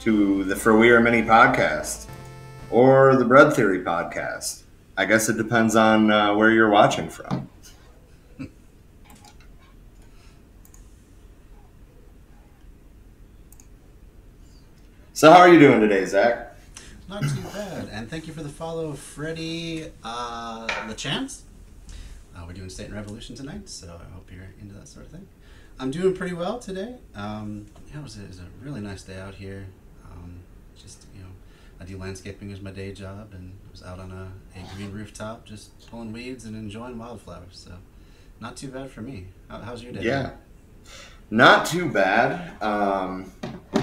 to the For We Are Many podcast or the Bread Theory podcast. I guess it depends on uh, where you're watching from. so, how are you doing today, Zach? Not too bad. And thank you for the follow, Freddie uh, LeChance. Uh, we're doing State and Revolution tonight, so I hope you're into that sort of thing. I'm doing pretty well today. Um, yeah, it was, a, it was a really nice day out here. Um, just, you know, I do landscaping as my day job, and I was out on a, a green rooftop just pulling weeds and enjoying wildflowers. So, not too bad for me. How, how's your day? Yeah. Not too bad. Um,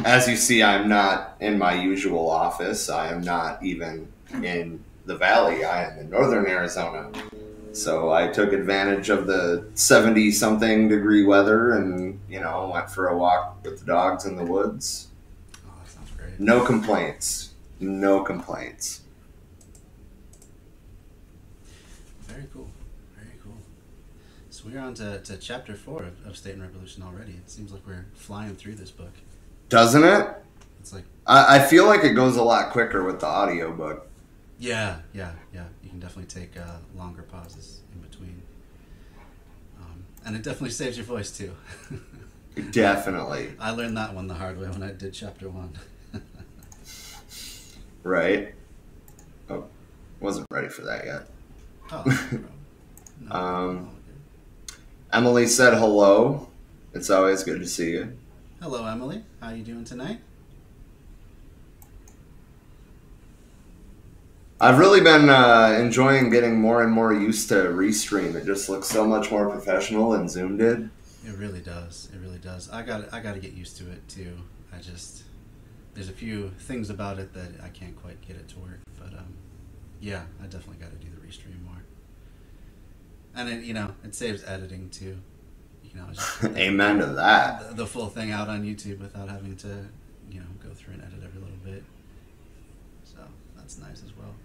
as you see, I'm not in my usual office. I am not even in the valley. I am in northern Arizona. So I took advantage of the 70 something degree weather and, you know, went for a walk with the dogs in the woods. Oh, that sounds great. No complaints. No complaints. Very cool. Very cool. So we're on to, to chapter four of, of State and Revolution already. It seems like we're flying through this book. Doesn't it? It's like, I, I feel like it goes a lot quicker with the audio audiobook. yeah, yeah, yeah. You can definitely take uh, longer pauses in between. Um, and it definitely saves your voice too. Definitely. I learned that one the hard way when I did chapter one. Right? Oh, wasn't ready for that yet. Oh, no Um. Emily said hello. It's always good to see you. Hello, Emily. How you doing tonight? I've really been uh, enjoying getting more and more used to Restream. It just looks so much more professional than Zoom did. It really does. It really does. I got I got to get used to it too. I just there's a few things about it that I can't quite get it to work, but um, yeah, I definitely got to do the restream more. And it, you know, it saves editing too. You know, just Amen to that. the, the full thing out on YouTube without having to, you know, go through and edit every little bit. So that's nice as well.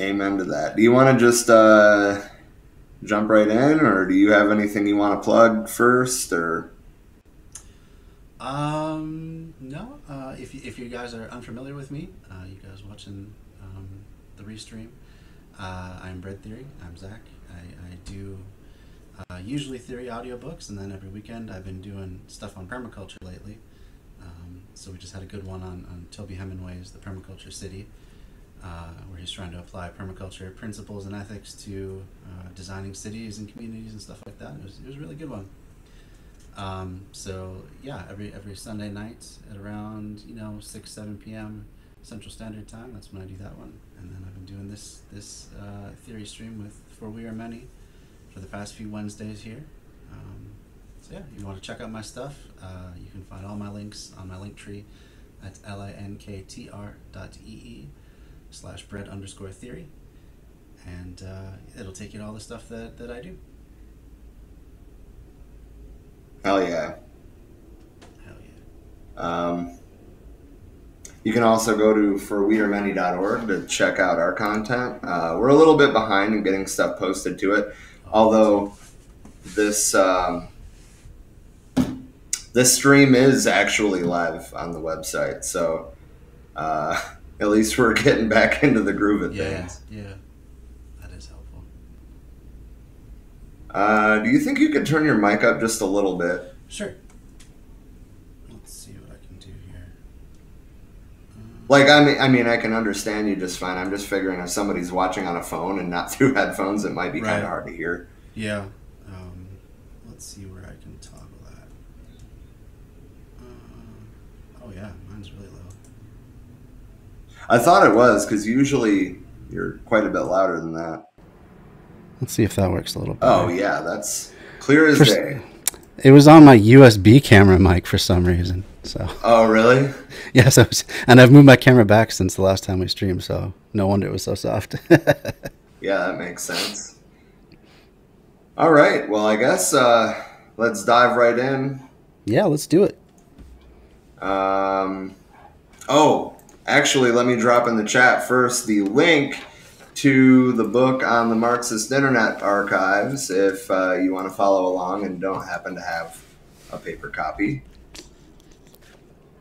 Amen to that. Do you want to just uh, jump right in, or do you have anything you want to plug first? Or Um, no. Uh, if, you, if you guys are unfamiliar with me, uh, you guys watching um, the restream, uh, I'm Bread Theory. I'm Zach. I, I do uh, usually theory audiobooks, and then every weekend I've been doing stuff on permaculture lately. Um, so we just had a good one on, on Toby Hemenway's The Permaculture City, uh, where he's trying to apply permaculture principles and ethics to uh, designing cities and communities and stuff like that. It was, it was a really good one. Um, so yeah, every every Sunday night at around you know six seven p.m. Central Standard Time. That's when I do that one, and then I've been doing this this uh, theory stream with For We Are Many for the past few Wednesdays here. Um, so yeah, if you want to check out my stuff, uh, you can find all my links on my link tree at linktr dot slash bread underscore theory, and uh, it'll take you to all the stuff that, that I do. Hell yeah. Hell yeah. Um, you can also go to forwearemany.org to check out our content. Uh, we're a little bit behind in getting stuff posted to it, although this um, this stream is actually live on the website. So uh, at least we're getting back into the groove of Yeah, things. yeah, that is helpful. Uh, do you think you could turn your mic up just a little bit? Sure. Let's see what I can do here. Um, Like I mean, I mean, I can understand you just fine. I'm just figuring if somebody's watching on a phone and not through headphones, it might be kind of hard to hear. yeah. Um, let's see where I can toggle that. Um, oh yeah, mine's really low. I thought it was because usually you're quite a bit louder than that. Let's see if that works a little bit. Oh yeah, that's clear as First- day. It was on my USB camera mic for some reason. So Oh really? yes, I was, and I've moved my camera back since the last time we streamed. So no wonder it was so soft. Yeah, that makes sense. All right. Well, I guess uh, let's dive right in. yeah, let's do it. Um, oh, actually, let me drop in the chat first the link to the book on the Marxist Internet Archives if uh, you want to follow along and don't happen to have a paper copy.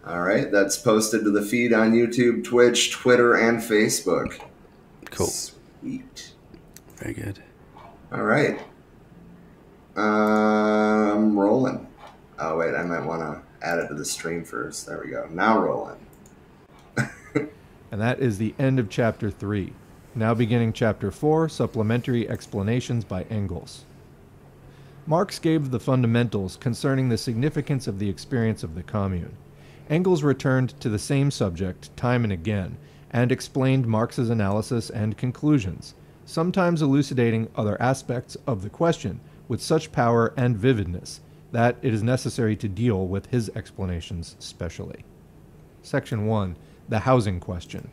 All right, that's posted to the feed on YouTube, Twitch, Twitter, and Facebook. Cool. Sweet. Very good. All right. Um, rolling. Oh wait, I might want to add it to the stream first. There we go. Now rolling. And that is the end of chapter 3. Now beginning chapter 4, supplementary explanations by Engels. Marx gave the fundamentals concerning the significance of the experience of the commune. Engels returned to the same subject time and again and explained Marx's analysis and conclusions, sometimes elucidating other aspects of the question with such power and vividness that it is necessary to deal with his explanations specially. Section 1 The Housing Question.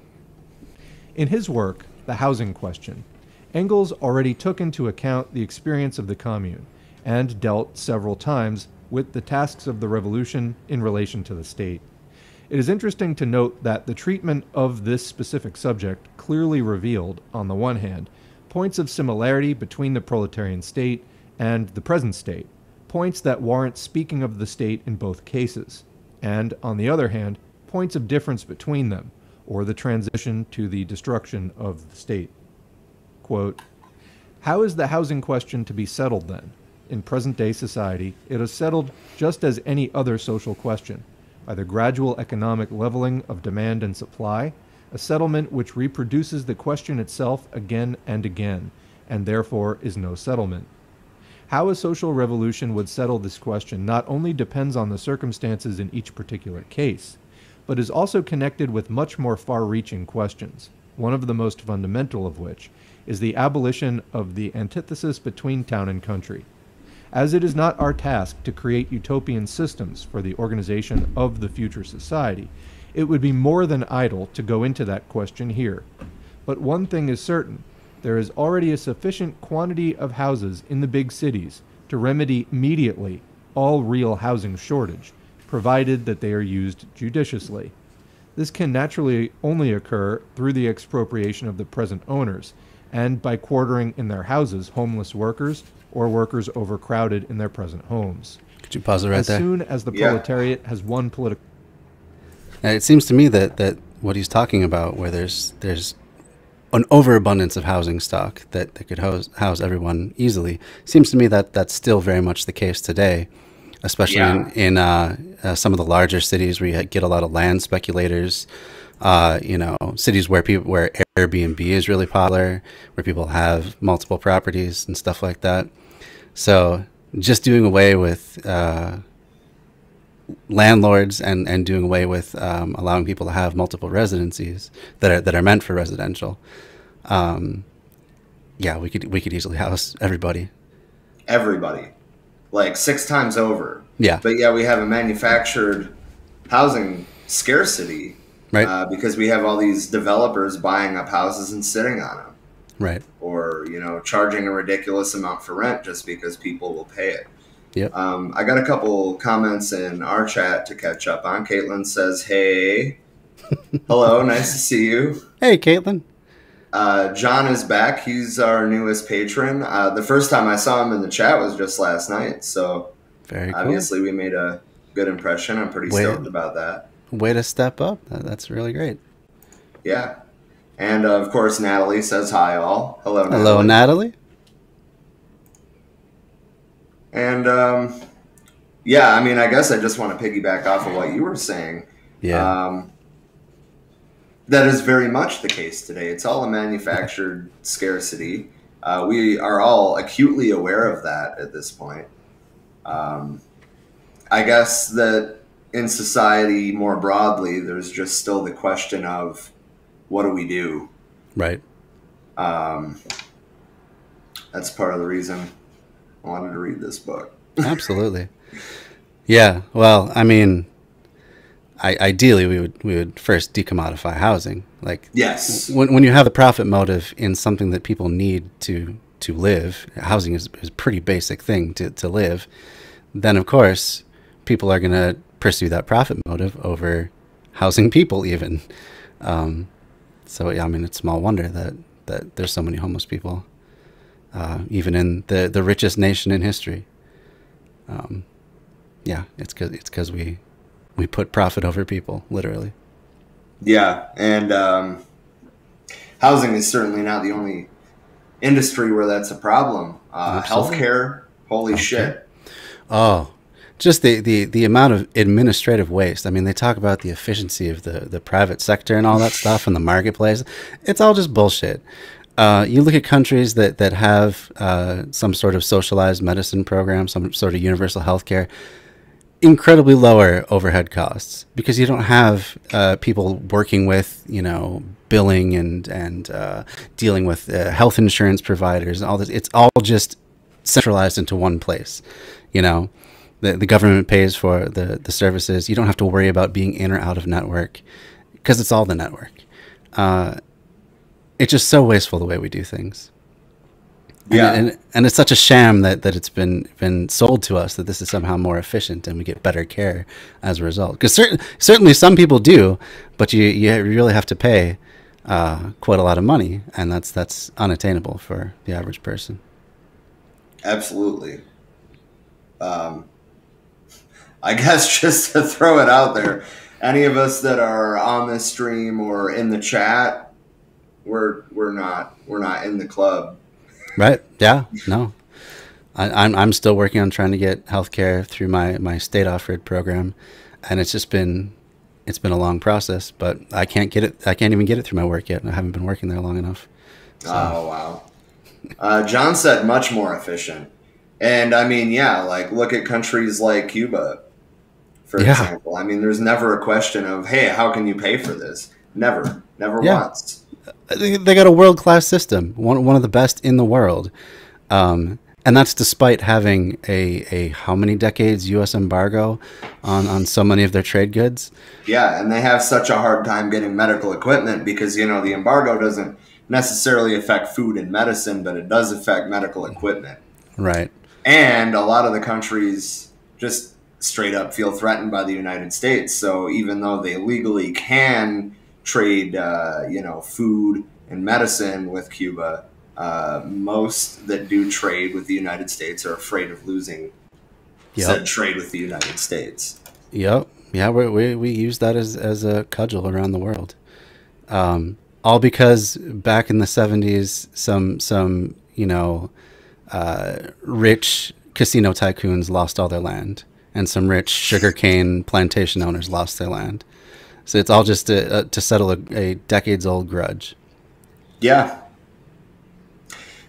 In his work, The Housing Question, Engels already took into account the experience of the commune and dealt several times with the tasks of the revolution in relation to the state. It is interesting to note that the treatment of this specific subject clearly revealed, on the one hand, points of similarity between the proletarian state and the present state, points that warrant speaking of the state in both cases, and, on the other hand, points of difference between them, or the transition to the destruction of the state. Quote, How is the housing question to be settled then? In present day society, it is settled just as any other social question by the gradual economic leveling of demand and supply, a settlement which reproduces the question itself again and again, and therefore is no settlement. How a social revolution would settle this question not only depends on the circumstances in each particular case, but is also connected with much more far reaching questions, one of the most fundamental of which is the abolition of the antithesis between town and country. As it is not our task to create utopian systems for the organization of the future society, it would be more than idle to go into that question here. But one thing is certain there is already a sufficient quantity of houses in the big cities to remedy immediately all real housing shortage, provided that they are used judiciously. This can naturally only occur through the expropriation of the present owners, and by quartering in their houses homeless workers or workers overcrowded in their present homes. Could you pause it right as there? soon as the Yeah. proletariat has won political It seems to me that, that what he's talking about, where there's there's an overabundance of housing stock that, that could house, house everyone easily, seems to me that that's still very much the case today, especially Yeah. in, in uh, uh, some of the larger cities where you get a lot of land speculators. Uh, you know, cities where people where Airbnb is really popular, where people have multiple properties and stuff like that. So just doing away with uh, landlords and, and doing away with um, allowing people to have multiple residencies that are that are meant for residential. Um, yeah, we could we could easily house everybody. Everybody, like six times over. Yeah, But yeah, we have a manufactured housing scarcity right, uh, because we have all these developers buying up houses and sitting on them, right. or you know, charging a ridiculous amount for rent just because people will pay it. Yep. Um, I got a couple comments in our chat to catch up on. Caitlin says, "Hey, hello, nice to see you." Hey, Caitlin. Uh, John is back. He's our newest patron. Uh, the first time I saw him in the chat was just last night, so Very cool. obviously we made a good impression. I'm pretty Wait. stoked about that. Way to step up. That's really great. Yeah. And uh, of course, Natalie says hi, all. Hello, Natalie. Hello, Natalie. And um, yeah, I mean, I guess I just want to piggyback off of what you were saying. Yeah, Um, that is very much the case today. It's all a manufactured scarcity. Uh, we are all acutely aware of that at this point. Um, I guess that in society more broadly, there's just still the question of what do we do? right. Um, that's part of the reason I wanted to read this book. Absolutely. Yeah. Well, I mean, I, ideally, we would we would first decommodify housing. Like Yes. when when you have a profit motive in something that people need to to live, housing is, is a pretty basic thing to, to live. Then of course, people are going to pursue that profit motive over housing people even. Um, so yeah, I mean, it's small wonder that that there's so many homeless people, uh, even in the the richest nation in history. Um, yeah, it's because it's because we we put profit over people, literally. Yeah, and um, housing is certainly not the only industry where that's a problem. Uh, healthcare, holy shit. Oh, just the, the, the amount of administrative waste. I mean, they talk about the efficiency of the, the private sector and all that stuff in the marketplace. It's all just bullshit. Uh, you look at countries that, that have uh, some sort of socialized medicine program, some sort of universal health care, incredibly lower overhead costs because you don't have uh, people working with, you know, billing and, and uh, dealing with uh, health insurance providers and all this. It's all just centralized into one place, you know the, the government pays for the, the services. You don't have to worry about being in or out of network because it's all the network. Uh, it's just so wasteful the way we do things. And, Yeah. and, and it's such a sham that, that it's been been sold to us that this is somehow more efficient and we get better care as a result. Because certain, certainly some people do, but you, you really have to pay uh, quite a lot of money, and that's that's unattainable for the average person. Absolutely. Um, I guess just to throw it out there, any of us that are on this stream or in the chat, we're we're not we're not in the club. Right? Yeah. No. I, I'm I'm still working on trying to get healthcare through my my state offered program, and it's just been it's been a long process. But I can't get it. I can't even get it through my work yet. I haven't been working there long enough. Oh wow. Uh, John said much more efficient, and I mean, yeah, like look at countries like Cuba, for Yeah. example. I mean, there's never a question of, hey, how can you pay for this? Never, never Yeah. once. They, got a world class system, one one of the best in the world, um, and that's despite having a a how many decades U.S. embargo on on so many of their trade goods. Yeah, and they have such a hard time getting medical equipment because you know the embargo doesn't necessarily affect food and medicine, but it does affect medical equipment. Right. And a lot of the countries just straight up feel threatened by the United States. So even though they legally can trade, uh, you know, food and medicine with Cuba, uh, most that do trade with the United States are afraid of losing Yep. said trade with the United States. Yep. Yeah, we we we use that as as a cudgel around the world. Um, all because back in the seventies, some some you know uh, rich casino tycoons lost all their land, and some rich sugarcane plantation owners lost their land. So it's all just to, uh, to settle a, a decades old grudge. Yeah.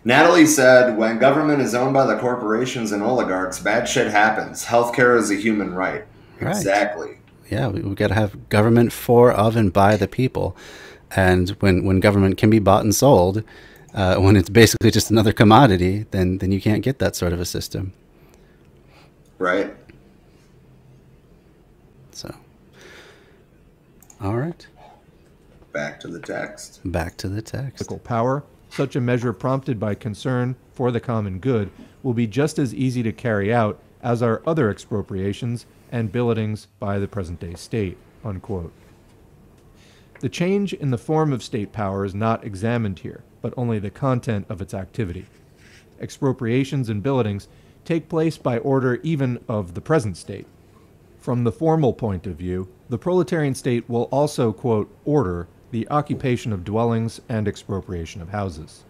Natalie said, when government is owned by the corporations and oligarchs, bad shit happens. Healthcare is a human right. Right. Exactly. Yeah, we, we got to have government for, of, and by the people. And when, when government can be bought and sold, uh, when it's basically just another commodity, then then you can't get that sort of a system. Right? So, all right, Back to the text. back to the text. political power, such a measure prompted by concern for the common good will be just as easy to carry out as are other expropriations and billetings by the present day state. Unquote. The change in the form of state power is not examined here, but only the content of its activity. Expropriations and billetings take place by order even of the present state. From the formal point of view, the proletarian state will also, quote, order the occupation of dwellings and expropriation of houses.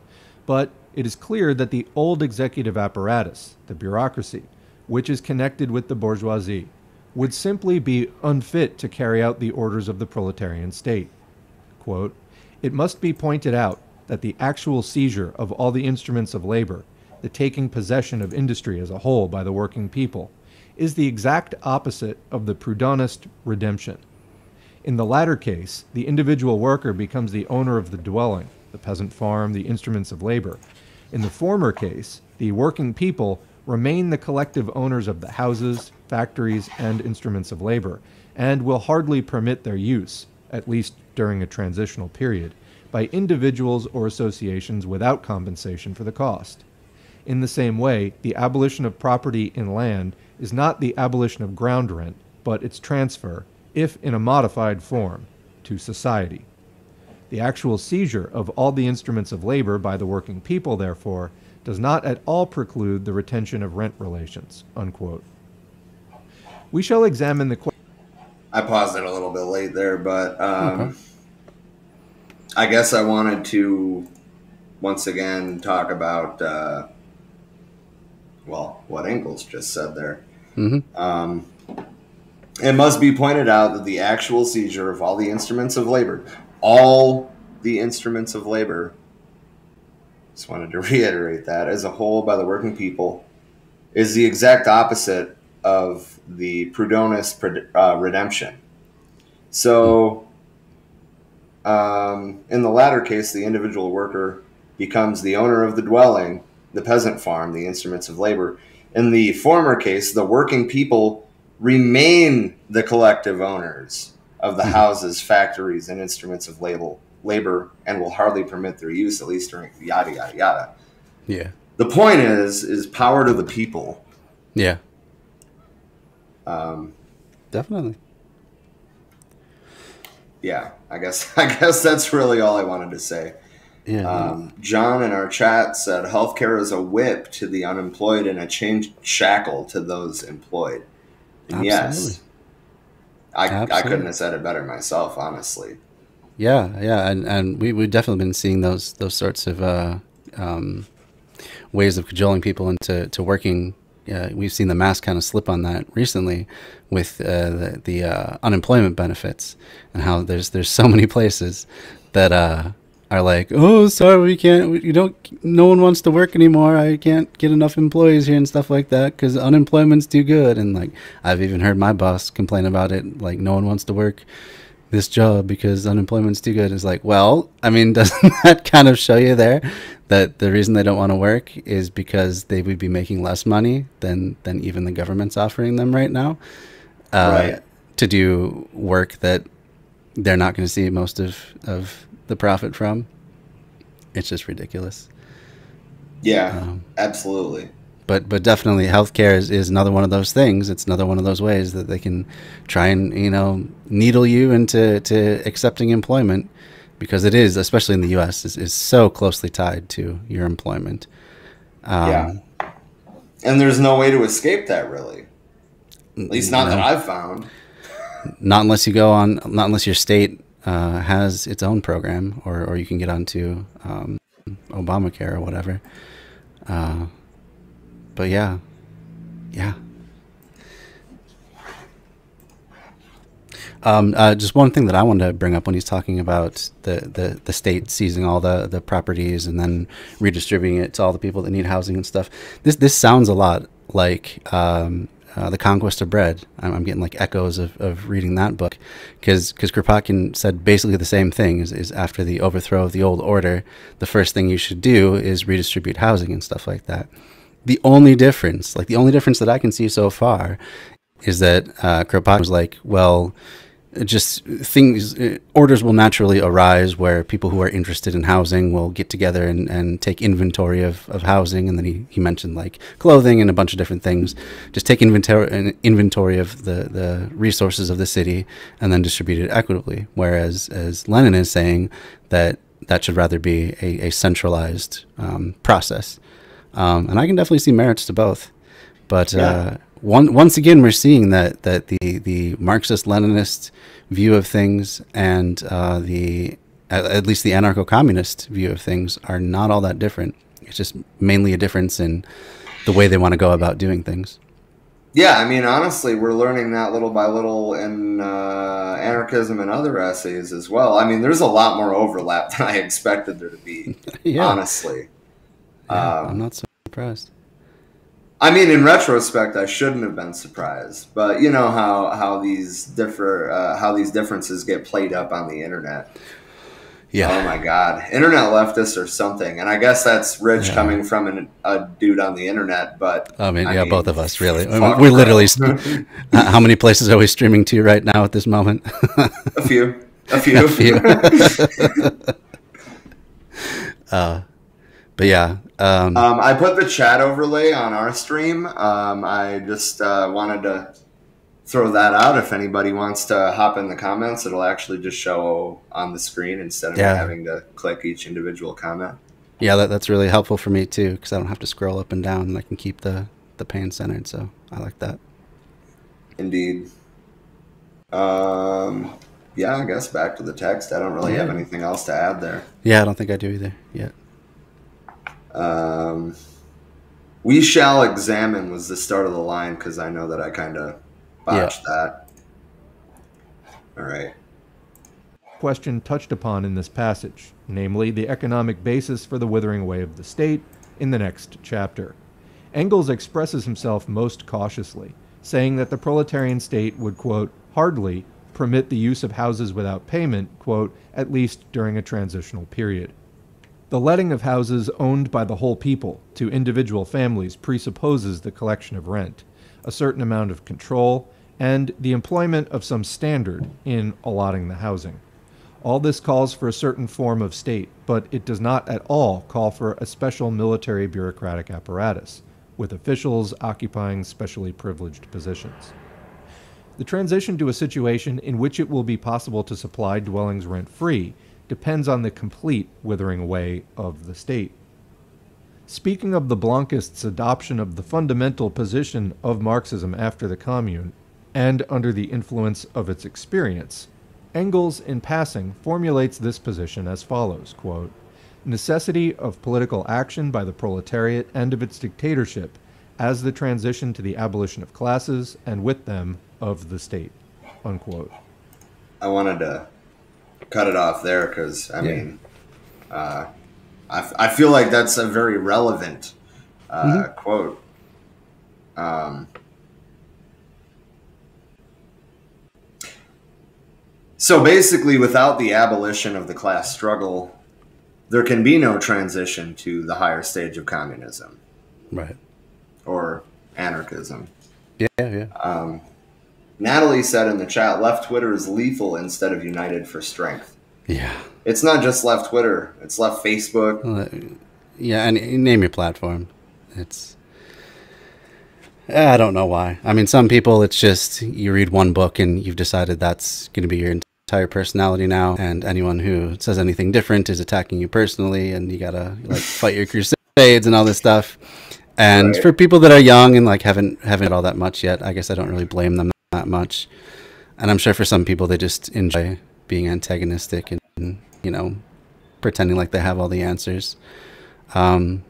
But it is clear that the old executive apparatus, the bureaucracy, which is connected with the bourgeoisie, would simply be unfit to carry out the orders of the proletarian state. Quote, it must be pointed out that the actual seizure of all the instruments of labor, the taking possession of industry as a whole by the working people, is the exact opposite of the Proudhonist redemption. In the latter case, the individual worker becomes the owner of the dwelling, the peasant farm, the instruments of labor. In the former case, the working people remain the collective owners of the houses, factories, and instruments of labor, and will hardly permit their use, at least during a transitional period, by individuals or associations without compensation for the cost. In the same way, the abolition of property in land is not the abolition of ground rent, but its transfer, if in a modified form, to society. The actual seizure of all the instruments of labor by the working people, therefore, does not at all preclude the retention of rent relations. Unquote. We shall examine the question. I paused it a little bit late there, but um, okay. I guess I wanted to once again talk about uh, well what Engels just said there. Mm-hmm. Um, it must be pointed out that the actual seizure of all the instruments of labor, all the instruments of labor, just wanted to reiterate that as a whole by the working people, is the exact opposite of the Proudhonist uh, redemption. So, um, in the latter case, the individual worker becomes the owner of the dwelling, the peasant farm, the instruments of labor. In the former case, the working people remain the collective owners of the hmm. houses, factories, and instruments of labor, labor, and will hardly permit their use, at least during yada yada yada. Yeah. The point is, is power to the people. Yeah. Um, Definitely. Yeah, I guess I guess that's really all I wanted to say. Yeah. Um, John in our chat said healthcare is a whip to the unemployed and a chain shackle to those employed. And yes, I, Absolutely. I couldn't have said it better myself, honestly. Yeah, yeah, and, and we we've definitely been seeing those those sorts of uh, um, ways of cajoling people into to working uh, we've seen the mask kind of slip on that recently with uh, the, the uh, unemployment benefits and how there's there's so many places that uh, are like, oh, sorry, we can't, you don't, no one wants to work anymore. I can't get enough employees here and stuff like that because unemployment's too good. And like, I've even heard my boss complain about it, like, no one wants to work this job because unemployment's too good. Is like, well, I mean, doesn't that kind of show you there that the reason they don't want to work is because they would be making less money than than even the government's offering them right now uh, right. to do work that they're not going to see most of of the profit from. It's just ridiculous. Yeah, um, absolutely. But but definitely, healthcare is, is another one of those things. It's another one of those ways that they can try and you know needle you into to accepting employment because it is, especially in the U.S., is, is so closely tied to your employment. Um, yeah, and there's no way to escape that, really. At least not that I've found. Not unless you go on, not unless your state uh, has its own program, or or you can get onto um, Obamacare or whatever. Uh, but yeah, yeah. Um, uh, just one thing that I wanted to bring up when he's talking about the, the, the state seizing all the, the properties and then redistributing it to all the people that need housing and stuff. This this sounds a lot like um, uh, the Conquest of Bread. I'm, I'm, getting like echoes of, of reading that book because Kropotkin said basically the same thing. Is, is after the overthrow of the old order, the first thing you should do is redistribute housing and stuff like that. The only difference, like the only difference that I can see so far, is that uh, Kropotkin was like, well just things uh, orders will naturally arise where people who are interested in housing will get together and, and take inventory of, of housing. And then he, he mentioned like clothing and a bunch of different things. Just take inventory an inventory of the, the resources of the city and then distribute it equitably. Whereas as lenin is saying that that should rather be a, a centralized um, process. Um, and i can definitely see merits to both. But yeah. uh, one, once again, we're seeing that that the the Marxist Leninist view of things and uh, the at, at, least the anarcho communist view of things are not all that different. It's just mainly a difference in the way they want to go about doing things. Yeah, I mean, honestly, we're learning that little by little in uh, anarchism and other essays as well. I mean, there's a lot more overlap than I expected there to be. yeah. Honestly, yeah, um, I'm not so surprised. I mean, in retrospect, I shouldn't have been surprised, but you know how how these differ uh, how these differences get played up on the internet. Yeah. Oh my God, internet leftists or something, and I guess that's rich yeah. coming from an, a dude on the internet. But I mean, I yeah, mean, both of us really. I mean, we're literally. how many places are we streaming to right now at this moment? a few. A few. A few. uh, but yeah, um, um, I put the chat overlay on our stream. Um, I just uh, wanted to throw that out. If anybody wants to hop in the comments, it'll actually just show on the screen instead of yeah. having to click each individual comment. Yeah, that, that's really helpful for me too because I don't have to scroll up and down and I can keep the the pane centered. So I like that. Indeed. Um, yeah, I guess back to the text. I don't really have anything else to add there. Yeah, I don't think I do either yet. Um, we shall examine was the start of the line because I know that I kind of botched that. All right. question touched upon in this passage, namely the economic basis for the withering away of the state, in the next chapter. Engels expresses himself most cautiously, saying that the proletarian state would, quote, hardly permit the use of houses without payment, quote, at least during a transitional period. The letting of houses owned by the whole people to individual families presupposes the collection of rent, a certain amount of control, and the employment of some standard in allotting the housing. All this calls for a certain form of state, but it does not at all call for a special military bureaucratic apparatus, with officials occupying specially privileged positions. The transition to a situation in which it will be possible to supply dwellings rent free depends on the complete withering away of the state. Speaking of the Blanquists' adoption of the fundamental position of Marxism after the Commune, and under the influence of its experience, Engels, in passing, formulates this position as follows quote, Necessity of political action by the proletariat and of its dictatorship as the transition to the abolition of classes, and with them, of the state. Unquote. I wanted to cut it off there because I Yeah. mean, uh, I, f- I feel like that's a very relevant uh, quote. Um, so basically, without the abolition of the class struggle, there can be no transition to the higher stage of communism Right. or anarchism. Yeah, yeah. Um, Natalie said in the chat, left Twitter is lethal instead of united for strength. Yeah. It's not just left Twitter, it's left Facebook. Uh, yeah, and name your platform. It's. I don't know why. I mean, some people, it's just you read one book and you've decided that's going to be your entire personality now, and anyone who says anything different is attacking you personally, and you gotta like fight your crusades and all this stuff. And Right. for people that are young and like haven't haven't all that much yet, I guess I don't really blame them that much. And I'm sure for some people they just enjoy being antagonistic and you know pretending like they have all the answers. Um,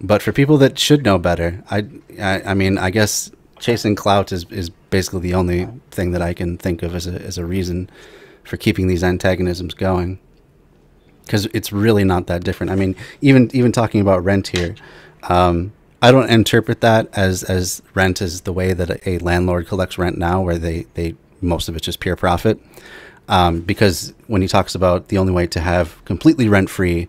but for people that should know better, I, I, I mean, I guess chasing clout is, is basically the only thing that I can think of as a, as a reason for keeping these antagonisms going. Because it's really not that different. I mean, even even talking about rent here, um, I don't interpret that as as rent as the way that a, a landlord collects rent now, where they they most of it's just pure profit. Um, because when he talks about the only way to have completely rent free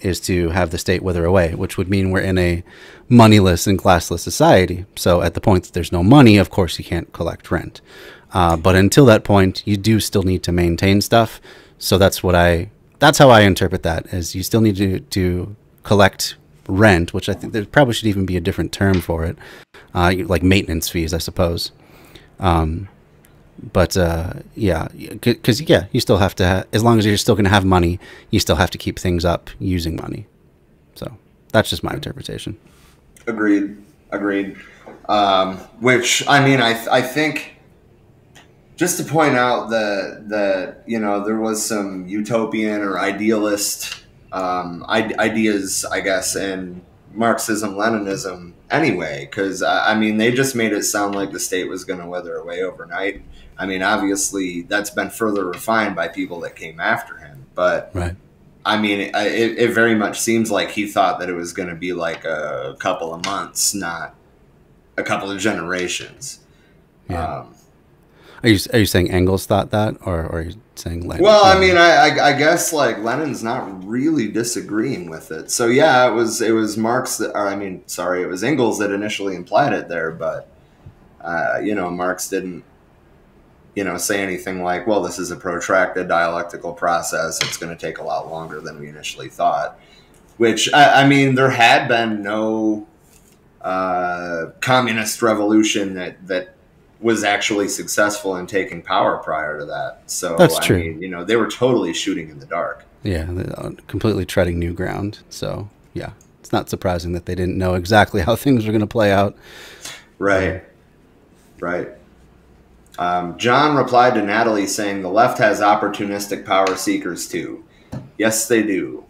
is to have the state wither away, which would mean we're in a moneyless and classless society. So at the point that there's no money, of course, you can't collect rent. Uh, but until that point, you do still need to maintain stuff. So that's what I, that's how I interpret that is you still need to, to collect rent, which I think there probably should even be a different term for it, uh, like maintenance fees, I suppose. Um, but uh, yeah, because yeah, you still have to. Ha- as long as you're still going to have money, you still have to keep things up using money. So that's just my interpretation. Agreed. Agreed. Um, which I mean, I I think just to point out that that you know there was some utopian or idealist um, I- ideas, I guess, in Marxism Leninism anyway, because I I mean they just made it sound like the state was going to wither away overnight. I mean, obviously that's been further refined by people that came after him, but Right. I mean, it, it, it very much seems like he thought that it was going to be like a couple of months, not a couple of generations. Yeah. Um, Are you are you saying Engels thought that, or, or are you saying Lenin? well, I mean, I, I, guess like Lenin's not really disagreeing with it. So yeah, it was it was Marx that, or I mean, sorry, it was Engels that initially implied it there, but uh, you know, Marx didn't you know say anything like, well, this is a protracted dialectical process. It's going to take a lot longer than we initially thought. Which I, I mean, there had been no uh, communist revolution that that was actually successful in taking power prior to that. So That's I true. mean, you know, they were totally shooting in the dark. yeah, uh, completely treading new ground. So yeah, it's not surprising that they didn't know exactly how things were going to play out. Right. Right. Um, John replied to Natalie saying the left has opportunistic power seekers too. Yes, they do.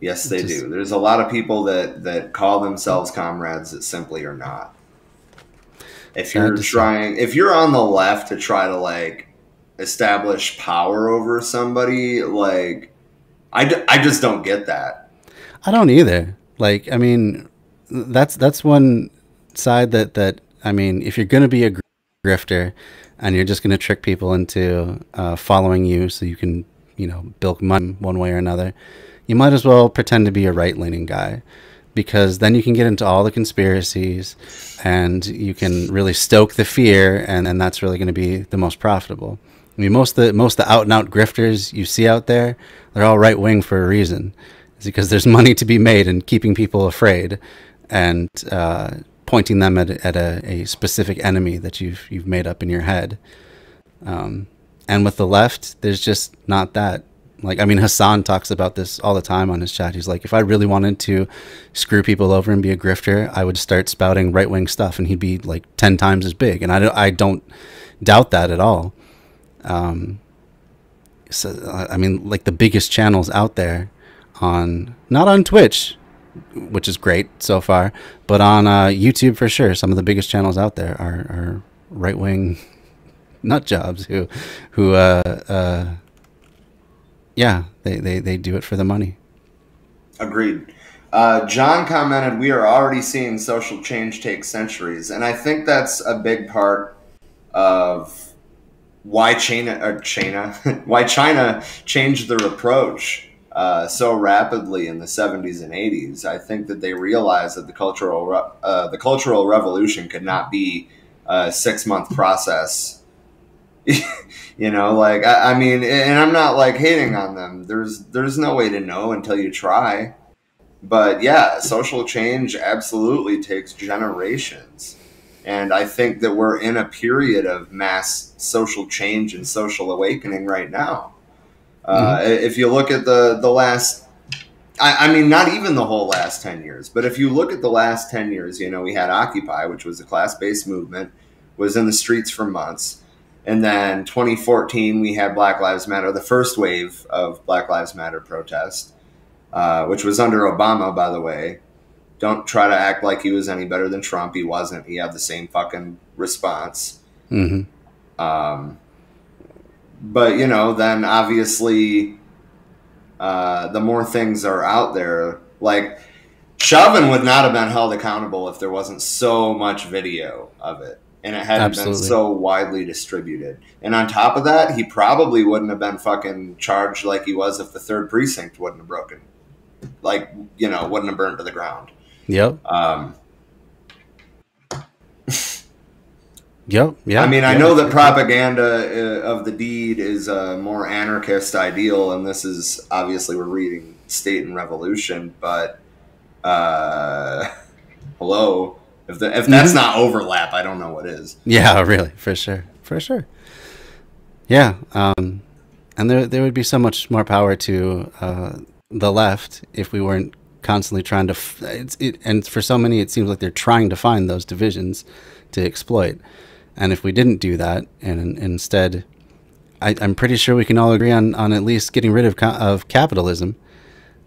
Yes, they Just- do. There's a lot of people that that call themselves comrades that simply are not. If you're trying, if you're on the left to try to like establish power over somebody, like I, d- I just don't get that. I don't either. Like, I mean, that's that's one side that that I mean, if you're gonna be a gr- grifter and you're just gonna trick people into uh, following you so you can, you know, bilk money one way or another, you might as well pretend to be a right-leaning guy, because then you can get into all the conspiracies, and you can really stoke the fear, and and that's really going to be the most profitable. I mean, most of the most the out and out grifters you see out there, they're all right wing for a reason. It's because there's money to be made in keeping people afraid, and uh, pointing them at at a, a specific enemy that you've you've made up in your head. Um, and with the left, there's just not that. Like, I mean, Hasan talks about this all the time on his chat. He's like, if I really wanted to screw people over and be a grifter, I would start spouting right wing stuff, and he'd be like ten times as big. And I don't, I don't doubt that at all. Um, so I mean, like the biggest channels out there on not on Twitch, which is great so far, but on uh, YouTube for sure. Some of the biggest channels out there are, are right wing nut jobs who who uh, uh, yeah they, they, they do it for the money. Agreed. Uh, John commented, "We are already seeing social change take centuries," and I think that's a big part of why China or China why China changed their approach uh, so rapidly in the 70s and 80s. I think that they realized that the cultural uh, the cultural revolution could not be a six month process. you know, like I, I mean, and I'm not like hating on them. There's there's no way to know until you try. But yeah, social change absolutely takes generations. And I think that we're in a period of mass social change and social awakening right now. Uh, if you look at the, the last, I, I mean, not even the whole last 10 years, but if you look at the last 10 years, you know, we had Occupy, which was a class based movement, was in the streets for months. And then 2014, we had Black Lives Matter, the first wave of Black Lives Matter protest, uh, which was under Obama, by the way. Don't try to act like he was any better than Trump. He wasn't. He had the same fucking response. hmm Um, but you know, then obviously, uh, the more things are out there, like Chauvin would not have been held accountable if there wasn't so much video of it and it hadn't been so widely distributed. And on top of that, he probably wouldn't have been fucking charged like he was if the third precinct wouldn't have broken, like you know, wouldn't have burned to the ground. Yep. Um, Yep. Yeah. I mean, I know that propaganda uh, of the deed is a more anarchist ideal, and this is obviously we're reading State and Revolution, but uh, hello, if the, if that's Mhm. not overlap, I don't know what is. Yeah, really, for sure, for sure. Yeah, um, and there there would be so much more power to uh, the left if we weren't constantly trying to. F- it's, it, and for so many, it seems like they're trying to find those divisions to exploit. And if we didn't do that, and instead, I, I'm pretty sure we can all agree on, on at least getting rid of of capitalism.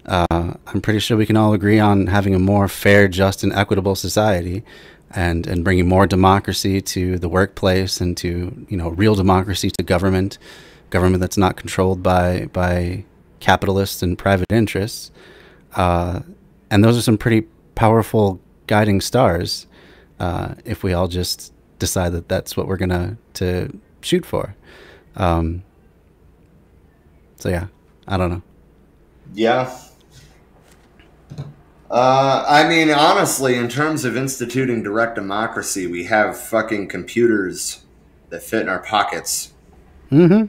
Uh, I'm pretty sure we can all agree on having a more fair, just, and equitable society, and and bringing more democracy to the workplace and to you know real democracy to government, government that's not controlled by by capitalists and private interests. Uh, and those are some pretty powerful guiding stars. Uh, if we all just decide that that's what we're gonna to shoot for. Um, so yeah, I don't know. Yeah. Uh, I mean, honestly, in terms of instituting direct democracy, we have fucking computers that fit in our pockets. Mm-hmm.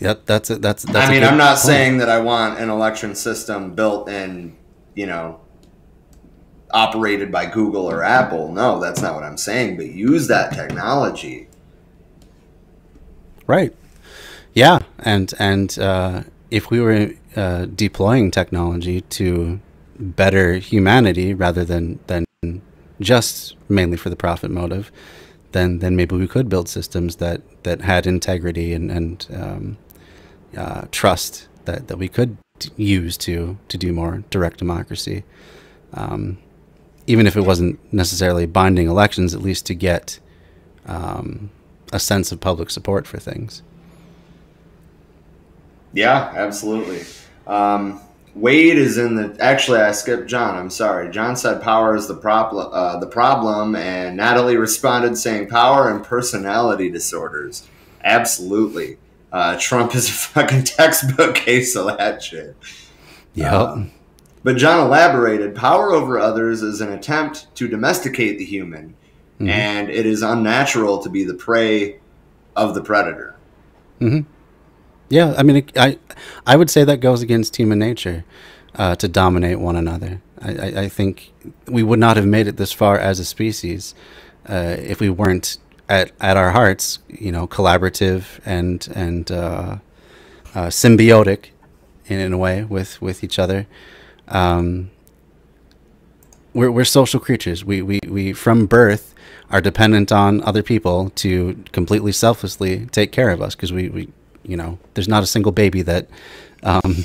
Yep, that's it. That's that's. I mean, I'm not point. saying that I want an election system built in, you know, operated by Google or Apple. No, that's not what I'm saying. But use that technology. Right. Yeah, and and uh, if we were uh, deploying technology to better humanity rather than than just mainly for the profit motive, then then maybe we could build systems that that had integrity and and um, uh, trust that that we could use to to do more direct democracy. Um, even if it wasn't necessarily binding elections, at least to get um, a sense of public support for things. Yeah, absolutely. Um, Wade is in the. Actually, I skipped John. I'm sorry. John said power is the problem. Uh, the problem, and Natalie responded saying power and personality disorders. Absolutely. Uh, Trump is a fucking textbook case of that shit. Yep. Um, but John elaborated power over others is an attempt to domesticate the human, Mhm. and it is unnatural to be the prey of the predator. Yeah, I mean, I I would say that goes against human nature uh, to dominate one another. I, I, I think we would not have made it this far as a species uh, if we weren't at at our hearts, you know, collaborative and and uh, uh, symbiotic in, in a way with with each other. Um, we're we're social creatures. We we we from birth are dependent on other people to completely selflessly take care of us because we we you know there's not a single baby that um,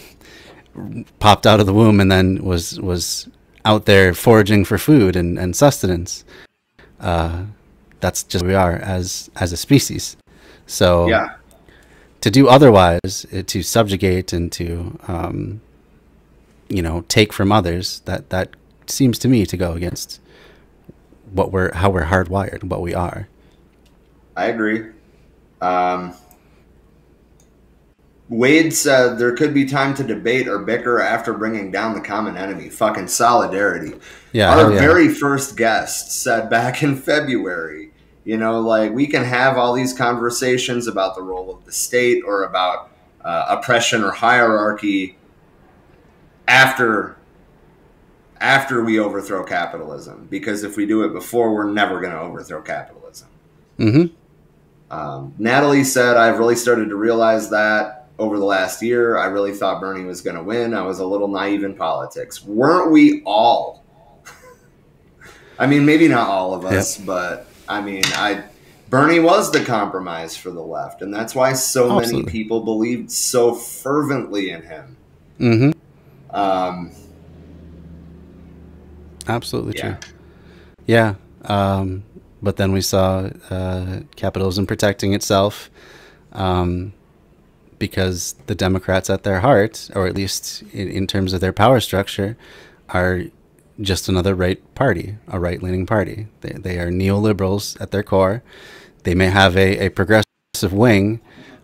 popped out of the womb and then was was out there foraging for food and, and sustenance. Uh, that's just we are as as a species. So Yeah. to do otherwise, uh, to subjugate and to um, you know take from others, that that seems to me to go against what we're how we're hardwired, what we are. I agree. Um, Wade said there could be time to debate or bicker after bringing down the common enemy. Fucking solidarity. Yeah, Our yeah. very first guest said back in February, you know, like we can have all these conversations about the role of the state or about uh, oppression or hierarchy after after we overthrow capitalism because if we do it before we're never going to overthrow capitalism hmm um, Natalie said, I've really started to realize that over the last year. I really thought Bernie was going to win. I was a little naive in politics. Weren't we all? I mean, maybe not all of us, but I mean, I. Bernie was the compromise for the left, and that's why so many people believed so fervently in him. hmm Um, Absolutely yeah, true. Yeah. Um, but then we saw uh, capitalism protecting itself um, because the Democrats, at their heart, or at least in, in terms of their power structure, are just another right party, a right leaning party. They, they are neoliberals at their core. They may have a, a progressive wing.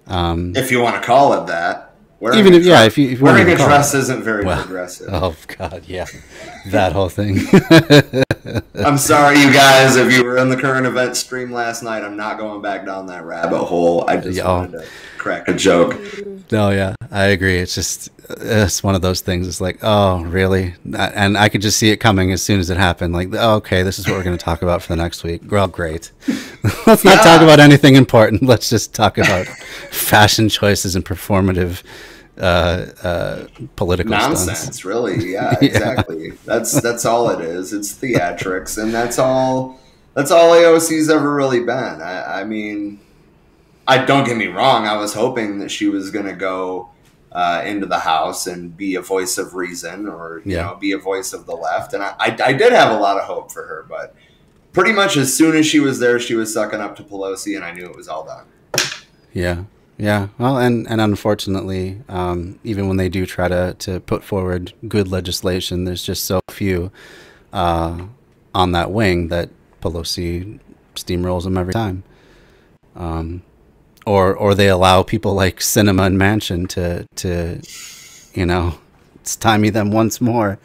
Um, if you want to call it that. Wearing Even if- yeah, if you- if you wearing a dress that. isn't very Well, progressive. oh, God, yeah. That whole thing. I'm sorry, you guys, if you were in the current event stream last night. I'm not going back down that rabbit hole. I just Yeah. wanted to crack a joke. No, yeah, I agree. It's just it's one of those things. It's like, oh, really? And I could just see it coming as soon as it happened. Like, oh, okay, this is what we're going to talk about for the next week. Well, great. Let's not talk about anything important. Let's just talk about fashion choices and performative uh, uh, political Nonsense, stunts. really. Yeah, Yeah. exactly. That's that's all it is. It's theatrics, and that's all. That's all AOC's ever really been. I, I mean, I don't get me wrong. I was hoping that she was going to go uh, into the House and be a voice of reason, or you Yeah. know, be a voice of the left. And I, I, I did have a lot of hope for her, but pretty much as soon as she was there, she was sucking up to Pelosi, and I knew it was all done. Yeah, yeah. Well, and and unfortunately, um, even when they do try to to put forward good legislation, there's just so few uh, on that wing that Pelosi steamrolls them every time. Um, or or they allow people like Sinema and Manchin to to, you know, stymie them once more.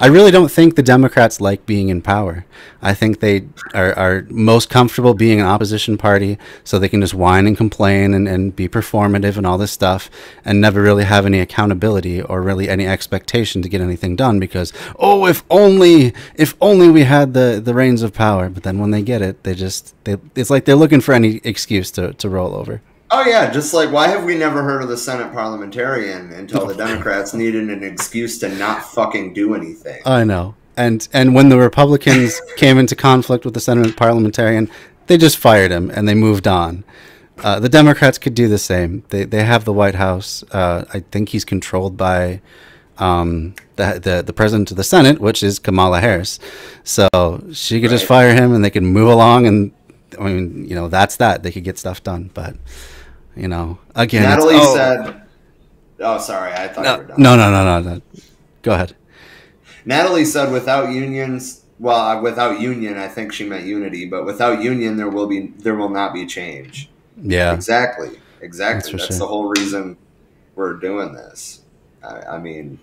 I really don't think the Democrats like being in power. I think they are, are most comfortable being an opposition party so they can just whine and complain and, and be performative and all this stuff and never really have any accountability or really any expectation to get anything done because, oh, if only, if only we had the, the reins of power. But then when they get it, they just, they, it's like they're looking for any excuse to, to roll over. Oh yeah, just like why have we never heard of the Senate parliamentarian until the Democrats needed an excuse to not fucking do anything? I know. And and when the Republicans came into conflict with the Senate parliamentarian, they just fired him and they moved on. Uh, the Democrats could do the same. They they have the White House. Uh, I think he's controlled by um, the, the the president of the Senate, which is Kamala Harris. So she could just fire him and they could move along. And I mean, you know, that's that. They could get stuff done. But you know, again, it's- Natalie oh, said, "Oh, sorry, I thought you no, were done." no, no, no, no, no. Go ahead. Natalie said, "Without unions, well, uh, without union, I think she meant unity, but without union, there will be there will not be change." Yeah, Exactly, exactly. That's That's, sure. the whole reason we're doing this. I, I mean,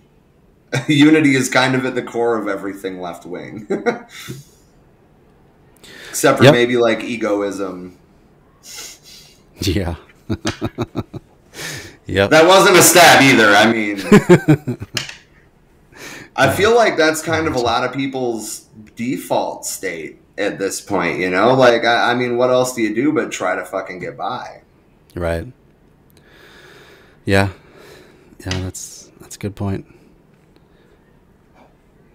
unity is kind of at the core of everything left wing, except for Yep. maybe like egoism. yeah. yep. That wasn't a stab either. I mean, I feel like that's kind of a lot of people's default state at this point. You know, like I, I mean, what else do you do but try to fucking get by? Right. Yeah. Yeah, that's that's a good point.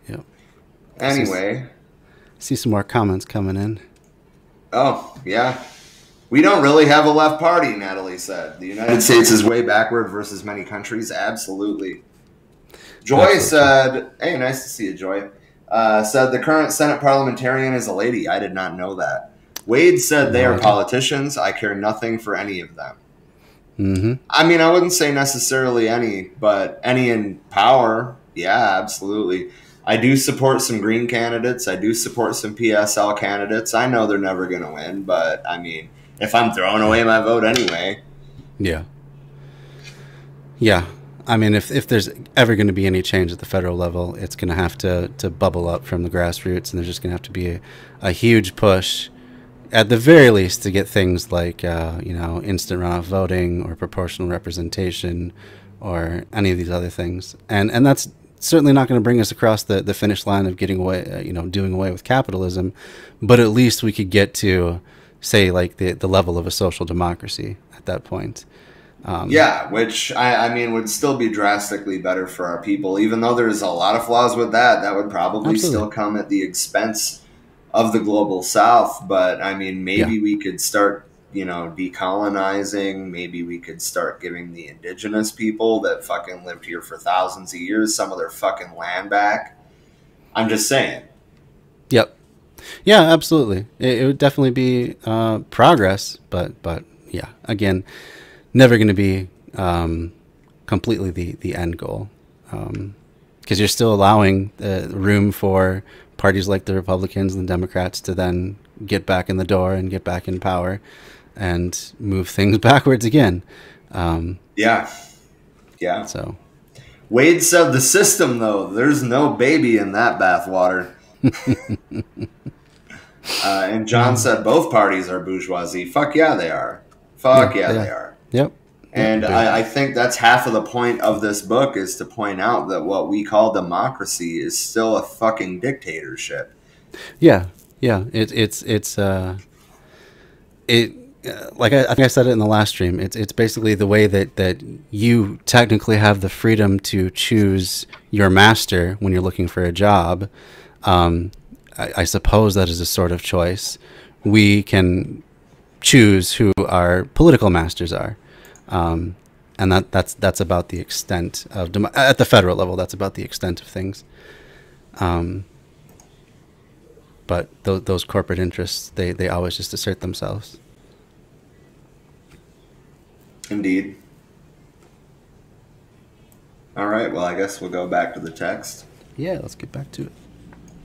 Yep. Anyway, See some more comments coming in. oh yeah. We don't really have a left party, Natalie said. The United States is way backward versus many countries. Absolutely. Joy said, hey, nice to see you, Joy. Uh, said the current Senate parliamentarian is a lady. I did not know that. Wade said they are politicians. I care nothing for any of them. Mm-hmm. I mean, I wouldn't say necessarily any, but any in power, yeah, absolutely. I do support some Green candidates. I do support some PSL candidates. I know they're never going to win, but I mean, if I'm throwing away my vote anyway, Yeah. Yeah. I mean, if, if there's ever going to be any change at the federal level, it's going to have to, to bubble up from the grassroots, and there's just going to have to be a, a huge push, at the very least, to get things like, uh, you know, instant runoff voting or proportional representation or any of these other things. And, and that's certainly not going to bring us across the, the finish line of getting away, uh, you know, doing away with capitalism, but at least we could get to, say, like the, the level of a social democracy at that point. Um, yeah, which I, I mean would still be drastically better for our people. Even though there's a lot of flaws with that, that would probably Absolutely. still come at the expense of the global south. But I mean, maybe we could start, you know, decolonizing. Maybe we could start giving the indigenous people that fucking lived here for thousands of years some of their fucking land back. I'm just saying. Yep. Yeah, absolutely. It, it would definitely be uh, progress, but but yeah, again, never going to be um, completely the the end goal, because you're still allowing uh, room for parties like the Republicans and the Democrats to then get back in the door and get back in power and move things backwards again. Um, Yeah. Yeah. so Wade said the system, though, there's no baby in that bathwater. Uh, and John said both parties are bourgeoisie. Fuck yeah, they are. Fuck Yeah, yeah, they they are. yep. And Yep. I, I think that's half of the point of this book is to point out that what we call democracy is still a fucking dictatorship. Yeah, yeah. It, it's it's uh, it uh, like I, I think I said it in the last stream. It's it's basically the way that that you technically have the freedom to choose your master when you're looking for a job. Um, I, I suppose that is a sort of choice. We can choose who our political masters are. Um, and that, that's that's about the extent of dem- at the federal level. That's about the extent of things. Um, but th- those corporate interests, they, they always just assert themselves. Indeed. All right, well, I guess we'll go back to the text. Yeah, let's get back to it.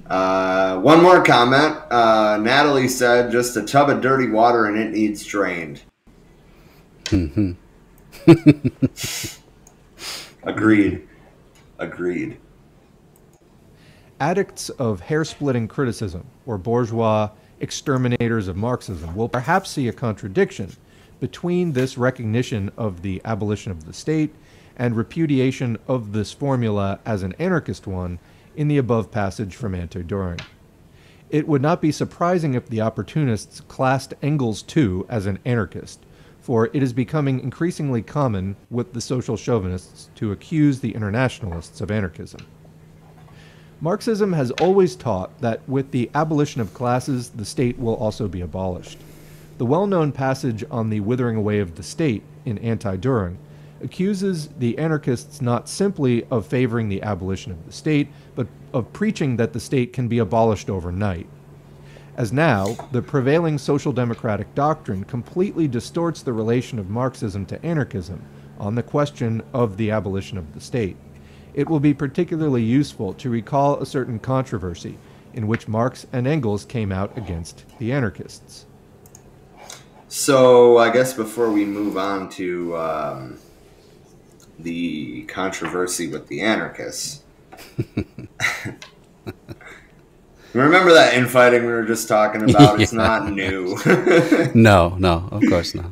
Uh, one more comment. Uh, Natalie said, just a tub of dirty water and it needs drained. Mm-hmm. Agreed. Agreed. Addicts of hair splitting criticism, or bourgeois exterminators of Marxism, will perhaps see a contradiction between this recognition of the abolition of the state and repudiation of this formula as an anarchist one in the above passage from Anti Dühring. It would not be surprising if the opportunists classed Engels too as an anarchist, for it is becoming increasingly common with the social chauvinists to accuse the internationalists of anarchism. Marxism has always taught that with the abolition of classes, the state will also be abolished. The well known passage on the withering away of the state in Anti Dühring accuses the anarchists not simply of favoring the abolition of the state, but of preaching that the state can be abolished overnight. As now, the prevailing social democratic doctrine completely distorts the relation of Marxism to anarchism on the question of the abolition of the state. It will be particularly useful to recall a certain controversy in which Marx and Engels came out against the anarchists. So, I guess before we move on to um, the controversy with the anarchists. Remember that infighting we were just talking about? It's not new. no, no, of course not.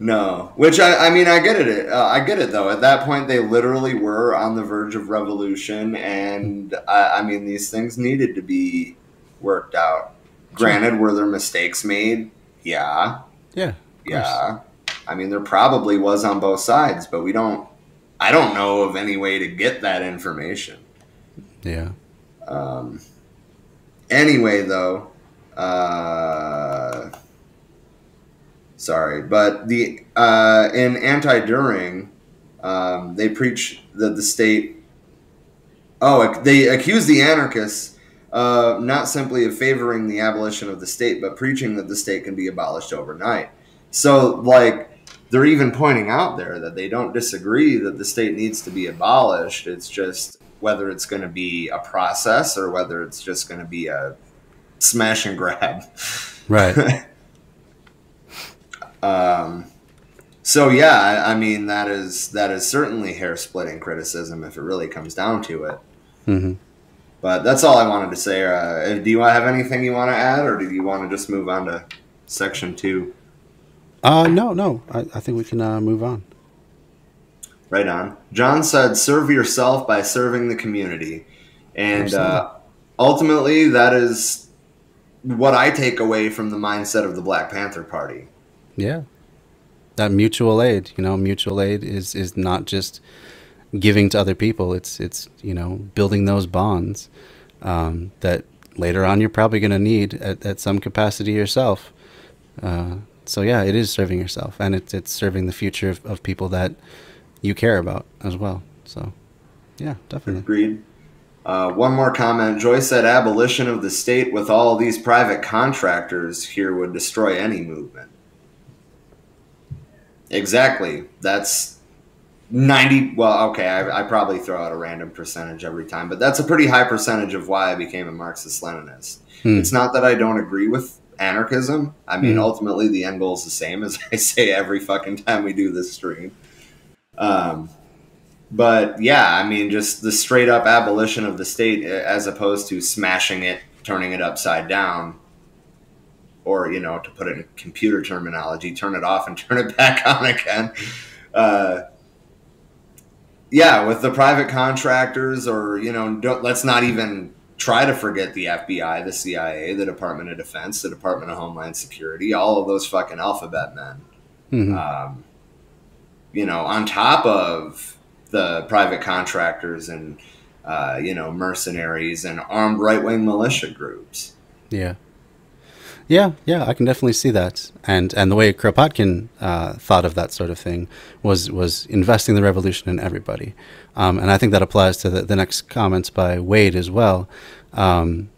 No, which I, I mean, I get it. Uh, I get it though. At that point, they literally were on the verge of revolution, and I, I mean, these things needed to be worked out. Granted, were there mistakes made? Yeah, Yeah. yeah. I mean, there probably was on both sides, but we don't. I don't know of any way to get that information. Yeah. Um, anyway, though, uh, sorry, but the uh, in anti-Dühring, um, they preach that the state. Oh, they accuse the anarchists uh, not simply of favoring the abolition of the state, but preaching that the state can be abolished overnight. So, like, they're even pointing out there that they don't disagree that the state needs to be abolished. It's just whether it's going to be a process or whether it's just going to be a smash and grab. Right. Um, so yeah, I, I mean that is that is certainly hair splitting criticism if it really comes down to it. hmm But that's all I wanted to say. Uh, do you have anything you want to add, or do you want to just move on to section two? Uh, no, no. I, I think we can uh, move on. Right on. John said, "Serve yourself by serving the community," and uh, ultimately, that is what I take away from the mindset of the Black Panther Party. Yeah. That mutual aid, you know, mutual aid is is not just giving to other people. It's it's you know building those bonds um, that later on you're probably going to need at, at some capacity yourself. Uh, so yeah, it is serving yourself, and it's it's serving the future of, of people that you care about as well. So yeah, definitely. Agreed. Uh, one more comment. Joyce said, "Abolition of the state with all these private contractors here would destroy any movement." Exactly. That's ninety. Well, okay, I, I probably throw out a random percentage every time, but that's a pretty high percentage of why I became a Marxist-Leninist. Hmm. It's not that I don't agree with anarchism. I mean, Hmm. ultimately, the end goal is the same as I say every fucking time we do this stream. Um, but yeah, I mean, just the straight up abolition of the state as opposed to smashing it, turning it upside down, or, you know, to put it in computer terminology, turn it off and turn it back on again. Uh, yeah, with the private contractors, or, you know, don't, let's not even try to forget the FBI, the CIA, the Department of Defense, the Department of Homeland Security, all of those fucking alphabet men Mhm. um, you know, on top of the private contractors and uh, you know mercenaries and armed right wing militia groups. Yeah. Yeah, yeah, I can definitely see that, and and the way Kropotkin uh, thought of that sort of thing was was investing the revolution in everybody, um, and I think that applies to the, the next comments by Wade as well. Um,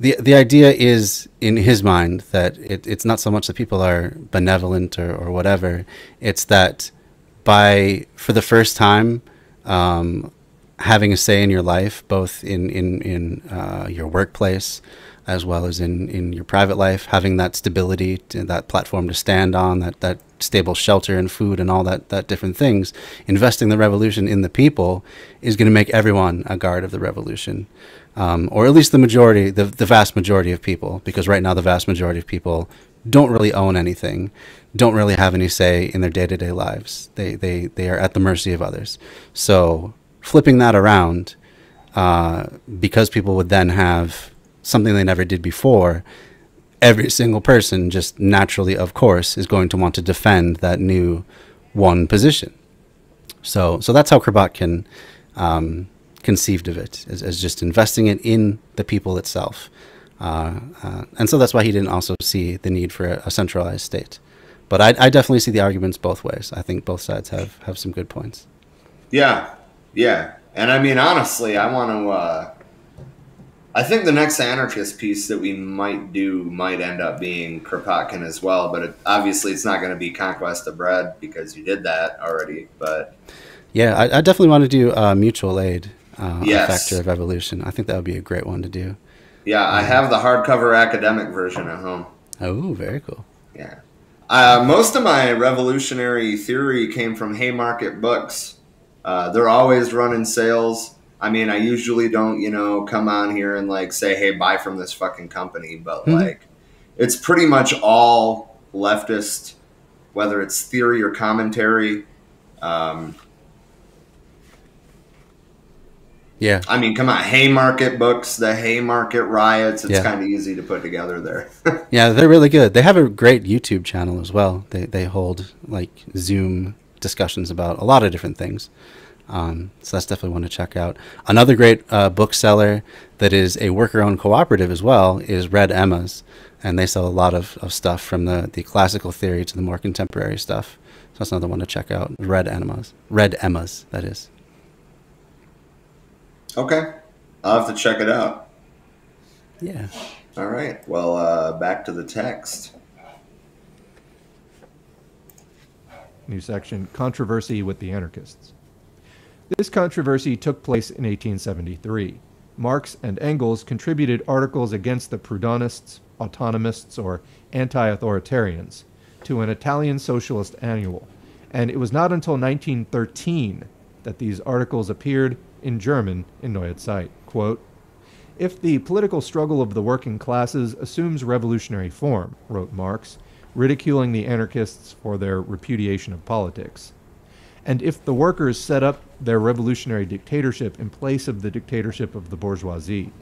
the the idea is in his mind that it, it's not so much that people are benevolent or, or whatever, it's that by for the first time um, having a say in your life, both in in in uh, your workplace as well as in in your private life, having that stability, to, that platform to stand on, that that stable shelter and food and all that that different things, investing the revolution in the people is going to make everyone a guard of the revolution. Um, or at least the majority, the, the vast majority of people, because right now the vast majority of people don't really own anything, don't really have any say in their day to day lives. They, they, they are at the mercy of others. So flipping that around, uh, because people would then have something they never did before, every single person just naturally, of course, is going to want to defend that new one position. So, so that's how Kropotkin um, conceived of it, as, as just investing it in the people itself. Uh, uh, and so that's why he didn't also see the need for a, a centralized state. But I, I, definitely see the arguments both ways. I think both sides have, have some good points. Yeah, yeah. And I mean, honestly, I want to. Uh, I think the next anarchist piece that we might do might end up being Kropotkin as well, but it, obviously it's not going to be Conquest of Bread because you did that already. But yeah, I, I definitely want to do uh, Mutual Aid, uh, yes. Factor of Evolution. I think that would be a great one to do. Yeah, I have the hardcover academic version at home. Oh, very cool. Yeah. Uh, most of my revolutionary theory came from Haymarket Books. Uh, they're always running sales. I mean, I usually don't, you know, come on here and like say, "Hey, buy from this fucking company," but mm-hmm. like, it's pretty much all leftist, whether it's theory or commentary. Um, Yeah. I mean, come on, Haymarket books, the Haymarket riots. It's yeah. kind of easy to put together there. yeah, they're really good. They have a great YouTube channel as well. They they hold like Zoom discussions about a lot of different things. Um, so that's definitely one to check out. Another great uh, bookseller that is a worker-owned cooperative as well is Red Emma's, and they sell a lot of, of stuff from the, the classical theory to the more contemporary stuff. So that's another one to check out. Red Emma's, Red Emma's, that is. Okay. I'll have to check it out. Yeah. All right. Well, uh, back to the text. New section Controversy with the Anarchists. This controversy took place in 1873. Marx and Engels contributed articles against the Proudhonists, autonomists, or anti authoritarians to an Italian socialist annual, and it was not until 1913 that these articles appeared in German in Neue Zeit. Quote, if the political struggle of the working classes assumes revolutionary form, wrote Marx, ridiculing the anarchists for their repudiation of politics, and if the workers set up their revolutionary dictatorship in place of the dictatorship of the bourgeoisie,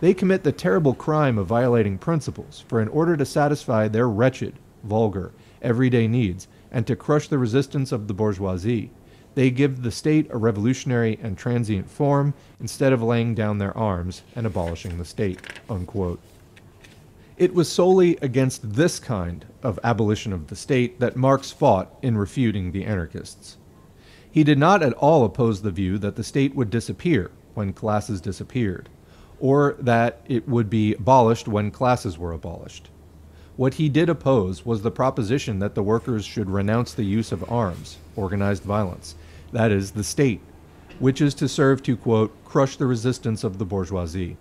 they commit the terrible crime of violating principles, for in order to satisfy their wretched, vulgar, everyday needs, and to crush the resistance of the bourgeoisie, they give the state a revolutionary and transient form instead of laying down their arms and abolishing the state. Unquote. It was solely against this kind of abolition of the state that Marx fought in refuting the anarchists. He did not at all oppose the view that the state would disappear when classes disappeared, or that it would be abolished when classes were abolished. What he did oppose was the proposition that the workers should renounce the use of arms, organized violence, that is, the state, which is to serve to, quote, crush the resistance of the bourgeoisie.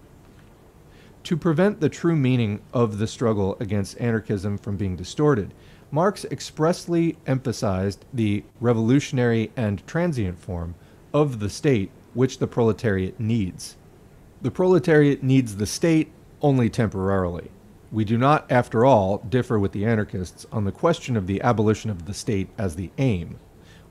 To prevent the true meaning of the struggle against anarchism from being distorted, Marx expressly emphasized the revolutionary and transient form of the state which the proletariat needs. The proletariat needs the state only temporarily. We do not, after all, differ with the anarchists on the question of the abolition of the state as the aim.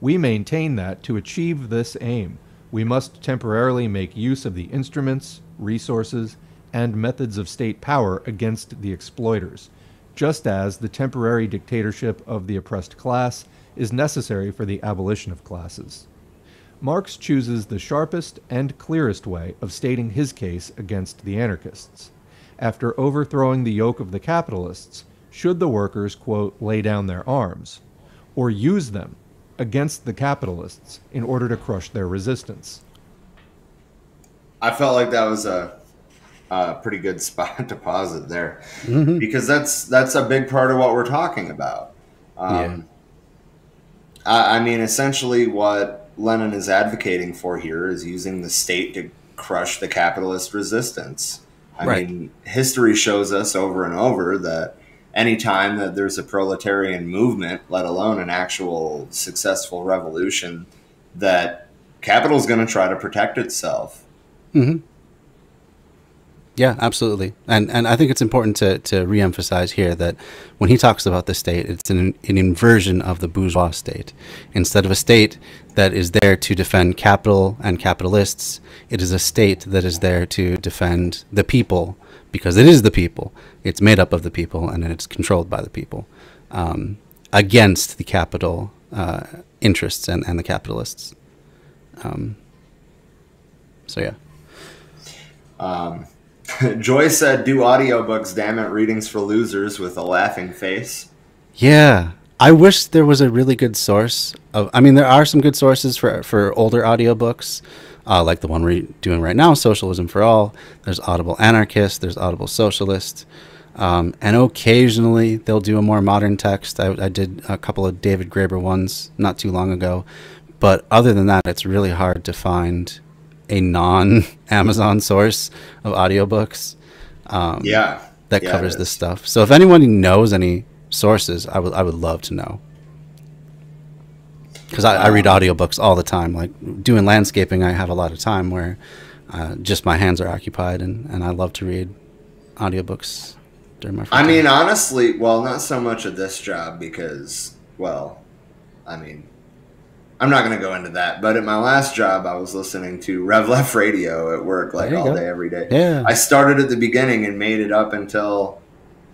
We maintain that to achieve this aim, we must temporarily make use of the instruments, resources, and methods of state power against the exploiters, just as the temporary dictatorship of the oppressed class is necessary for the abolition of classes. Marx chooses the sharpest and clearest way of stating his case against the anarchists. After overthrowing the yoke of the capitalists, should the workers, quote, lay down their arms, or use them against the capitalists in order to crush their resistance. I felt like that was a, a pretty good spot to pause it there, mm-hmm. because that's that's a big part of what we're talking about. Um, yeah. I, I mean, essentially, what Lenin is advocating for here is using the state to crush the capitalist resistance. I right. mean, history shows us over and over that anytime that there's a proletarian movement, let alone an actual successful revolution, that capital is going to try to protect itself. Mm-hmm. Yeah, absolutely. And and I think it's important to, to reemphasize here that when he talks about the state, it's an, an inversion of the bourgeois state. Instead of a state that is there to defend capital and capitalists, it is a state that is there to defend the people because it is the people. It's made up of the people and it's controlled by the people um, against the capital uh, interests and, and the capitalists. Um, so, yeah. Um, Joy said, "Do audiobooks, damn it, readings for losers with a laughing face." Yeah, I wish there was a really good source of. I mean, there are some good sources for for older audiobooks, uh, like the one we're doing right now, Socialism for All. There's Audible Anarchist. There's Audible Socialist. Um, and occasionally they'll do a more modern text. I, I did a couple of David Graeber ones not too long ago, but other than that, it's really hard to find a non Amazon source of audiobooks. Um, Yeah. that Yeah, covers this stuff. So if anyone knows any sources, I would I would love to know. Because I, I read audiobooks all the time. Like doing landscaping, I have a lot of time where uh, just my hands are occupied, and, and I love to read audiobooks during my. Free I time. mean, honestly, well, not so much at this job because, well, I mean, I'm not going to go into that. But at my last job, I was listening to Rev Left Radio at work like all go. day, every day. yeah, I started at the beginning and made it up until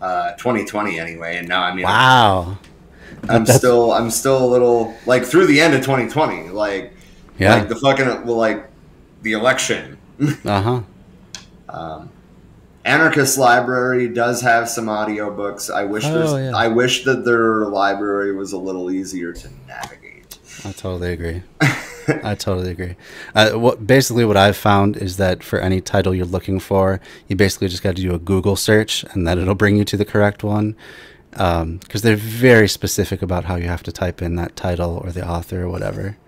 uh, 2020 anyway, and now I mean, wow, I'm still I'm still a little like through the end of 2020, like yeah, like the fucking well, like the election. uh huh. Um, Anarchist Library does have some audiobooks. I wish Oh, there's yeah. I wish that their library was a little easier to navigate. I totally agree. I totally agree. Uh, what basically what I've found is that for any title you're looking for, you basically just got to do a Google search, and then it'll bring you to the correct one. Because they're very specific about how you have to type in that title or the author or whatever.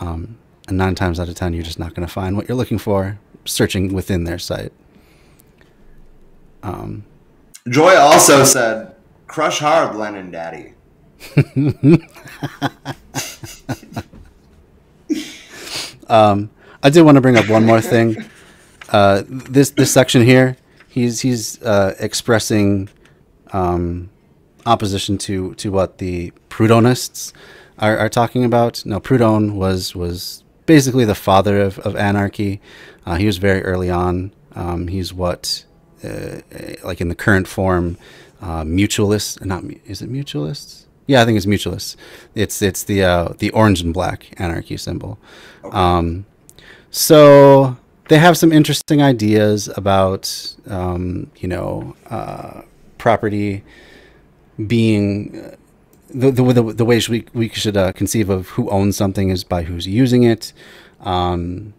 Um, and nine times out of ten, you're just not going to find what you're looking for searching within their site. Um, Joy also said, "Crush hard, Lenin Daddy." Um, I did want to bring up one more thing. Uh, this this section here, he's he's uh, expressing um, opposition to to what the Proudhonists are, are talking about. Now, Proudhon was was basically the father of, of anarchy. Uh, he was very early on. Um, he's what uh, like in the current form, uh, mutualists. Not is it mutualists? Yeah, I think it's mutualists. It's it's the uh, the orange and black anarchy symbol. Um, so they have some interesting ideas about um, you know uh, property being uh, the, the, the, the way we, we should uh, conceive of who owns something is by who's using it. Um,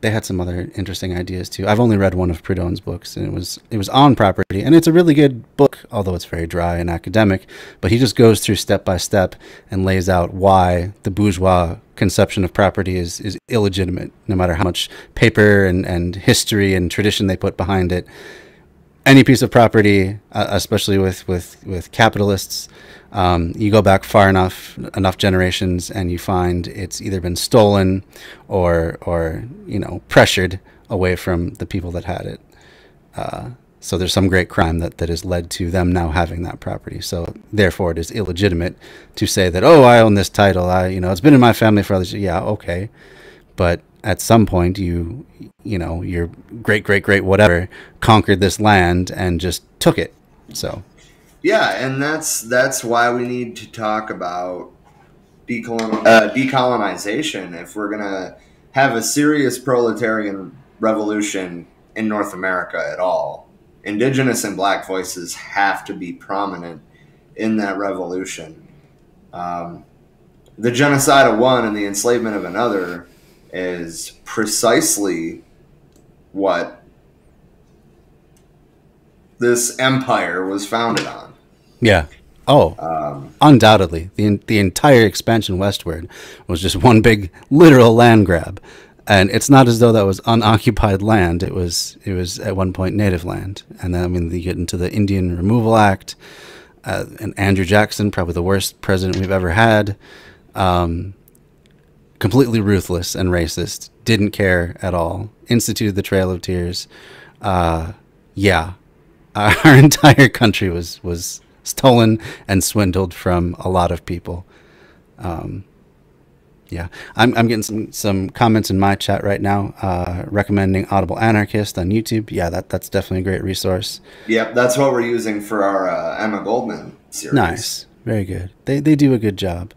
they had some other interesting ideas too. I've only read one of Proudhon's books, and it was it was on property, and it's a really good book, although it's very dry and academic. But he just goes through step by step and lays out why the bourgeois conception of property is is illegitimate, no matter how much paper and and history and tradition they put behind it any piece of property, uh, especially with with with capitalists, um, you go back far enough, enough generations, and you find it's either been stolen, or or you know pressured away from the people that had it. Uh, so there's some great crime that, that has led to them now having that property. So therefore, it is illegitimate to say that oh, I own this title. I you know it's been in my family for all this. Yeah, okay, but at some point you you know your great great great whatever conquered this land and just took it so Yeah, and that's that's why we need to talk about decolon- uh, decolonization if we're gonna have a serious proletarian revolution in North America at all. Indigenous and Black voices have to be prominent in that revolution. Um, the genocide of one and the enslavement of another is precisely what this empire was founded on. Yeah. Oh Um, undoubtedly. The the entire expansion westward was just one big literal land grab. And it's not as though that was unoccupied land. It was it was at one point native land. And then i mean you get into the indian removal act uh, and andrew jackson probably the worst president we've ever had um, completely ruthless and racist didn't care at all instituted the trail of tears. Uh, yeah. Our entire country was was stolen and swindled from a lot of people. Um, yeah, I'm I'm getting some some comments in my chat right now uh, recommending Audible Anarchist on YouTube. Yeah, that that's definitely a great resource. yep, that's what we're using for our uh, Emma Goldman series. Nice, very good. They they do a good job.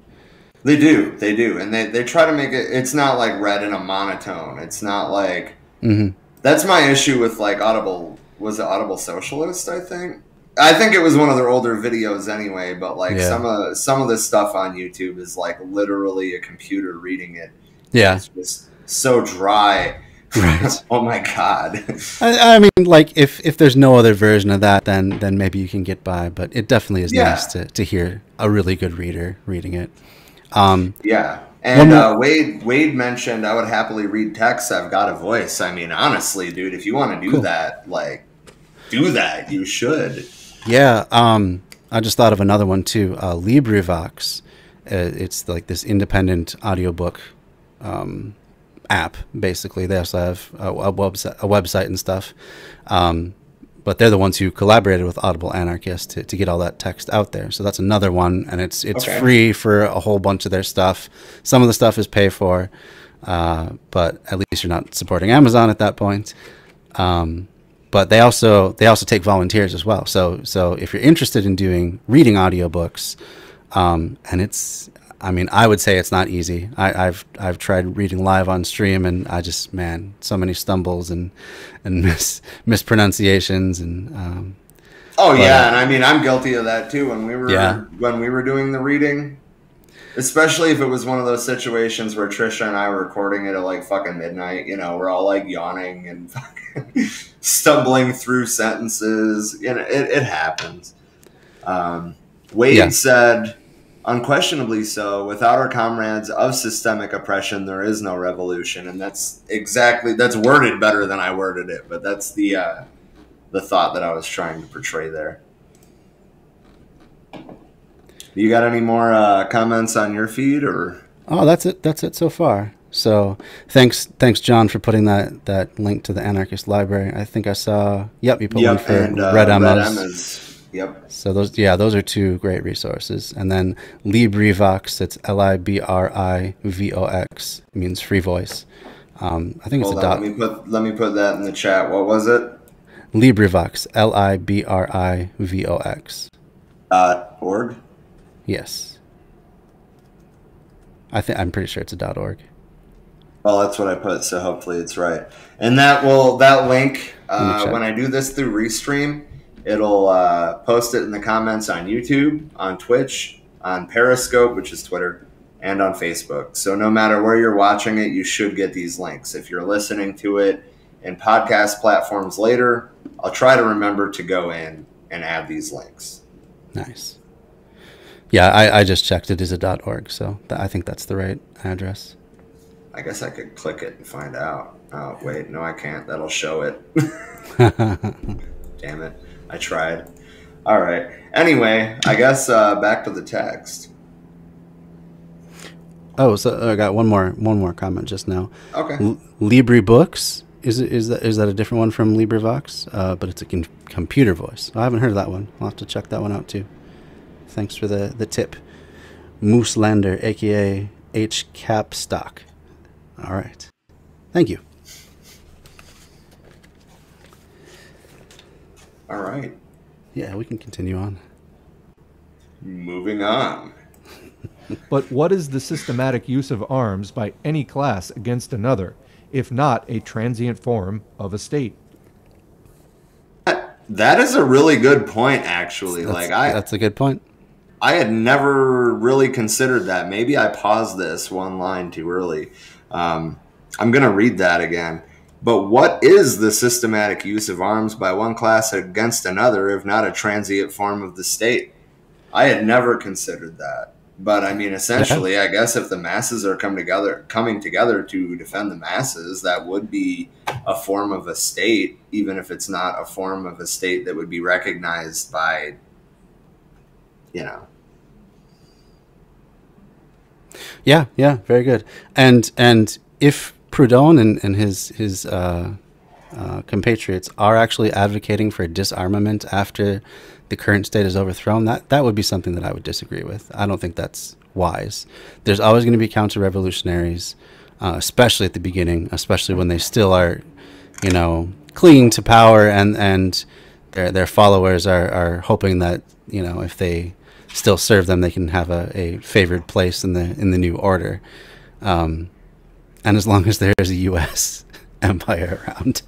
They do, they do, and they, they try to make it. It's not like read in a monotone. It's not like hmm that's my issue with like Audible. Was it Audible Socialist? I think. I think it was one of their older videos anyway. But like Yeah. some of some of this stuff on YouTube is like literally a computer reading it. Yeah. It's just so dry. Right. oh my god. I, I mean, like if if there's no other version of that, then then maybe you can get by. But it definitely is Yeah. nice to to hear a really good reader reading it. Um, Yeah. And uh, Wade Wade mentioned I would happily read text. I've got a voice. I mean, honestly, dude, if you want to do Cool. that, like, do that. You should. Yeah, um, I just thought of another one too. Uh, LibriVox. Uh, it's like this independent audiobook um, app. Basically, they also have a, a website, a website and stuff. Um, but they're the ones who collaborated with Audible Anarchist to, to get all that text out there. So that's another one, and it's it's Okay. free for a whole bunch of their stuff. Some of the stuff is pay for, uh, but at least you're not supporting Amazon at that point. Um, but they also they also take volunteers as well. So so if you're interested in doing reading audiobooks, um, and it's I mean I would say it's not easy. I, I've I've tried reading live on stream, and I just man so many stumbles and and mis, mispronunciations and um, Oh yeah, uh, and I mean I'm guilty of that too. When we were Yeah. when we were doing the reading, especially if it was one of those situations where Trisha and I were recording it at like fucking midnight. You know, we're all like yawning and fucking stumbling through sentences. You know, it, it happens. Um, Wade Yeah. said, unquestionably so. Without our comrades of systemic oppression, there is no revolution, and that's exactly that's worded better than I worded it. But that's the uh, the thought that I was trying to portray there. You got any more uh, comments on your feed, or oh that's it that's it so far. So thanks thanks John for putting that that link to the anarchist library. I think I saw yep you put one for uh, Red Emma's. Yep. So those, yeah, those are two great resources. And then LibriVox, it's L-I-B-R-I-V-O-X, means free voice. Um, I think it's a on, dot. let me put let me put that in the chat. What was it? LibriVox, L-I-B-R-I-V-O-X. Dot org. Yes. I think I'm pretty sure it's a dot .org. Well, that's what I put, so hopefully it's right. And that will that link uh, when I do this through Restream, it'll uh, post it in the comments on YouTube, on Twitch, on Periscope, which is Twitter, and on Facebook. So no matter where you're watching it, you should get these links. If you're listening to it in podcast platforms later, I'll try to remember to go in and add these links. Nice. Yeah, I, I just checked It is a dot .org, so th- I think that's the right address. I guess I could click it and find out. Oh wait, no, I can't. That'll show it. Damn it. I tried. All right. Anyway, I guess uh, back to the text. oh, so I got one more one more comment just now. Okay. L- LibriBooks is it, is that is that a different one from LibriVox? Uh, but it's a con- computer voice. I haven't heard of that one. I'll have to check that one out too. Thanks for the the tip, Moose Lander, aka H Cap Stock. All right, thank you. All right. Yeah, we can continue on. Moving on. But what is the systematic use of arms by any class against another, if not a transient form of a state? That is a really good point, actually. That's, like I, that's a good point. I had never really considered that. Maybe I paused this one line too early. Um, I'm going to read that again. But what is the systematic use of arms by one class against another, if not a transient form of the state? I had never considered that. But I mean, essentially, I guess if the masses are come together, coming together to defend the masses, that would be a form of a state, even if it's not a form of a state that would be recognized by, you know, Yeah, yeah, very good. And and if Proudhon and, and his his uh, uh, compatriots are actually advocating for disarmament after the current state is overthrown, that that would be something that I would disagree with. I don't think that's wise. There's always going to be counter-revolutionaries, uh, especially at the beginning, especially when they still are, you know, clinging to power and and their their followers are are hoping that you know if they still serve them, they can have a, a favored place in the in the new order. Um, and as long as there is a U.S., empire around,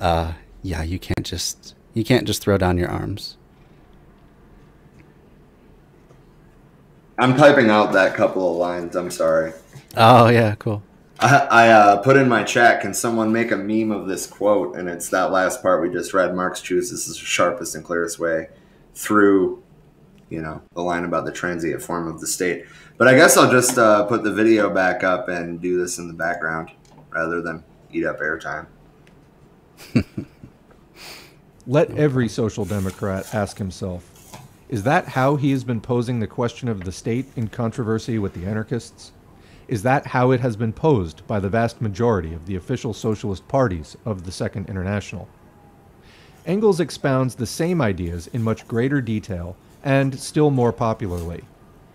uh, yeah, you can't just you can't just throw down your arms. I'm typing out that couple of lines. I'm sorry. Oh yeah, cool. I, I uh, put in my chat. Can someone make a meme of this quote? And it's that last part we just read. Marx chooses the sharpest and clearest way through, you know, the line about the transient form of the state. But I guess I'll just uh, put the video back up and do this in the background rather than eat up airtime. Let every social democrat ask himself is that how he has been posing the question of the state in controversy with the anarchists? Is that how it has been posed by the vast majority of the official socialist parties of the Second International? Engels expounds the same ideas in much greater detail and still more popularly.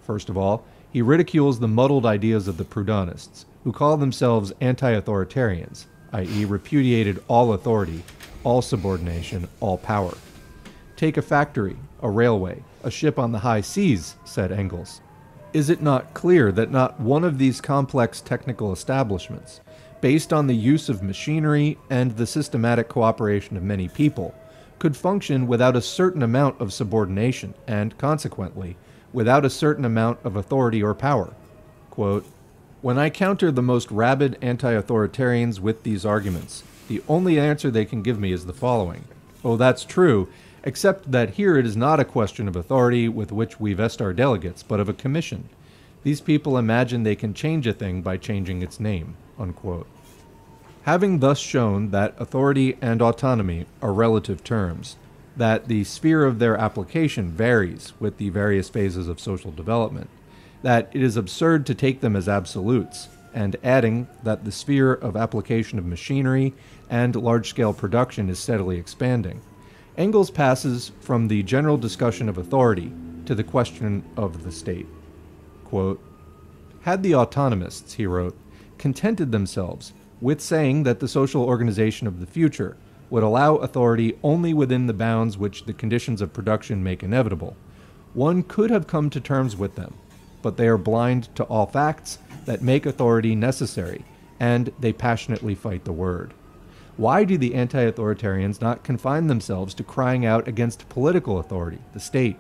First of all, he ridicules the muddled ideas of the Proudhonists, who call themselves anti authoritarians, i.e., repudiated all authority, all subordination, all power. Take a factory, a railway, a ship on the high seas, said Engels. Is it not clear that not one of these complex technical establishments, based on the use of machinery and the systematic cooperation of many people, could function without a certain amount of subordination and, consequently, without a certain amount of authority or power? Quote, when I counter the most rabid anti authoritarians with these arguments, the only answer they can give me is the following Oh, that's true, except that here it is not a question of authority with which we vest our delegates, but of a commission. These people imagine they can change a thing by changing its name. Unquote. Having thus shown that authority and autonomy are relative terms, that the sphere of their application varies with the various phases of social development, that it is absurd to take them as absolutes, and adding that the sphere of application of machinery and large scale production is steadily expanding. Engels passes from the general discussion of authority to the question of the state. Quote, Had the autonomists, he wrote, contented themselves with saying that the social organization of the future would allow authority only within the bounds which the conditions of production make inevitable, one could have come to terms with them but they are blind to all facts that make authority necessary, and they passionately fight the word. Why do the anti authoritarians not confine themselves to crying out against political authority, the state?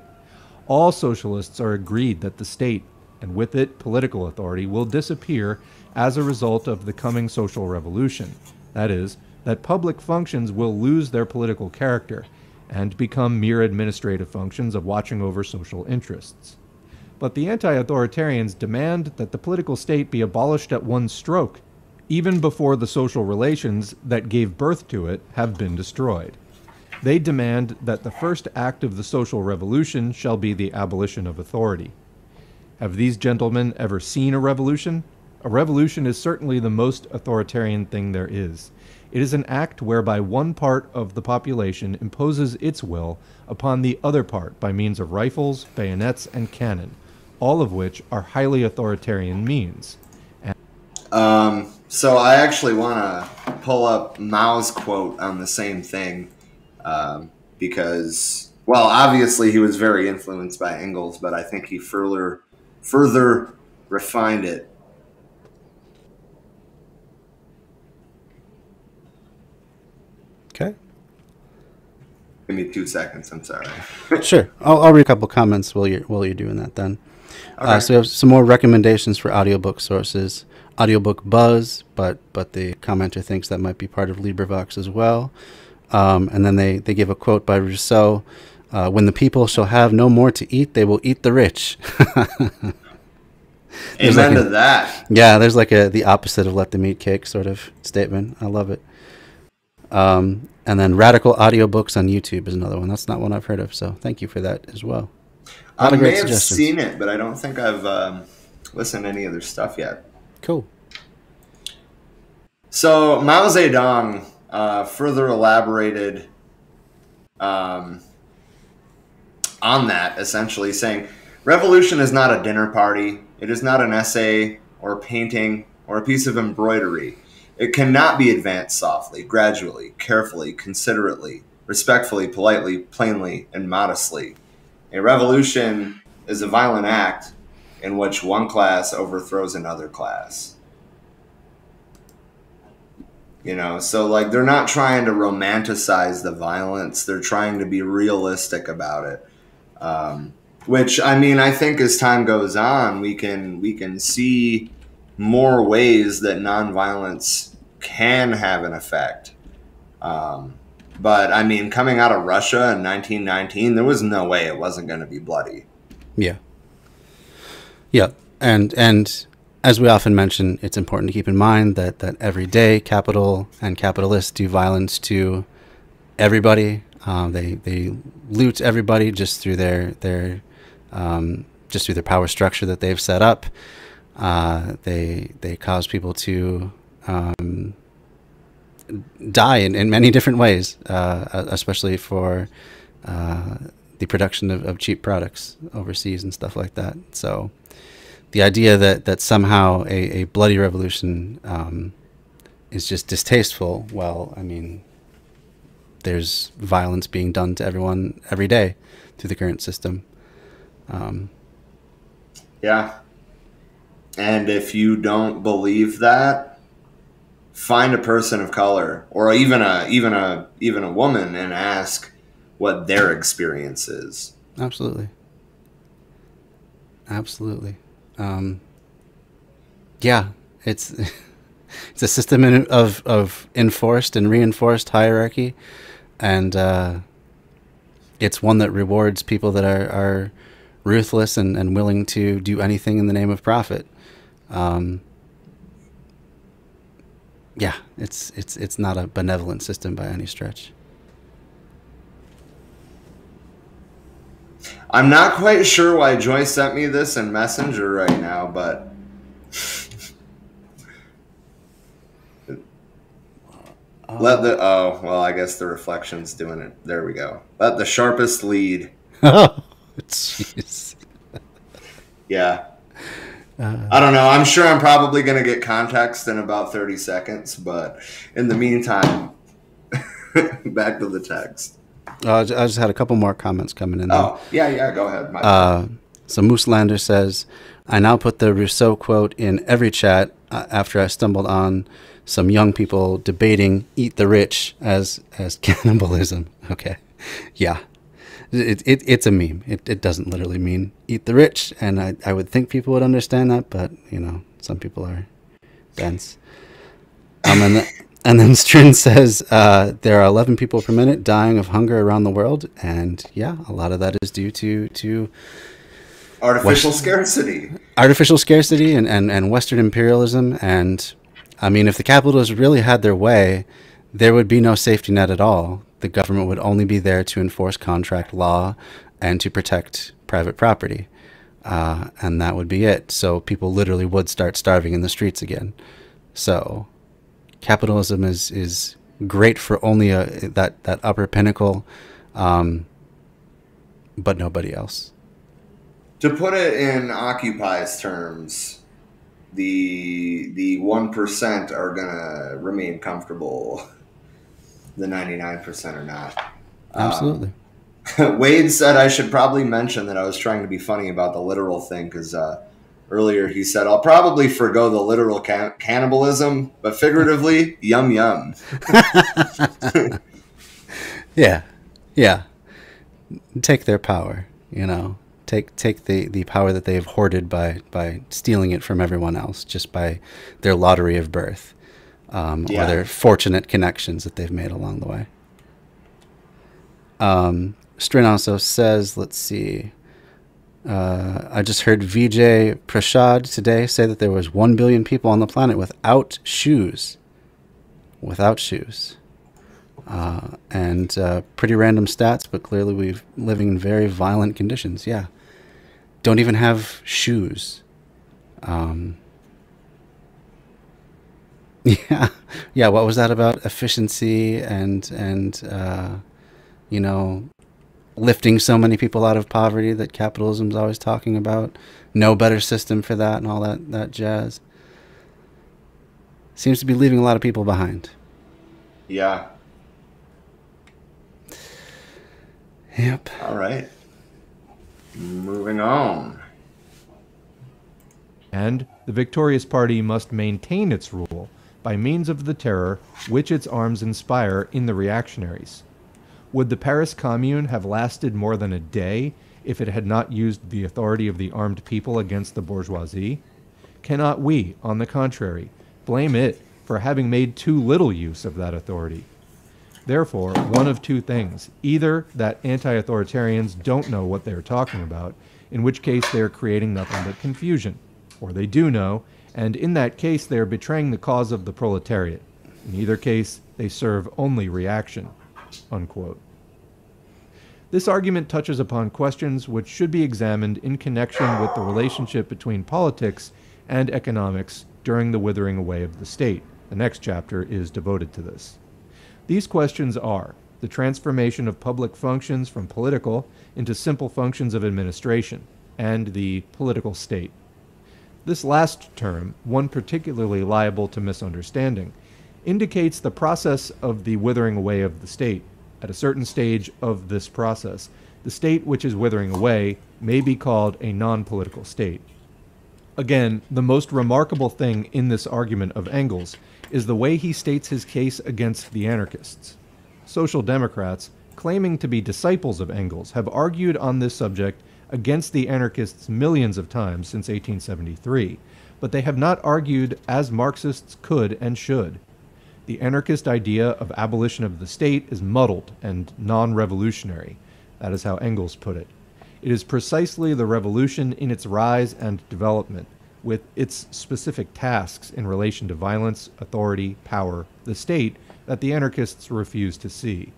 All socialists are agreed that the state, and with it political authority, will disappear as a result of the coming social revolution. That is, that public functions will lose their political character and become mere administrative functions of watching over social interests. But the anti authoritarians demand that the political state be abolished at one stroke, even before the social relations that gave birth to it have been destroyed. They demand that the first act of the social revolution shall be the abolition of authority. Have these gentlemen ever seen a revolution? A revolution is certainly the most authoritarian thing there is. It is an act whereby one part of the population imposes its will upon the other part by means of rifles, bayonets, and cannon, all of which are highly authoritarian means. Um, so I actually want to pull up Mao's quote on the same thing um, because, well, obviously he was very influenced by Engels, but I think he further further refined it. Okay. Give me two seconds. I'm sorry. sure. I'll, I'll read a couple comments while you're while you're doing that. Then. Uh, okay. Uh, so we have some more recommendations for audiobook sources. Audiobook Buzz, but but the commenter thinks that might be part of LibriVox as well. Um, and then they, they give a quote by Rousseau uh, When the people shall have no more to eat, they will eat the rich. Amen like to a, that. Yeah, there's like a the opposite of let them eat cake sort of statement. I love it. Um, and then Radical Audiobooks on YouTube is another one. That's not one I've heard of, so thank you for that as well. I may have seen it, but I don't think I've um, listened to any of their stuff yet. Cool. So Mao Zedong uh, further elaborated um, on that, essentially saying, "Revolution is not a dinner party. It is not an essay or a painting or a piece of embroidery. It cannot be advanced softly, gradually, carefully, considerately, respectfully, politely, plainly, and modestly." A revolution is a violent act in which one class overthrows another class. You know, so like they're not trying to romanticize the violence; they're trying to be realistic about it. Um, which I mean, I think as time goes on, we can we can see more ways that nonviolence can have an effect. Um, but I mean, coming out of Russia in 1919, there was no way it wasn't going to be bloody. Yeah. Yeah, and and as we often mention, it's important to keep in mind that that every day capital and capitalists do violence to everybody. Um, they they loot everybody just through their their um, just through their power structure that they've set up. Uh, they they cause people to um, die in, in many different ways, uh, especially for uh, the production of, of cheap products overseas and stuff like that. So the idea that, that somehow a, a bloody revolution um, is just distasteful, well, I mean, there's violence being done to everyone every day through the current system. Um, yeah. And if you don't believe that, find a person of color or even a even a even a woman and ask what their experience is. Absolutely. Absolutely. Um, yeah, it's it's a system in, of of enforced and reinforced hierarchy, and uh, it's one that rewards people that are, are ruthless and, and willing to do anything in the name of profit. Um, yeah, it's it's it's not a benevolent system by any stretch. I'm not quite sure why Joy sent me this in Messenger right now, but let the oh well, I guess the reflection's doing it. There we go. Let the sharpest lead. Oh, jeez. yeah. Uh, I don't know. I'm sure I'm probably going to get context in about 30 seconds, but in the meantime, back to the text. Uh, I just had a couple more comments coming in. Oh, yeah, yeah, go ahead. Uh, so Mooselander says, I now put the Rousseau quote in every chat uh, after I stumbled on some young people debating "eat the rich" as as cannibalism. Okay, yeah, it, it it's a meme. It it doesn't literally mean "eat the rich," and I I would think people would understand that, but you know, some people are dense. Um, and the, and then Strin says uh, there are 11 people per minute dying of hunger around the world, and yeah, a lot of that is due to to artificial West- scarcity, artificial scarcity, and, and and Western imperialism. And I mean, if the capitalists really had their way, there would be no safety net at all. The government would only be there to enforce contract law and to protect private property, uh, and that would be it. So people literally would start starving in the streets again. So capitalism is is great for only a that that upper pinnacle, um, but nobody else. To put it in Occupy's terms, the the one percent are gonna remain comfortable. The ninety nine percent or not. Absolutely. Um, Wade said I should probably mention that I was trying to be funny about the literal thing because uh, earlier he said I'll probably forego the literal can- cannibalism, but figuratively, yum yum. yeah, yeah. Take their power, you know. Take take the, the power that they have hoarded by by stealing it from everyone else, just by their lottery of birth, um, yeah. or their fortunate connections that they've made along the way. Um, Strin also says, let's see. Uh, I just heard Vijay Prashad today say that there was 1 billion people on the planet without shoes. Without shoes. Uh, and uh, pretty random stats, but clearly we're living in very violent conditions. Yeah. Don't even have shoes. Um, yeah. Yeah. What was that about? Efficiency and, and, uh, you know, lifting so many people out of poverty that capitalism's always talking about. No better system for that and all that, that jazz. Seems to be leaving a lot of people behind. Yeah. Yep. All right. Moving on. And the victorious party must maintain its rule by means of the terror which its arms inspire in the reactionaries. Would the Paris Commune have lasted more than a day if it had not used the authority of the armed people against the bourgeoisie? Cannot we, on the contrary, blame it for having made too little use of that authority? Therefore, one of two things either that anti authoritarians don't know what they're talking about, in which case they're creating nothing but confusion, or they do know, and in that case they're betraying the cause of the proletariat. In either case, they serve only reaction. Unquote. This argument touches upon questions which should be examined in connection with the relationship between politics and economics during the withering away of the state. The next chapter is devoted to this. These questions are the transformation of public functions from political into simple functions of administration, and the political state. This last term, one particularly liable to misunderstanding, indicates the process of the withering away of the state. At a certain stage of this process, the state which is withering away may be called a non political state. Again, the most remarkable thing in this argument of Engels is the way he states his case against the anarchists. Social Democrats, claiming to be disciples of Engels, have argued on this subject against the anarchists millions of times since 1873, but they have not argued as Marxists could and should. The anarchist idea of abolition of the state is muddled and non revolutionary. That is how Engels put it. It is precisely the revolution in its rise and development, with its specific tasks in relation to violence, authority, power, the state, that the anarchists refuse to see.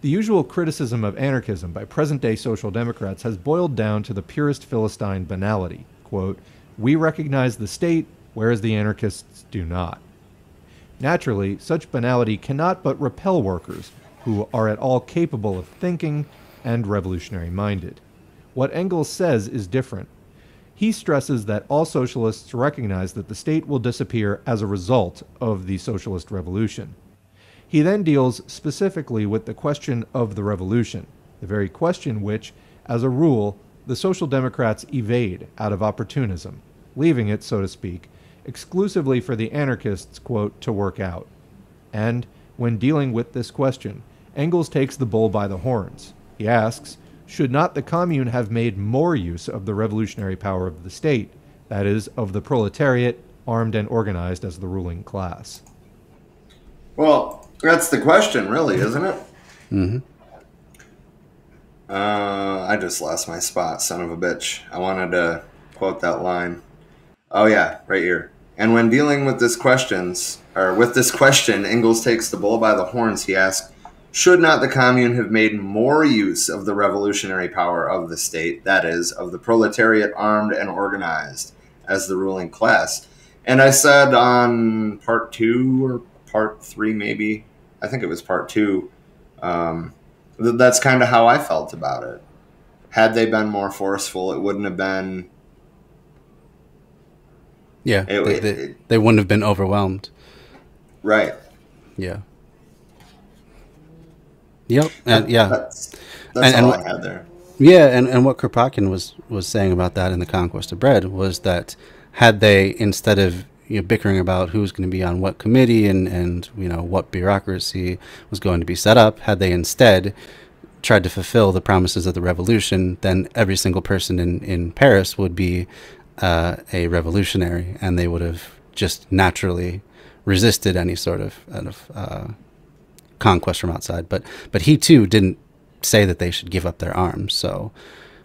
The usual criticism of anarchism by present day social democrats has boiled down to the purest Philistine banality quote, We recognize the state, whereas the anarchists do not. Naturally, such banality cannot but repel workers who are at all capable of thinking and revolutionary minded. What Engels says is different. He stresses that all socialists recognize that the state will disappear as a result of the socialist revolution. He then deals specifically with the question of the revolution, the very question which, as a rule, the Social Democrats evade out of opportunism, leaving it, so to speak, exclusively for the anarchists, quote, to work out. And, when dealing with this question, Engels takes the bull by the horns. He asks, should not the commune have made more use of the revolutionary power of the state, that is, of the proletariat, armed and organized as the ruling class? Well, that's the question, really, isn't it? Mm-hmm. Uh, I just lost my spot, son of a bitch. I wanted to quote that line. Oh yeah, right here. And when dealing with this questions or with this question, Engels takes the bull by the horns. He asks, "Should not the commune have made more use of the revolutionary power of the state, that is, of the proletariat armed and organized as the ruling class?" And I said on part two or part three, maybe I think it was part two. Um, th- that's kind of how I felt about it. Had they been more forceful, it wouldn't have been. Yeah, It- they, they, it- they wouldn't have been overwhelmed. Right. Yeah. Yep. And yeah. That's, that's And- and all what- I had there. Yeah, and, and what Kropotkin was, was saying about that in the Conquest of Bread was that had they instead of you know, bickering about who's going to be on what committee and, and you know what bureaucracy was going to be set up, had they instead tried to fulfill the promises of the revolution, then every single person in, in Paris would be uh, a revolutionary, and they would have just naturally resisted any sort of, of uh, conquest from outside. But but he too didn't say that they should give up their arms. So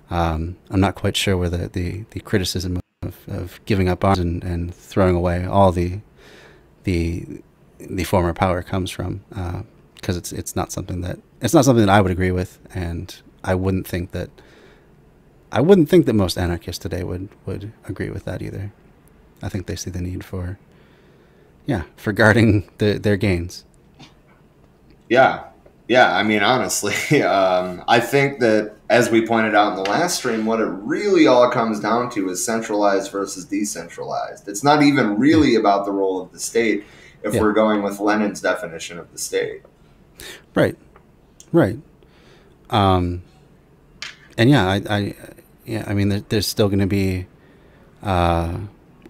um, I'm not quite sure where the, the, the criticism of, of giving up arms and, and throwing away all the the the former power comes from because it's it's not something that it's not something that I would agree with, and I wouldn't think that I wouldn't think that most anarchists today would would agree with that either. I think they see the need for yeah for guarding the, their gains. Yeah. Yeah. I mean, honestly, um, I think that as we pointed out in the last stream, what it really all comes down to is centralized versus decentralized. It's not even really about the role of the state if Yeah. we're going with Lenin's definition of the state. Right, right. Um, and yeah, I, I yeah, I mean, there, there's still going to be uh,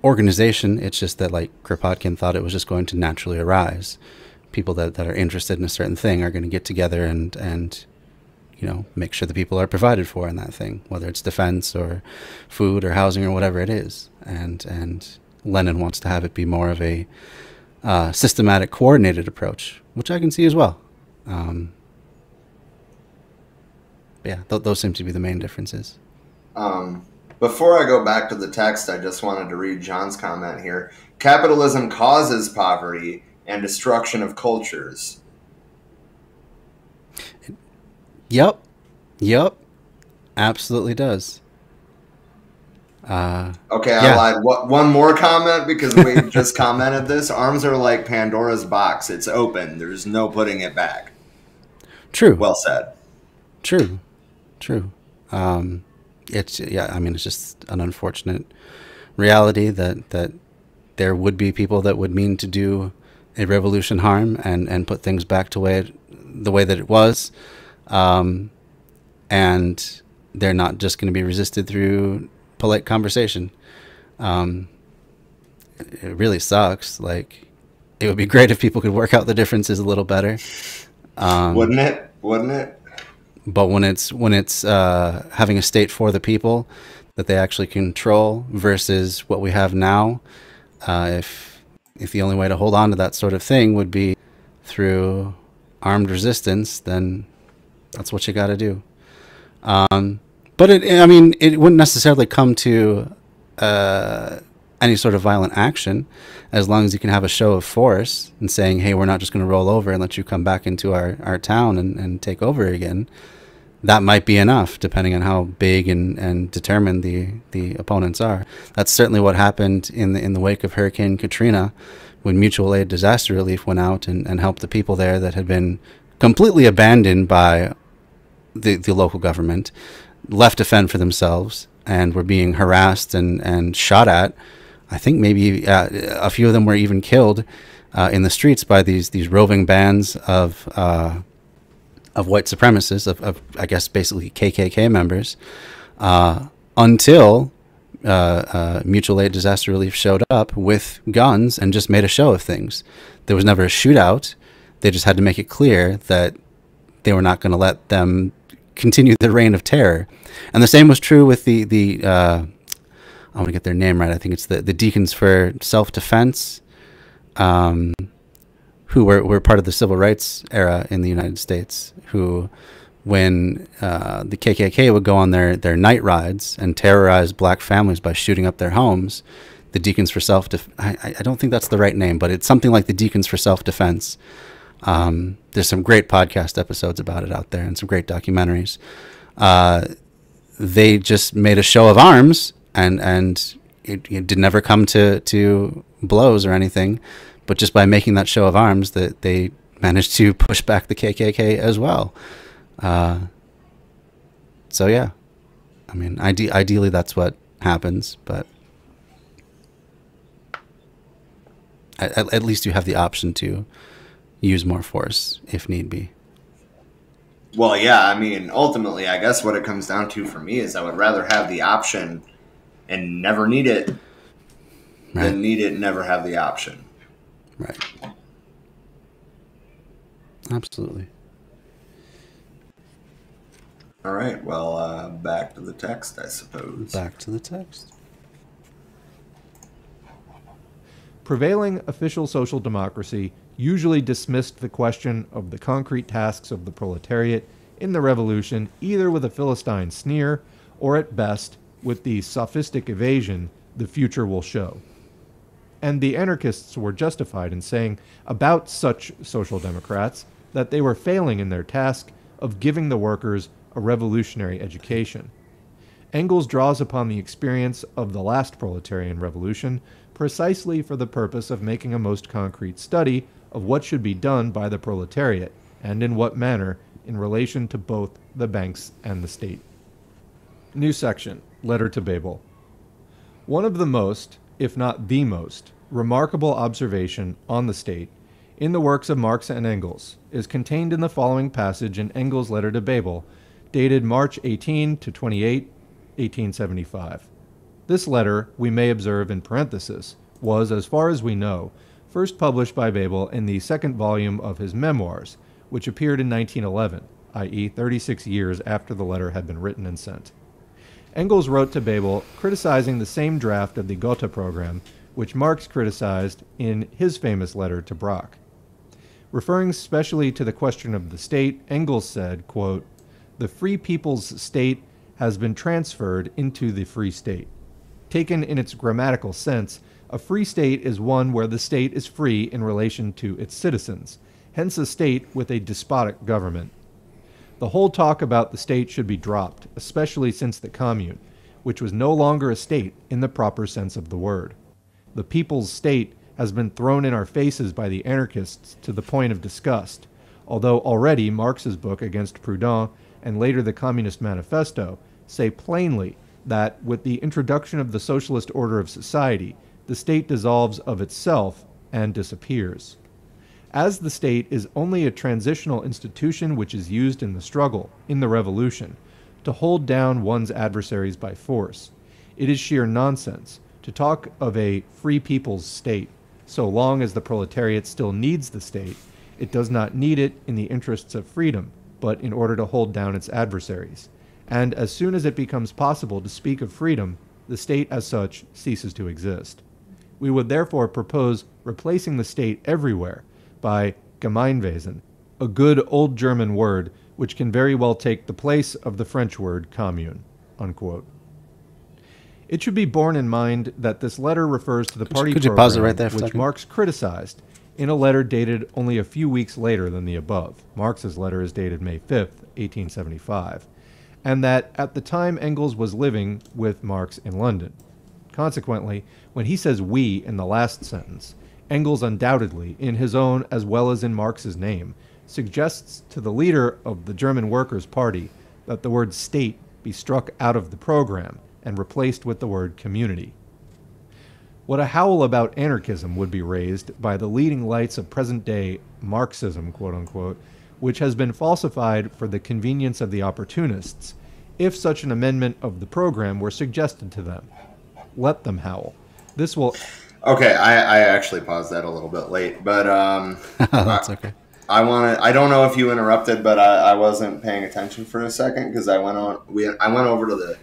organization. It's just that like Kropotkin thought it was just going to naturally arise. People that, that are interested in a certain thing are going to get together and and you know make sure the people are provided for in that thing, whether it's defense or food or housing or whatever it is. And and Lenin wants to have it be more of a uh, systematic, coordinated approach, which I can see as well. Um, yeah, th- those seem to be the main differences. Um, before I go back to the text, I just wanted to read John's comment here. Capitalism causes poverty and destruction of cultures. Yep. Yep. Absolutely does. Uh, okay, I yeah. lied. What, one more comment because we just commented this. Arms are like Pandora's box. It's open. There's no putting it back. True. Well said. True. True. Um, it's yeah. I mean, it's just an unfortunate reality that that there would be people that would mean to do a revolution harm and and put things back to way the way that it was, um, and they're not just going to be resisted through polite conversation. Um, it really sucks. Like, it would be great if people could work out the differences a little better. Um, Wouldn't it? Wouldn't it? But when it's when it's uh, having a state for the people that they actually control versus what we have now, uh, if if the only way to hold on to that sort of thing would be through armed resistance, then that's what you got to do. Um, but it, I mean, it wouldn't necessarily come to uh, any sort of violent action as long as you can have a show of force and saying, hey, we're not just going to roll over and let you come back into our, our town and, and take over again. That might be enough, depending on how big and, and determined the, the opponents are. That's certainly what happened in the, in the wake of Hurricane Katrina when mutual aid disaster relief went out and, and helped the people there that had been completely abandoned by the, the local government left to fend for themselves and were being harassed and, and shot at. I think maybe uh, a few of them were even killed uh, in the streets by these these roving bands of uh, of white supremacists, of, of, I guess basically KKK members, uh, until uh, uh, Mutual Aid Disaster Relief showed up with guns and just made a show of things. There was never a shootout. They just had to make it clear that they were not going to let them continue the reign of terror. And the same was true with the the uh, I want to get their name right. I think it's the the Deacons for Self Defense, um, who were were part of the civil rights era in the United States. Who, when uh, the KKK would go on their their night rides and terrorize black families by shooting up their homes, the Deacons for Self Def- I, I don't think that's the right name, but it's something like the Deacons for Self Defense. Um, there's some great podcast episodes about it out there and some great documentaries. Uh, they just made a show of arms and and it, it did never come to to blows or anything, but just by making that show of arms, that they managed to push back the KKK as well. Uh, so yeah, I mean, ide- ideally that's what happens, but at, at least you have the option to use more force if need be. Well, yeah, I mean, ultimately, I guess what it comes down to for me is I would rather have the option and never need it right. than need it and never have the option. Right. Absolutely. All right. Well, uh, back to the text, I suppose. Back to the text. Prevailing official social democracy usually dismissed the question of the concrete tasks of the proletariat in the revolution either with a Philistine sneer or at best with the sophistic evasion the future will show. And the anarchists were justified in saying about such social democrats that they were failing in their task of giving the workers a revolutionary education. Engels draws upon the experience of the last proletarian revolution precisely for the purpose of making a most concrete study of what should be done by the proletariat and in what manner in relation to both the banks and the state. New section Letter to Bebel. One of the most, if not the most, remarkable observation on the state in the works of Marx and Engels is contained in the following passage in Engels' letter to Bebel, dated March 18 to 28, 1875. This letter, we may observe in parenthesis, was, as far as we know, first published by Bebel in the second volume of his memoirs, which appeared in 1911, i.e., 36 years after the letter had been written and sent. Engels wrote to Bebel criticizing the same draft of the Gotha program which Marx criticized in his famous letter to Bracke. Referring specially to the question of the state, Engels said, quote, The free people's state has been transferred into the free state. Taken in its grammatical sense, a free state is one where the state is free in relation to its citizens, hence a state with a despotic government. The whole talk about the state should be dropped, especially since the commune, which was no longer a state in the proper sense of the word. The people's state has been thrown in our faces by the anarchists to the point of disgust, although already Marx's book against Proudhon and later the Communist Manifesto say plainly that with the introduction of the socialist order of society, the state dissolves of itself and disappears. As the state is only a transitional institution which is used in the struggle, in the revolution, to hold down one's adversaries by force, it is sheer nonsense to talk of a free people's state. So long as the proletariat still needs the state, it does not need it in the interests of freedom, but in order to hold down its adversaries. And as soon as it becomes possible to speak of freedom, the state as such ceases to exist. We would therefore propose replacing the state everywhere by Gemeinwesen, a good old German word which can very well take the place of the French word commune. Unquote. It should be borne in mind that this letter refers to the Could party you- program, right there for which second? Marx criticized in a letter dated only a few weeks later than the above. Marx's letter is dated May 5th, 1875, and that at the time Engels was living with Marx in London. Consequently, when he says we in the last sentence, Engels undoubtedly, in his own as well as in Marx's name, suggests to the leader of the German Workers' Party that the word state be struck out of the program and replaced with the word community. What a howl about anarchism would be raised by the leading lights of present day Marxism, quote unquote, which has been falsified for the convenience of the opportunists, if such an amendment of the program were suggested to them. Let them howl. This will Okay, I, I actually paused that a little bit late, but um, That's okay. I want to. I don't know if you interrupted, but I, I wasn't paying attention for a second because I went on. We I went over to the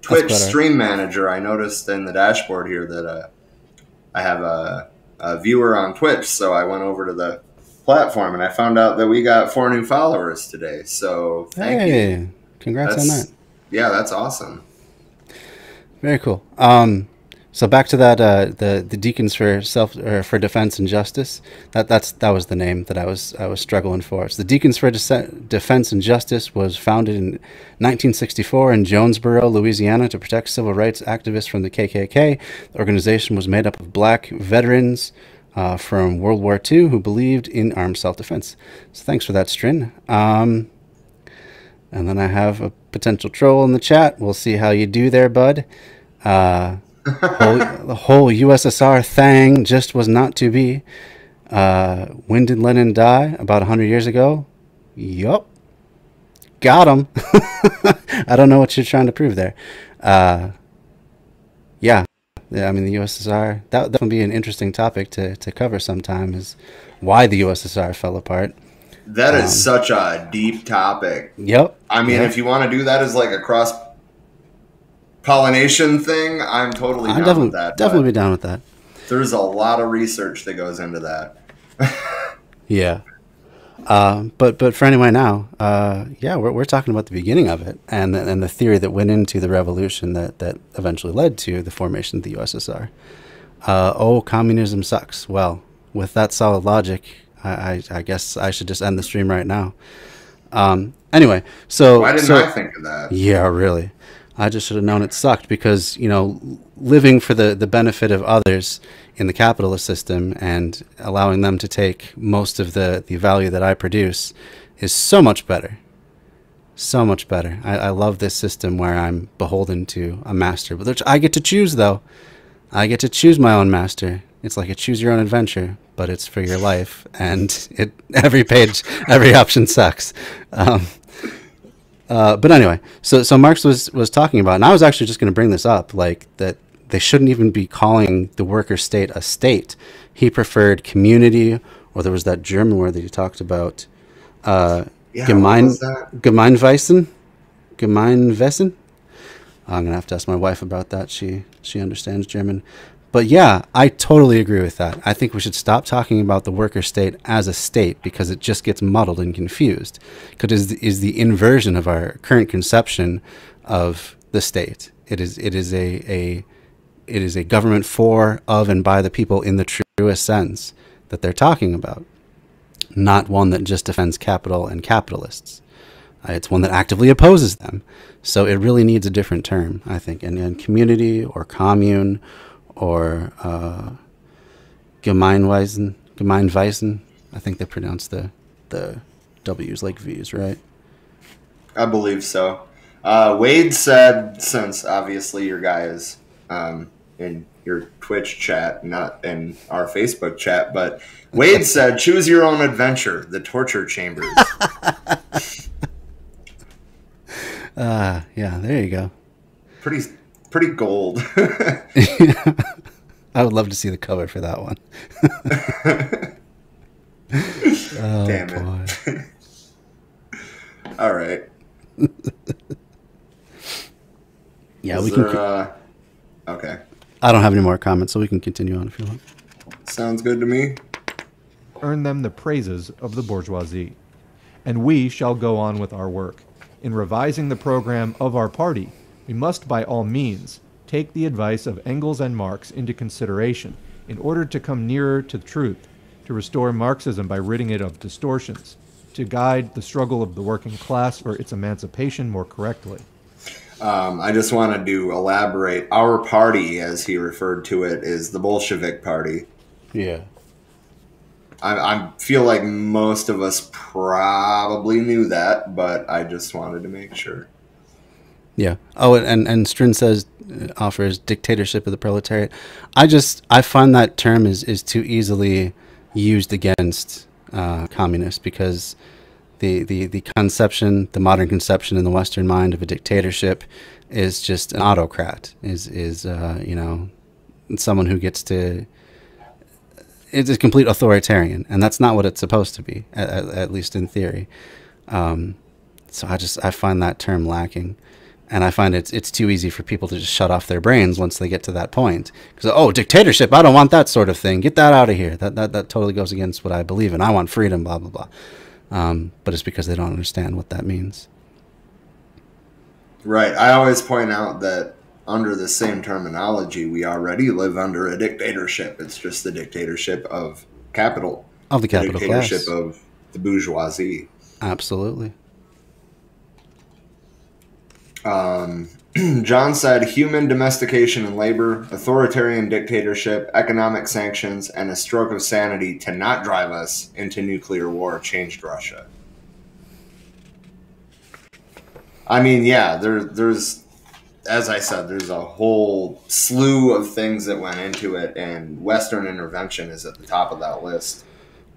Twitch. Stream Manager. I noticed in the dashboard here that uh, I have a, a viewer on Twitch, so I went over to the platform and I found out that we got four new followers today. So thank you. Hey, congrats on that. Yeah, that's awesome. Very cool. Um, so back to that, uh, the the Deacons for Self or for Defense and Justice. That that's that was the name that I was I was struggling for. So the Deacons for Dece- Defense and Justice was founded in 1964 in Jonesboro, Louisiana, to protect civil rights activists from the KKK. The organization was made up of black veterans. Uh, from World War II, who believed in armed self-defense. So thanks for that, Strin. Um, and then I have a potential troll in the chat. We'll see how you do there, bud. Uh, whole, the whole USSR thing just was not to be. Uh, when did Lenin die? About 100 years ago? Yup. Got him. I don't know what you're trying to prove there. Uh, yeah. yeah, I mean, the USSR, that, that would be an interesting topic to, to cover sometime is why the USSR fell apart. That is Um, such a deep topic. Yep. I mean, Yep. if you want to do that as like a cross pollination thing, I'm totally I'm down definitely, with that. definitely be down with that. There's a lot of research that goes into that. Yeah. Uh, but but for anyway now, uh, yeah, we're, we're talking about the beginning of it and the, and the theory that went into the revolution that, that eventually led to the formation of the USSR. Uh, oh, communism sucks. Well, with that solid logic, I, I, I guess I should just end the stream right now. Um, anyway, so Why didn't so, I think of that? yeah, really. I just should have known it sucked because, you know, living for the, the benefit of others in the capitalist system and allowing them to take most of the, the value that I produce is so much better. So much better. I, I love this system where I'm beholden to a master, but which I get to choose, though. I get to choose my own master. It's like a choose your own adventure, but it's for your life, and it every page, every option sucks. Um, Uh, but anyway, so so Marx was was talking about, and I was actually just going to bring this up, like that they shouldn't even be calling the worker state a state. He preferred community, or there was that German word that he talked about, uh, Yeah, Gemein, what was that? Gemeinwesen, Gemeinwesen. I'm gonna have to ask my wife about that. She she understands German. But yeah, I totally agree with that. I think we should stop talking about the worker state as a state because it just gets muddled and confused. Because it is, is the inversion of our current conception of the state. It is it is a, a it is a government for, of, and by the people in the truest sense that they're talking about, not one that just defends capital and capitalists. Uh, it's one that actively opposes them. So it really needs a different term, I think. And, and community or commune or uh, Gemeinweisen, Gemeinweisen, I think they pronounce the, the W's like V's, right? I believe so. Uh, Wade said, since obviously your guy is um, in your Twitch chat, not in our Facebook chat, but Wade said, choose your own adventure, the torture chambers. Ah, yeah, there you go. pretty, pretty gold. I would love to see the cover for that one. oh, Damn boy. it. All right. Yeah, Is we can. uh, okay. I don't have any more comments, so we can continue on if you want. Sounds good to me. earn them the praises of the bourgeoisie. And we shall go on with our work. In revising the program of our party, we must by all means take the advice of Engels and Marx into consideration in order to come nearer to the truth, to restore Marxism by ridding it of distortions, to guide the struggle of the working class for its emancipation more correctly. Um, I just wanted to elaborate. Our party, as he referred to it, is the Bolshevik Party. Yeah. I, I feel like most of us probably knew that, but I just wanted to make sure. Yeah. Oh, and and, Strin says uh, offers dictatorship of the proletariat. I just I find that term is is too easily used against uh, communists because the, the the conception, the modern conception in the Western mind of a dictatorship is just an autocrat. Is is uh, you know someone who gets to it's a complete authoritarian, and that's not what it's supposed to be, at, at, at least in theory. Um, so I just I find that term lacking, and I find it's it's too easy for people to just shut off their brains once they get to that point. Because oh, dictatorship, I don't want that sort of thing. Get that out of here. That that that totally goes against what I believe in. I want freedom. Blah blah blah. Um, but it's because they don't understand what that means. Right. I always point out that under the same terminology, we already live under a dictatorship. It's just the dictatorship of capital, Of the the capital class. dictatorship of the bourgeoisie. Absolutely. Um, John said human domestication and labor, authoritarian dictatorship, economic sanctions, and a stroke of sanity to not drive us into nuclear war changed Russia. I mean, yeah, there, there's, as I said, there's a whole slew of things that went into it, and Western intervention is at the top of that list.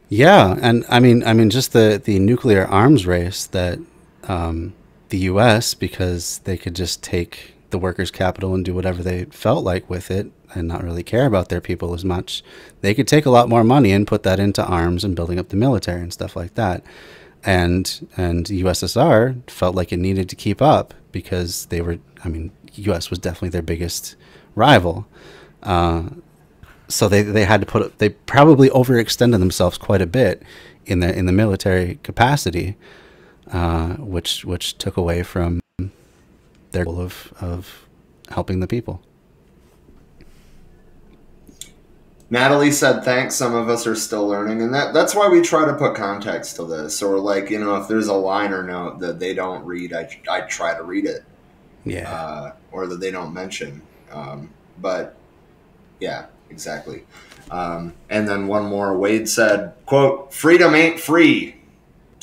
Yeah, and I mean, I mean, just the the nuclear arms race that um, the U.S. because they could just take the workers' capital and do whatever they felt like with it, and not really care about their people as much. They could take a lot more money and put that into arms and building up the military and stuff like that. And and USSR felt like it needed to keep up because they were. I mean, U.S. was definitely their biggest rival. Uh, so they, they had to put they probably overextended themselves quite a bit in the in the military capacity, uh, which which took away from their goal of of helping the people. Natalie said thanks. Some of us are still learning, and that that's why we try to put context to this. Or like you know, if there's a liner note that they don't read, I I try to read it, Yeah, uh, or that they don't mention. Um, but yeah, exactly. Um, and then one more. Wade said, "quote Freedom ain't free."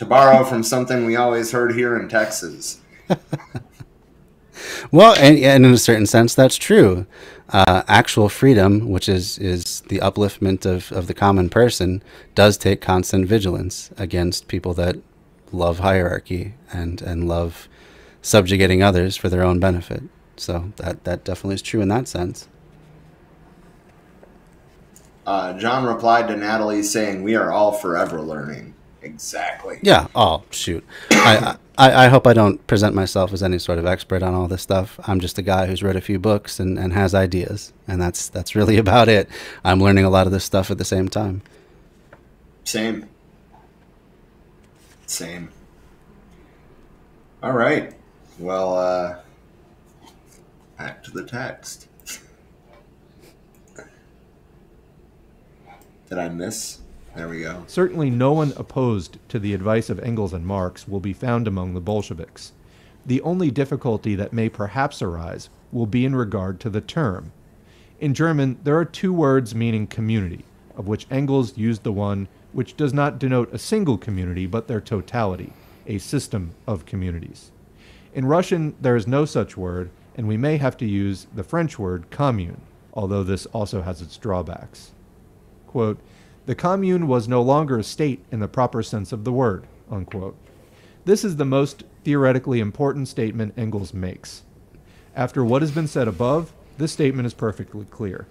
To borrow from something we always heard here in Texas. well, and, and in a certain sense, that's true. Uh, actual freedom, which is is the upliftment of of the common person, does take constant vigilance against people that love hierarchy and and love subjugating others for their own benefit. So that that definitely is true in that sense. Uh, John replied to Natalie saying, "We are all forever learning." Exactly. Yeah. Oh shoot. I, I I hope I don't present myself as any sort of expert on all this stuff. I'm just a guy who's read a few books and, and has ideas, and that's that's really about it. I'm learning a lot of this stuff at the same time. Same. Same. All right. Well, uh, back to the text. Did I miss? There we go. Certainly no one opposed to the advice of Engels and Marx will be found among the Bolsheviks. The only difficulty that may perhaps arise will be in regard to the term. In German, there are two words meaning community, of which Engels used the one which does not denote a single community but their totality, a system of communities. In Russian, there is no such word, and we may have to use the French word commune, although this also has its drawbacks. Quote, the commune was no longer a state in the proper sense of the word. Unquote. This is the most theoretically important statement Engels makes. After what has been said above, this statement is perfectly clear.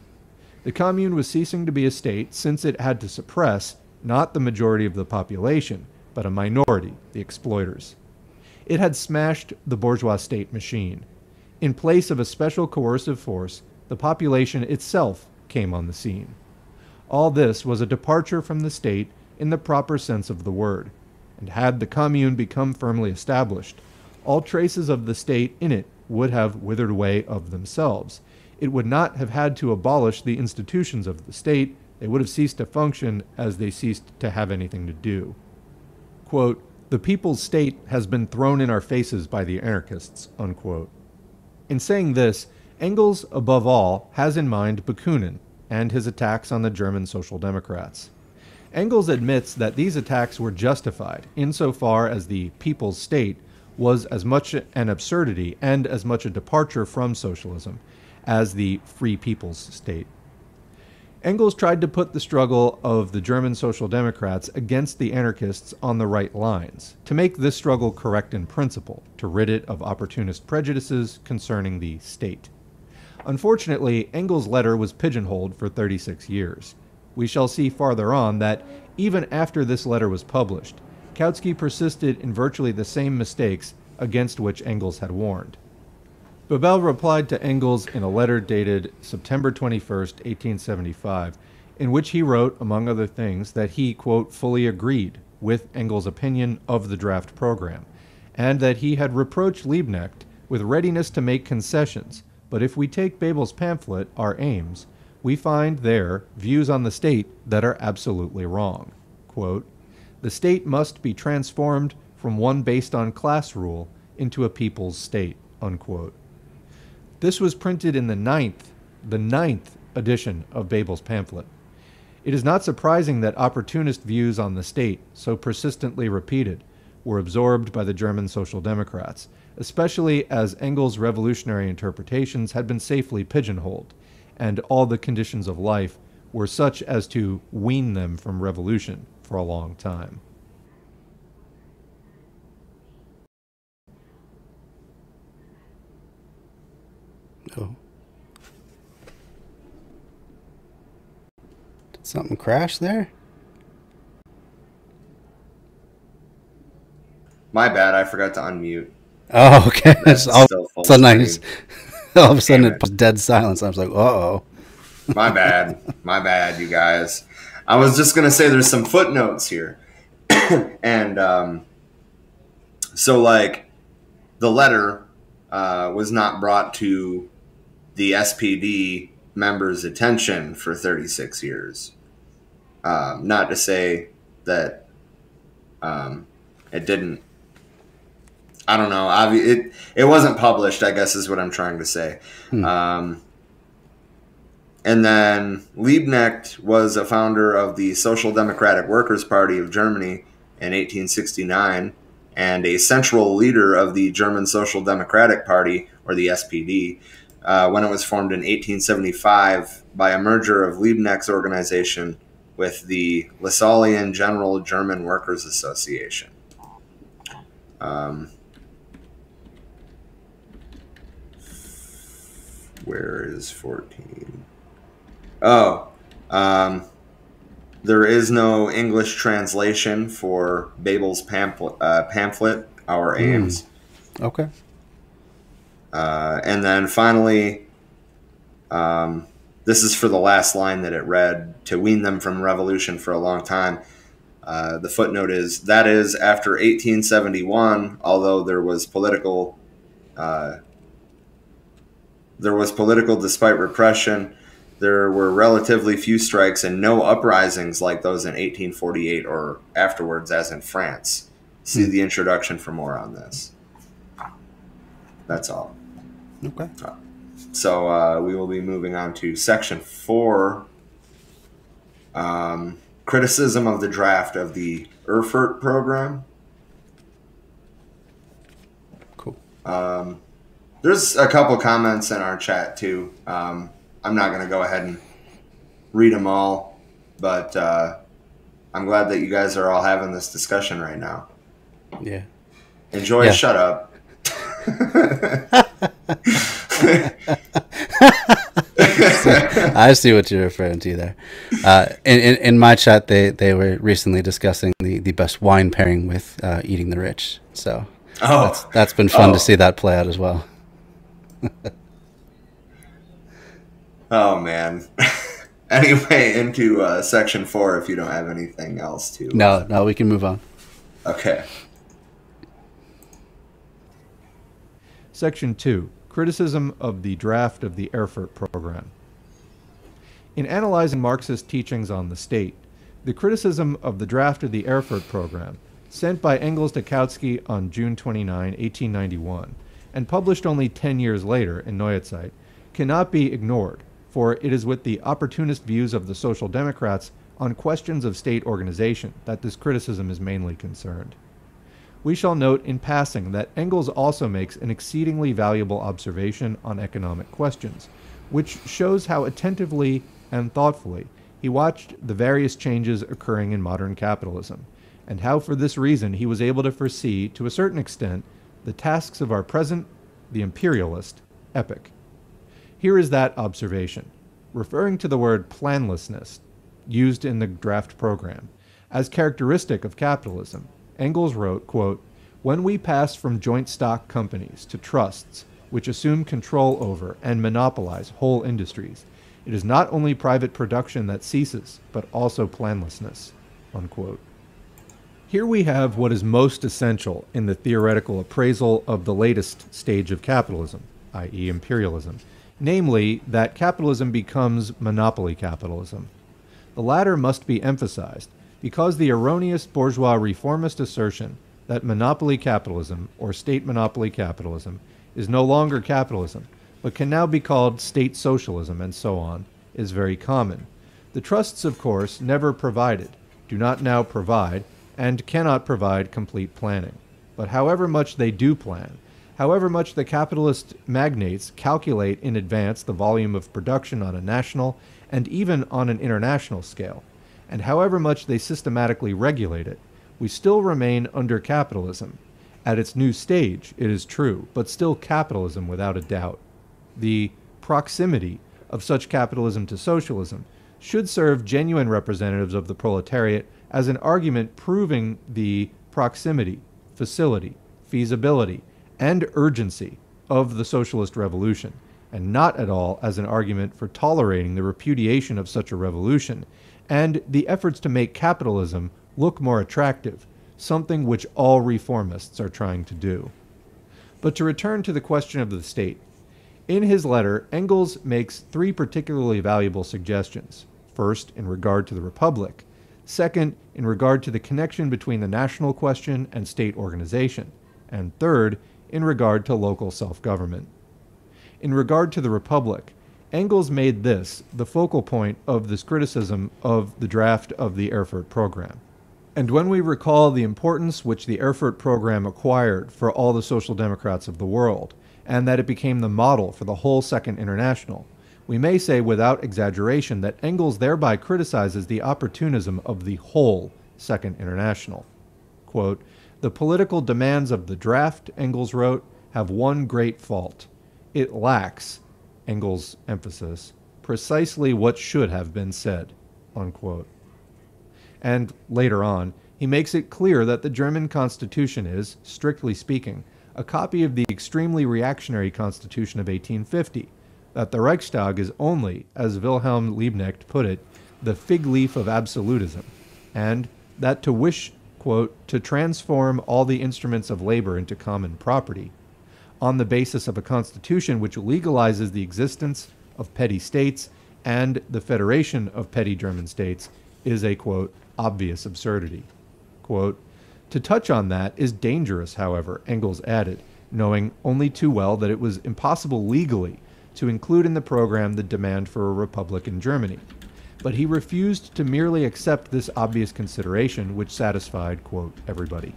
The commune was ceasing to be a state since it had to suppress not the majority of the population, but a minority, the exploiters. It had smashed the bourgeois state machine. In place of a special coercive force, the population itself came on the scene. All this was a departure from the state in the proper sense of the word, and had the commune become firmly established, all traces of the state in it would have withered away of themselves. It would not have had to abolish the institutions of the state, they would have ceased to function as they ceased to have anything to do. Quote, the people's state has been thrown in our faces by the anarchists. Unquote. In saying this, Engels, above all, has in mind Bakunin, and his attacks on the German Social Democrats. Engels admits that these attacks were justified insofar as the people's state was as much an absurdity and as much a departure from socialism as the free people's state. Engels tried to put the struggle of the German Social Democrats against the anarchists on the right lines, to make this struggle correct in principle, to rid it of opportunist prejudices concerning the state. Unfortunately, Engels' letter was pigeonholed for 36 years. We shall see farther on that even after this letter was published, Kautsky persisted in virtually the same mistakes against which Engels had warned. Bebel replied to Engels in a letter dated September 21, 1875, in which he wrote, among other things, that he, quote, fully agreed with Engels' opinion of the draft program, and that he had reproached Liebknecht with readiness to make concessions but if we take Bebel's pamphlet, Our Aims, we find there views on the state that are absolutely wrong. Quote, the state must be transformed from one based on class rule into a people's state. Unquote. This was printed in the ninth, the ninth edition of Bebel's pamphlet. It is not surprising that opportunist views on the state, so persistently repeated, were absorbed by the German Social Democrats, especially as Engels' revolutionary interpretations had been safely pigeonholed, and all the conditions of life were such as to wean them from revolution for a long time. Oh. Did something crash there? My bad. I forgot to unmute. Oh, okay. That's all, of a sudden I just, all of a sudden it was dead silence. I was like, uh oh. My bad. My bad, you guys. I was just gonna say there's some footnotes here, and um, so like the letter uh, was not brought to the SPD members' attention for 36 years. Um, not to say that um, it didn't I don't know. it it wasn't published. I guess is what I'm trying to say. Hmm. Um, and then Liebknecht was a founder of the Social Democratic Workers' Party of Germany in 1869 and a central leader of the German Social Democratic Party, or the SPD, uh, when it was formed in 1875 by a merger of Liebknecht's organization with the Lassallean General German Workers Association. Um, where is 14? Oh, um, there is no English translation for Bebel's pamphlet, uh, pamphlet Our Aims. Okay. Uh, and then finally, um, this is for the last line that it read to wean them from revolution for a long time. Uh, the footnote is that is after 1871, although there was political, uh, there was political despite repression. There were relatively few strikes and no uprisings like those in 1848 or afterwards, as in France. See the introduction for more on this. That's all. Okay. So uh, we will be moving on to section four. Um, criticism of the draft of the Erfurt program. Cool. Um, there's a couple comments in our chat too. Um, I'm not going to go ahead and read them all, but uh, I'm glad that you guys are all having this discussion right now. Yeah. Enjoy. Yeah. Shut up. I see what you're referring to there. Uh, in, in in my chat, they, they were recently discussing the, the best wine pairing with uh, eating the rich. So Oh, that's that's been fun Oh. to see that play out as well. Oh man. anyway, into uh, section four. If you don't have anything else to. No, no, we can move on. Okay. Section 2 Criticism of the Draft of the Erfurt Program. In analyzing Marxist teachings on the state, the criticism of the draft of the Erfurt Program, sent by Engels to Kautsky on June 29, 1891, and published only 10 years later in Neue Zeit, cannot be ignored, for it is with the opportunist views of the Social Democrats on questions of state organization that this criticism is mainly concerned. We shall note in passing that Engels also makes an exceedingly valuable observation on economic questions, which shows how attentively and thoughtfully he watched the various changes occurring in modern capitalism, and how for this reason he was able to foresee, to a certain extent, the tasks of our present, the imperialist, epoch. Here is that observation, referring to the word planlessness used in the draft program. As characteristic of capitalism, Engels wrote, quote, When we pass from joint stock companies to trusts, which assume control over and monopolize whole industries, it is not only private production that ceases, but also planlessness. Unquote. Here we have what is most essential in the theoretical appraisal of the latest stage of capitalism, i.e., imperialism, namely, that capitalism becomes monopoly capitalism. The latter must be emphasized because the erroneous bourgeois reformist assertion that monopoly capitalism or state monopoly capitalism is no longer capitalism, but can now be called state socialism and so on, is very common. The trusts, of course, never provided, do not now provide, and cannot provide complete planning. But however much they do plan, however much the capitalist magnates calculate in advance the volume of production on a national and even on an international scale, and however much they systematically regulate it, we still remain under capitalism. At its new stage, it is true, but still capitalism without a doubt. The proximity of such capitalism to socialism should serve genuine representatives of the proletariat as an argument proving the proximity, facility, feasibility, and urgency of the socialist revolution, and not at all as an argument for tolerating the repudiation of such a revolution and the efforts to make capitalism look more attractive, something which all reformists are trying to do. But to return to the question of the state, in his letter, Engels makes three particularly valuable suggestions. First, in regard to the Republic. Second, in regard to the connection between the national question and state organization. And third, in regard to local self government. In regard to the Republic, Engels made this the focal point of this criticism of the draft of the Erfurt Program. And when we recall the importance which the Erfurt Program acquired for all the Social Democrats of the world, and that it became the model for the whole Second International, we may say without exaggeration that Engels thereby criticizes the opportunism of the whole Second International. Quote, the political demands of the draft, Engels wrote, have one great fault. It lacks Engels' emphasis, precisely what should have been said, unquote. And later on, he makes it clear that the German constitution is, strictly speaking, a copy of the extremely reactionary constitution of 1850, that the Reichstag is only, as Wilhelm Liebknecht put it, the fig leaf of absolutism, and that to wish, quote, to transform all the instruments of labor into common property, on the basis of a constitution which legalizes the existence of petty states and the federation of petty German states, is a, quote, obvious absurdity. Quote, to touch on that is dangerous, however, Engels added, knowing only too well that it was impossible legally to include in the program the demand for a republic in Germany. But he refused to merely accept this obvious consideration, which satisfied, quote, everybody.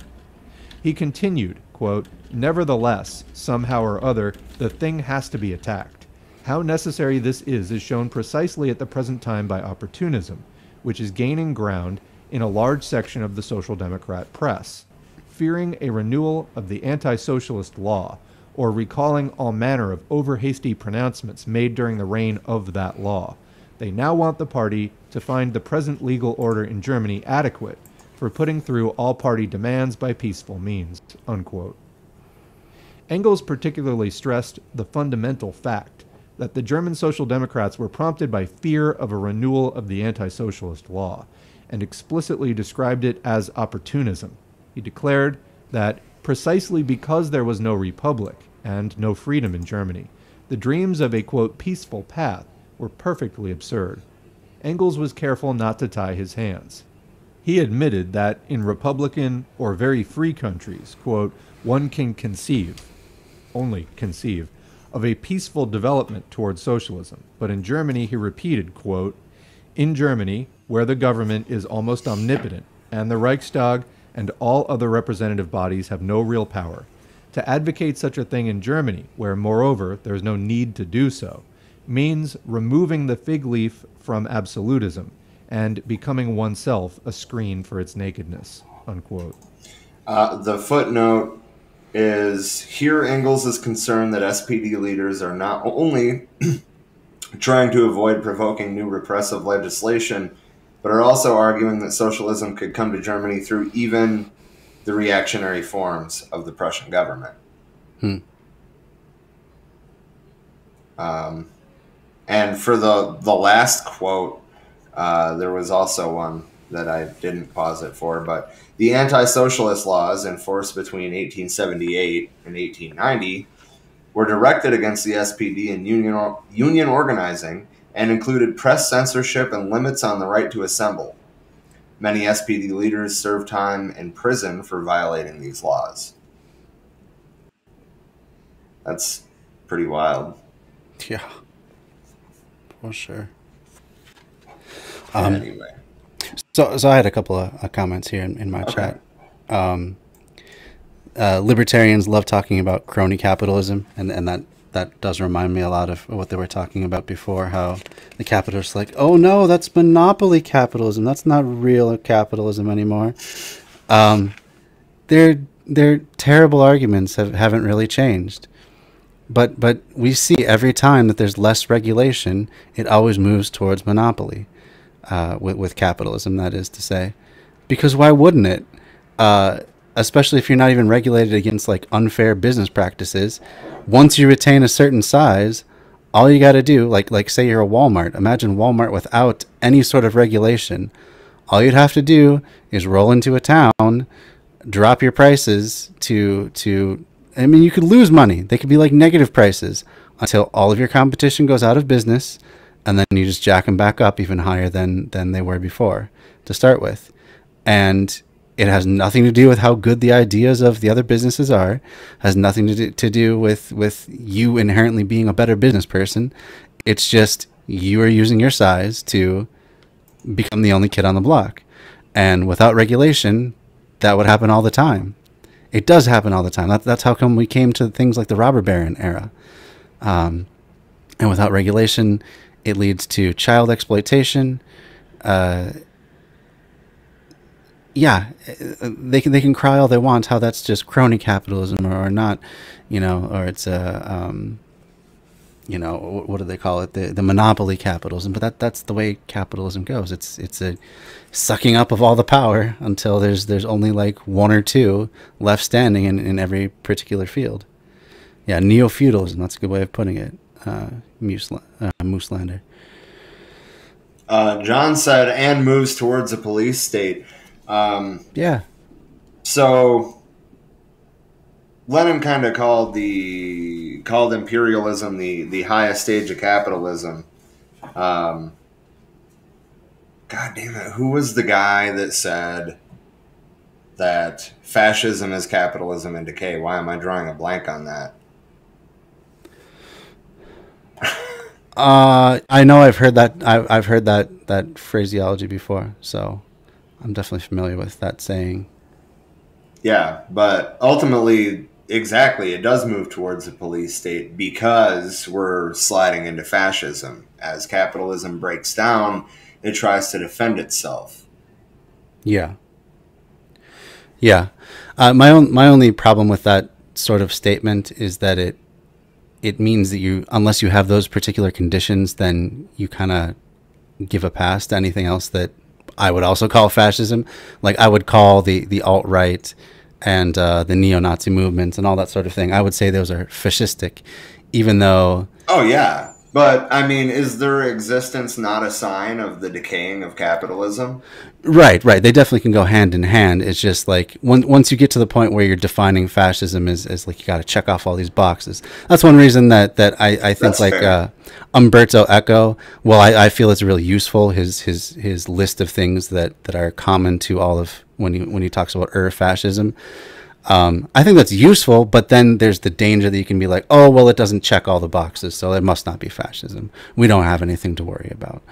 He continued, quote, Nevertheless, somehow or other, the thing has to be attacked. How necessary this is is shown precisely at the present time by opportunism, which is gaining ground in a large section of the Social Democrat press, fearing a renewal of the anti socialist law, or recalling all manner of over hasty pronouncements made during the reign of that law. They now want the party to find the present legal order in Germany adequate for putting through all party demands by peaceful means. Unquote. Engels particularly stressed the fundamental fact that the German Social Democrats were prompted by fear of a renewal of the anti socialist law, and explicitly described it as opportunism. He declared that precisely because there was no republic and no freedom in Germany, the dreams of a quote, peaceful path were perfectly absurd. Engels was careful not to tie his hands. He admitted that in Republican or very free countries, quote, one can conceive, only conceive, of a peaceful development toward socialism. But in Germany, he repeated, quote, in Germany, where the government is almost omnipotent, and the Reichstag and all other representative bodies have no real power, to advocate such a thing in Germany, where moreover there is no need to do so, means removing the fig leaf from absolutism and becoming oneself a screen for its nakedness. Unquote. Uh, the footnote is here Engels is concerned that SPD leaders are not only trying to avoid provoking new repressive legislation, but are also arguing that socialism could come to Germany through even the reactionary forms of the Prussian government. Hmm. Um, and for the the last quote, uh, there was also one that I didn't pause it for, but the anti-socialist laws enforced between 1878 and 1890 were directed against the SPD and union union organizing and included press censorship and limits on the right to assemble. Many SPD leaders served time in prison for violating these laws. That's pretty wild. Yeah. For sure. Um, anyway. So, so I had a couple of uh, comments here in, in my okay. chat. Um, uh, libertarians love talking about crony capitalism, and, and that that does remind me a lot of what they were talking about before how the capitalists like oh no that's monopoly capitalism. That's not real capitalism anymore. Um, their their terrible arguments have, haven't really changed. But but we see every time that there's less regulation it always moves towards monopoly uh, with, with capitalism that is to say. Because why wouldn't it? Uh, especially if you're not even regulated against like unfair business practices once you retain a certain size, all you got to do, like like say you're a Walmart, imagine Walmart without any sort of regulation. All you'd have to do is roll into a town, drop your prices to to. I mean, you could lose money. They could be like negative prices until all of your competition goes out of business, and then you just jack them back up even higher than than they were before to start with. And it has nothing to do with how good the ideas of the other businesses are. Has nothing to do, to do with with you inherently being a better business person. It's just you are using your size to become the only kid on the block. And without regulation, that would happen all the time. It does happen all the time. That, that's how come we came to things like the robber baron era. Um, and without regulation, it leads to child exploitation. Uh, yeah, they can they can cry all they want how that's just crony capitalism or, or not, you know, or it's a um, you know, what do they call it? The the monopoly capitalism. But that that's the way capitalism goes. It's it's a sucking up of all the power until there's there's only like one or two left standing in, in every particular field. Yeah, neo feudalism. That's a good way of putting it. Uh, uh, Mooselander. Uh, John said, and moves towards a police state. Um, Yeah, so Lenin kind of called the called imperialism the the highest stage of capitalism. Um, God damn it! Who was the guy that said that fascism is capitalism in decay? Why am I drawing a blank on that? Uh, I know I've heard that. I've, I've heard that that phraseology before, so I'm definitely familiar with that saying. Yeah, but ultimately, exactly, it does move towards a police state because we're sliding into fascism. As capitalism breaks down, it tries to defend itself. Yeah. Yeah. Uh, my own my only problem with that sort of statement is that it it means that you unless you have those particular conditions, then you kind of give a pass to anything else that I would also call fascism. Like I would call the the alt right and uh, the neo-Nazi movements and all that sort of thing. I would say those are fascistic, even though Oh, yeah. But, I mean, is their existence not a sign of the decaying of capitalism? Right, right. They definitely can go hand in hand. It's just like when, once you get to the point where you're defining fascism as, as like you got to check off all these boxes. That's one reason that, that I, I think That's like uh, Umberto Eco. Well, I, I feel it's really useful. His his his list of things that, that are common to all of when he when he talks about Ur fascism. Um, I think that's useful, but then there's the danger that you can be like, oh well, it doesn't check all the boxes, so it must not be fascism. We don't have anything to worry about.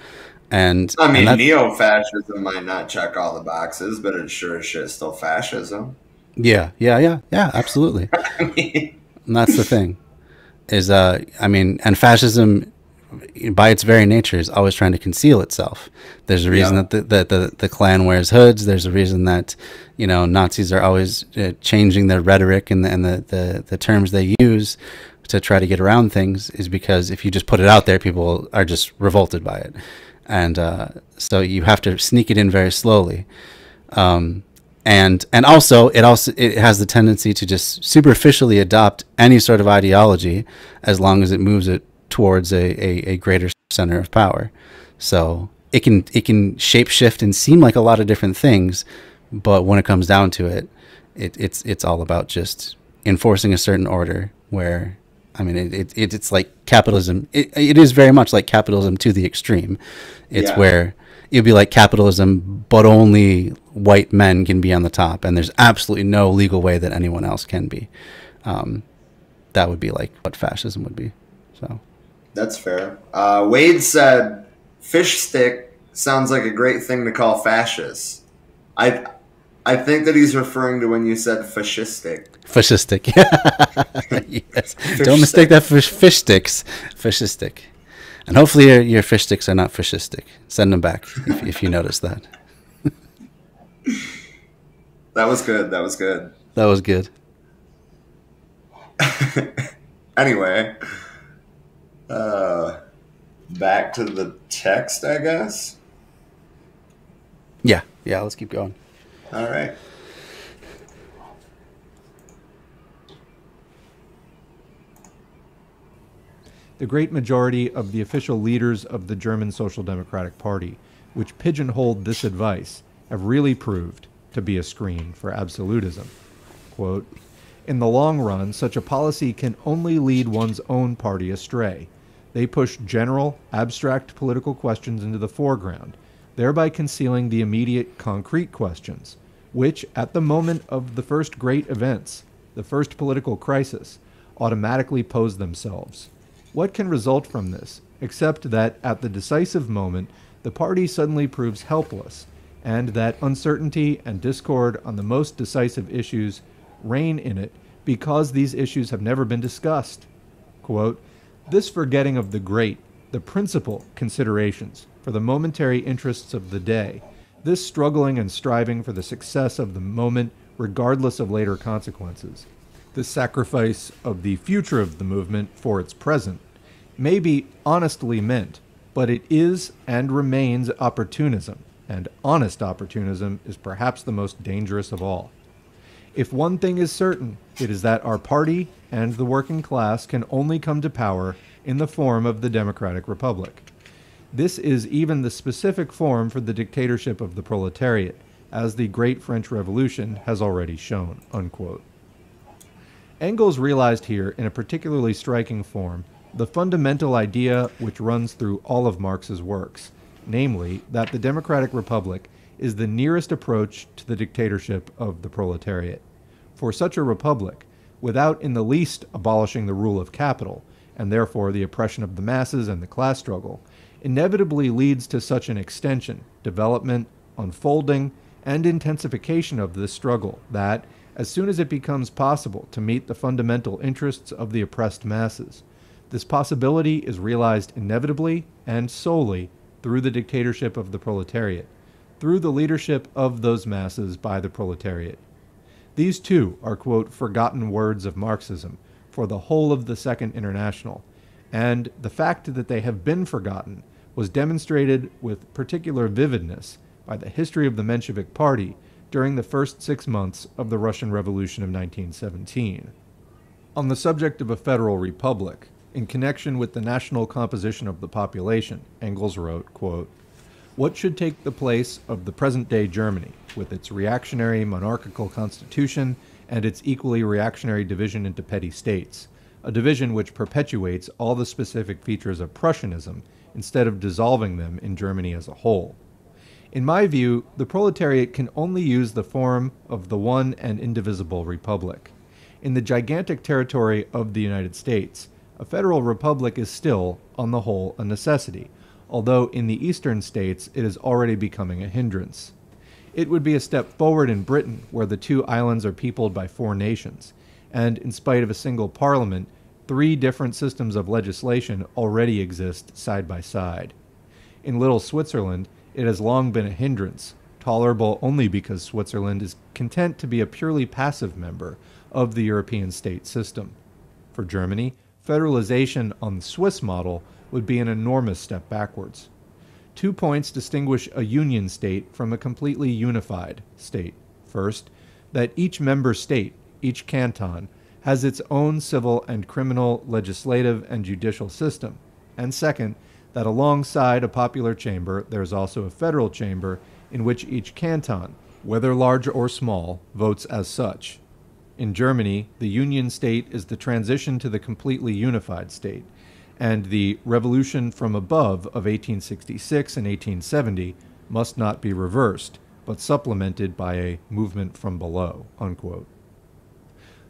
And I mean, neo fascism might not check all the boxes, but it sure as shit is still fascism. yeah, yeah, yeah, yeah, absolutely. I mean, And that's the thing is uh i mean and fascism by its very nature is always trying to conceal itself. There's a reason Yeah. that the, that the the klan wears hoods. There's a reason that you know nazis are always uh, changing their rhetoric and the, and the, the the terms they use to try to get around things is because if you just put it out there people are just revolted by it. And uh, so you have to sneak it in very slowly. Um, and and also it also it has the tendency to just superficially adopt any sort of ideology as long as it moves it towards a, a, a greater center of power so it can it can shapeshift and seem like a lot of different things but when it comes down to it, it it's it's all about just enforcing a certain order where I mean it, it, it it's like capitalism it, it is very much like capitalism to the extreme it's Yeah. where it'd be like capitalism, but only white men can be on the top, and there's absolutely no legal way that anyone else can be. Um, that would be like what fascism would be. So That's fair. Uh, Wade said, "Fish stick sounds like a great thing to call fascist." I, I think that he's referring to when you said fascistic. fascistic, yes. Don't mistake that for fish sticks. Fascistic, and hopefully your, your fish sticks are not fascistic. Send them back if, if you notice that. That was good. That was good. That was good. Anyway, uh, back to the text, I guess. Yeah, yeah. Let's keep going. All right. The great majority of the official leaders of the German Social Democratic Party, which pigeonholed this advice, have really proved to be a screen for absolutism. Quote, in the long run, such a policy can only lead one's own party astray. They push general, abstract political questions into the foreground, thereby concealing the immediate, concrete questions, which, at the moment of the first great events, the first political crisis, automatically pose themselves. What can result from this, except that at the decisive moment, the party suddenly proves helpless, and that uncertainty and discord on the most decisive issues reign in it because these issues have never been discussed? Quote, this forgetting of the great, the principal considerations for the momentary interests of the day, this struggling and striving for the success of the moment regardless of later consequences, the sacrifice of the future of the movement for its present, may be honestly meant, but it is and remains opportunism, and honest opportunism is perhaps the most dangerous of all. If one thing is certain, it is that our party and the working class can only come to power in the form of the Democratic Republic. This is even the specific form for the dictatorship of the proletariat, as the Great French Revolution has already shown. Unquote. Engels realized here, in a particularly striking form, the fundamental idea which runs through all of Marx's works, namely, that the Democratic Republic is the nearest approach to the dictatorship of the proletariat. For such a republic, without in the least abolishing the rule of capital, and therefore the oppression of the masses and the class struggle, inevitably leads to such an extension, development, unfolding, and intensification of this struggle that, as soon as it becomes possible to meet the fundamental interests of the oppressed masses, this possibility is realized inevitably and solely through the dictatorship of the proletariat, through the leadership of those masses by the proletariat. These too are, quote, forgotten words of Marxism for the whole of the Second International, and the fact that they have been forgotten was demonstrated with particular vividness by the history of the Menshevik Party during the first six months of the Russian Revolution of 1917. On the subject of a federal republic, in connection with the national composition of the population, Engels wrote, quote, What should take the place of the present day Germany, with its reactionary monarchical constitution and its equally reactionary division into petty states, a division which perpetuates all the specific features of Prussianism instead of dissolving them in Germany as a whole? In my view, the proletariat can only use the form of the one and indivisible republic. In the gigantic territory of the United States, a federal republic is still, on the whole, a necessity, although in the eastern states it is already becoming a hindrance. It would be a step forward in Britain, where the two islands are peopled by four nations, and in spite of a single parliament, three different systems of legislation already exist side by side. In Little Switzerland, it has long been a hindrance, tolerable only because Switzerland is content to be a purely passive member of the European state system. For Germany, federalization on the Swiss model would be an enormous step backwards. Two points distinguish a union state from a completely unified state. First, that each member state, each canton, has its own civil and criminal, legislative, and judicial system. And second, that alongside a popular chamber, there is also a federal chamber in which each canton, whether large or small, votes as such. In Germany, the Union state is the transition to the completely unified state, and the revolution from above of 1866 and 1870 must not be reversed, but supplemented by a movement from below. Unquote.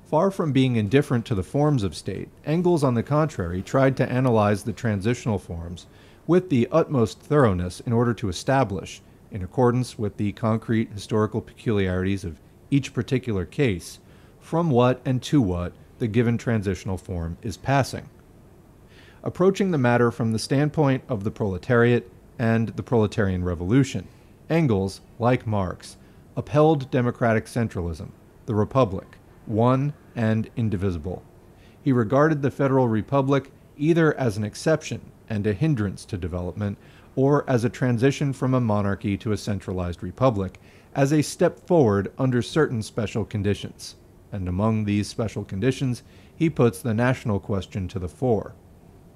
Far from being indifferent to the forms of state, Engels, on the contrary, tried to analyze the transitional forms with the utmost thoroughness in order to establish, in accordance with the concrete historical peculiarities of each particular case, from what and to what the given transitional form is passing. Approaching the matter from the standpoint of the proletariat and the proletarian revolution, Engels, like Marx, upheld democratic centralism, the republic, one and indivisible. He regarded the Federal Republic either as an exception and a hindrance to development, or as a transition from a monarchy to a centralized republic, as a step forward under certain special conditions. And among these special conditions, he puts the national question to the fore.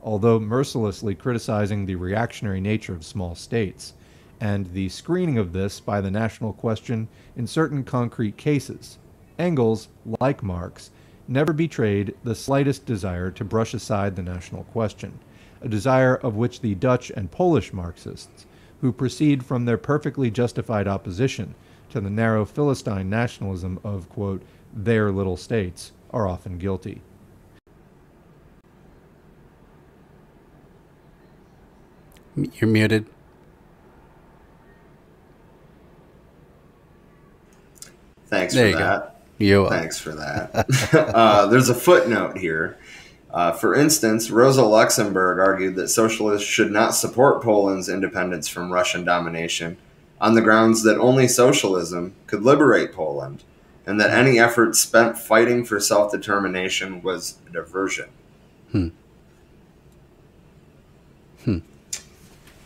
Although mercilessly criticizing the reactionary nature of small states, and the screening of this by the national question in certain concrete cases, Engels, like Marx, never betrayed the slightest desire to brush aside the national question, a desire of which the Dutch and Polish Marxists, who proceed from their perfectly justified opposition to the narrow Philistine nationalism of, quote, their little states, are often guilty. You're muted. Thanks There for you go. that. You Thanks for that. uh, there's a footnote here. Uh, for instance, Rosa Luxemburg argued that socialists should not support Poland's independence from Russian domination on the grounds that only socialism could liberate Poland, and that any effort spent fighting for self determination was a diversion.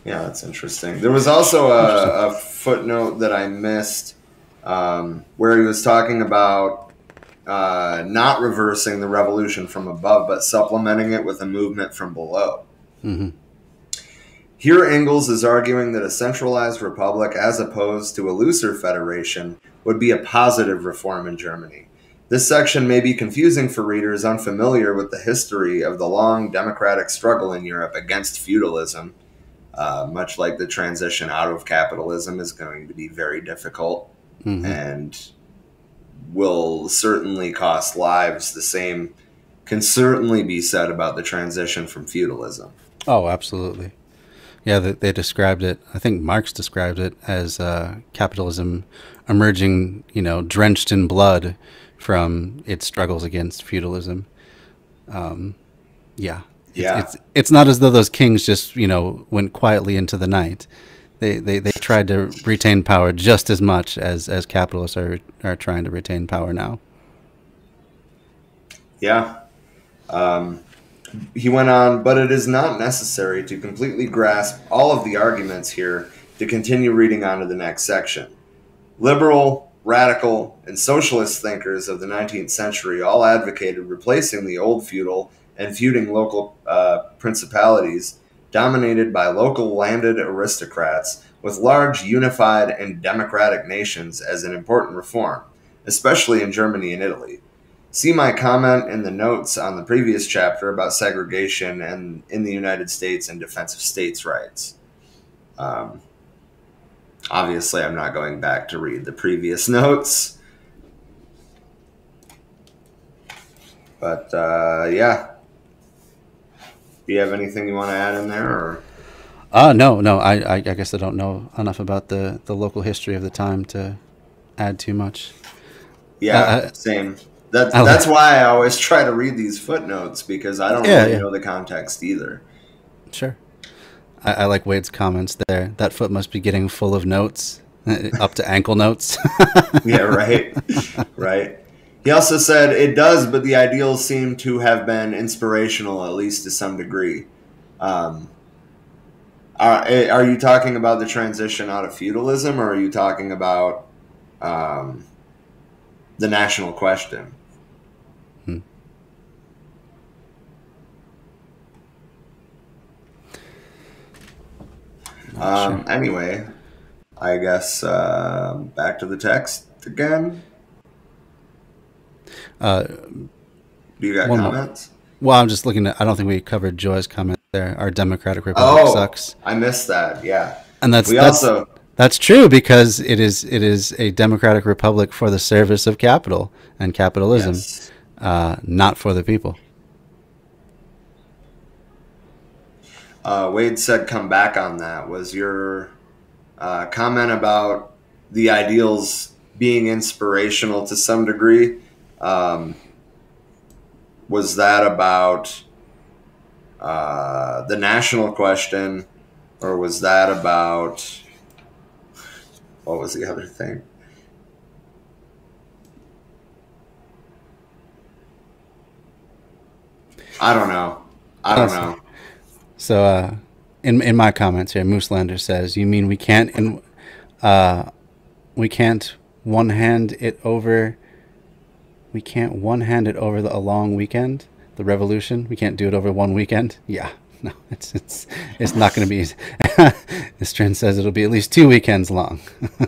Yeah, that's interesting. There was also a, a footnote that I missed um, where he was talking about uh, not reversing the revolution from above, but supplementing it with a movement from below. hmm Here, Engels is arguing that a centralized republic, as opposed to a looser federation, would be a positive reform in Germany. This section may be confusing for readers unfamiliar with the history of the long democratic struggle in Europe against feudalism. Uh, much like the transition out of capitalism is going to be very difficult hmm and will certainly cost lives. The same can certainly be said about the transition from feudalism. Oh, absolutely. Yeah, they, they described it. I think Marx described it as uh, capitalism emerging, you know, drenched in blood from its struggles against feudalism. Um, yeah, Yeah. It's, it's not as though those kings just you know went quietly into the night. They they, they tried to retain power just as much as, as capitalists are are trying to retain power now. Yeah. Um, he went on, but it is not necessary to completely grasp all of the arguments here to continue reading on to the next section. Liberal, radical, and socialist thinkers of the 19th century all advocated replacing the old feudal and feuding local uh, principalities dominated by local landed aristocrats with large unified and democratic nations as an important reform, especially in Germany and Italy. See my comment in the notes on the previous chapter about segregation and in the United States and defense of states' rights. Um, obviously, I'm not going back to read the previous notes. But uh, yeah. Do you have anything you want to add in there? Or? Uh no, no. I, I I guess I don't know enough about the the local history of the time to add too much. Yeah, Uh, same. That's I like- that's why I always try to read these footnotes because I don't Yeah, really yeah. know the context either. Sure. I, I like Wade's comments there. That foot must be getting full of notes, uh, up to ankle notes. yeah, right. right. He also said it does, but the ideals seem to have been inspirational, at least to some degree. Um, are, eh, are you talking about the transition out of feudalism, or are you talking about um, the national question? Hmm. Um, Anyway, I guess uh, back to the text again. Uh, Do you got One more. comments? well, I'm just looking at. I don't think we covered Joy's comment there. Our Democratic Republic Oh, sucks, I missed that. Yeah, and that's we that's also that's true because it is it is a democratic republic for the service of capital and capitalism, yes. uh, not for the people. Uh, Wade said, "Come back on that." Was your uh, comment about the ideals being inspirational to some degree? Um, was that about uh, the national question, or was that about what was the other thing? I don't know. I don't Awesome. know. So, uh, in in my comments here, Mooselander says, "You mean we can't in, uh, we can't one hand it over. We can't one hand it over the, a long weekend, the revolution. We can't do it over one weekend. Yeah, no, it's it's it's not going to be. this trend says it'll be at least two weekends long,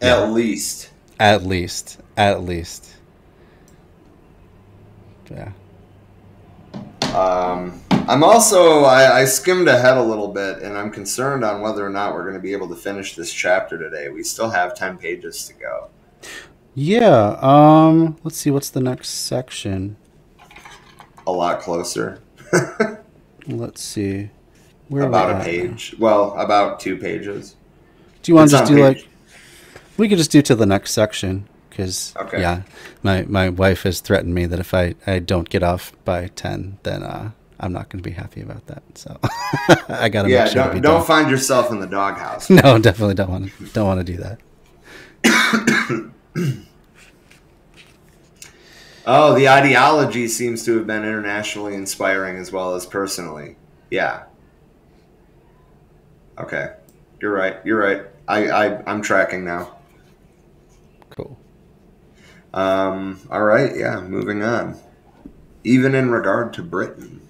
At least. at least, at least. Yeah. Um, I'm also I, I skimmed ahead a little bit, and I'm concerned on whether or not we're going to be able to finish this chapter today. We still have ten pages to go. Yeah. Um. Let's see. What's the next section? A lot closer, Let's see. Where about a page. Well, about two pages. Do you want to just do page- like? We could just do to the next section because Okay. yeah, my my wife has threatened me that if I I don't get off by ten, then uh I'm not going to be happy about that. So I got to Yeah, make sure to don't, don't find yourself in the doghouse. No, definitely don't want to don't want to do that. Oh, the ideology seems to have been internationally inspiring as well as personally. Yeah. Okay. You're right. You're right. I, I I'm tracking now. Cool. Um, all right, yeah, moving on. Even in regard to Britain.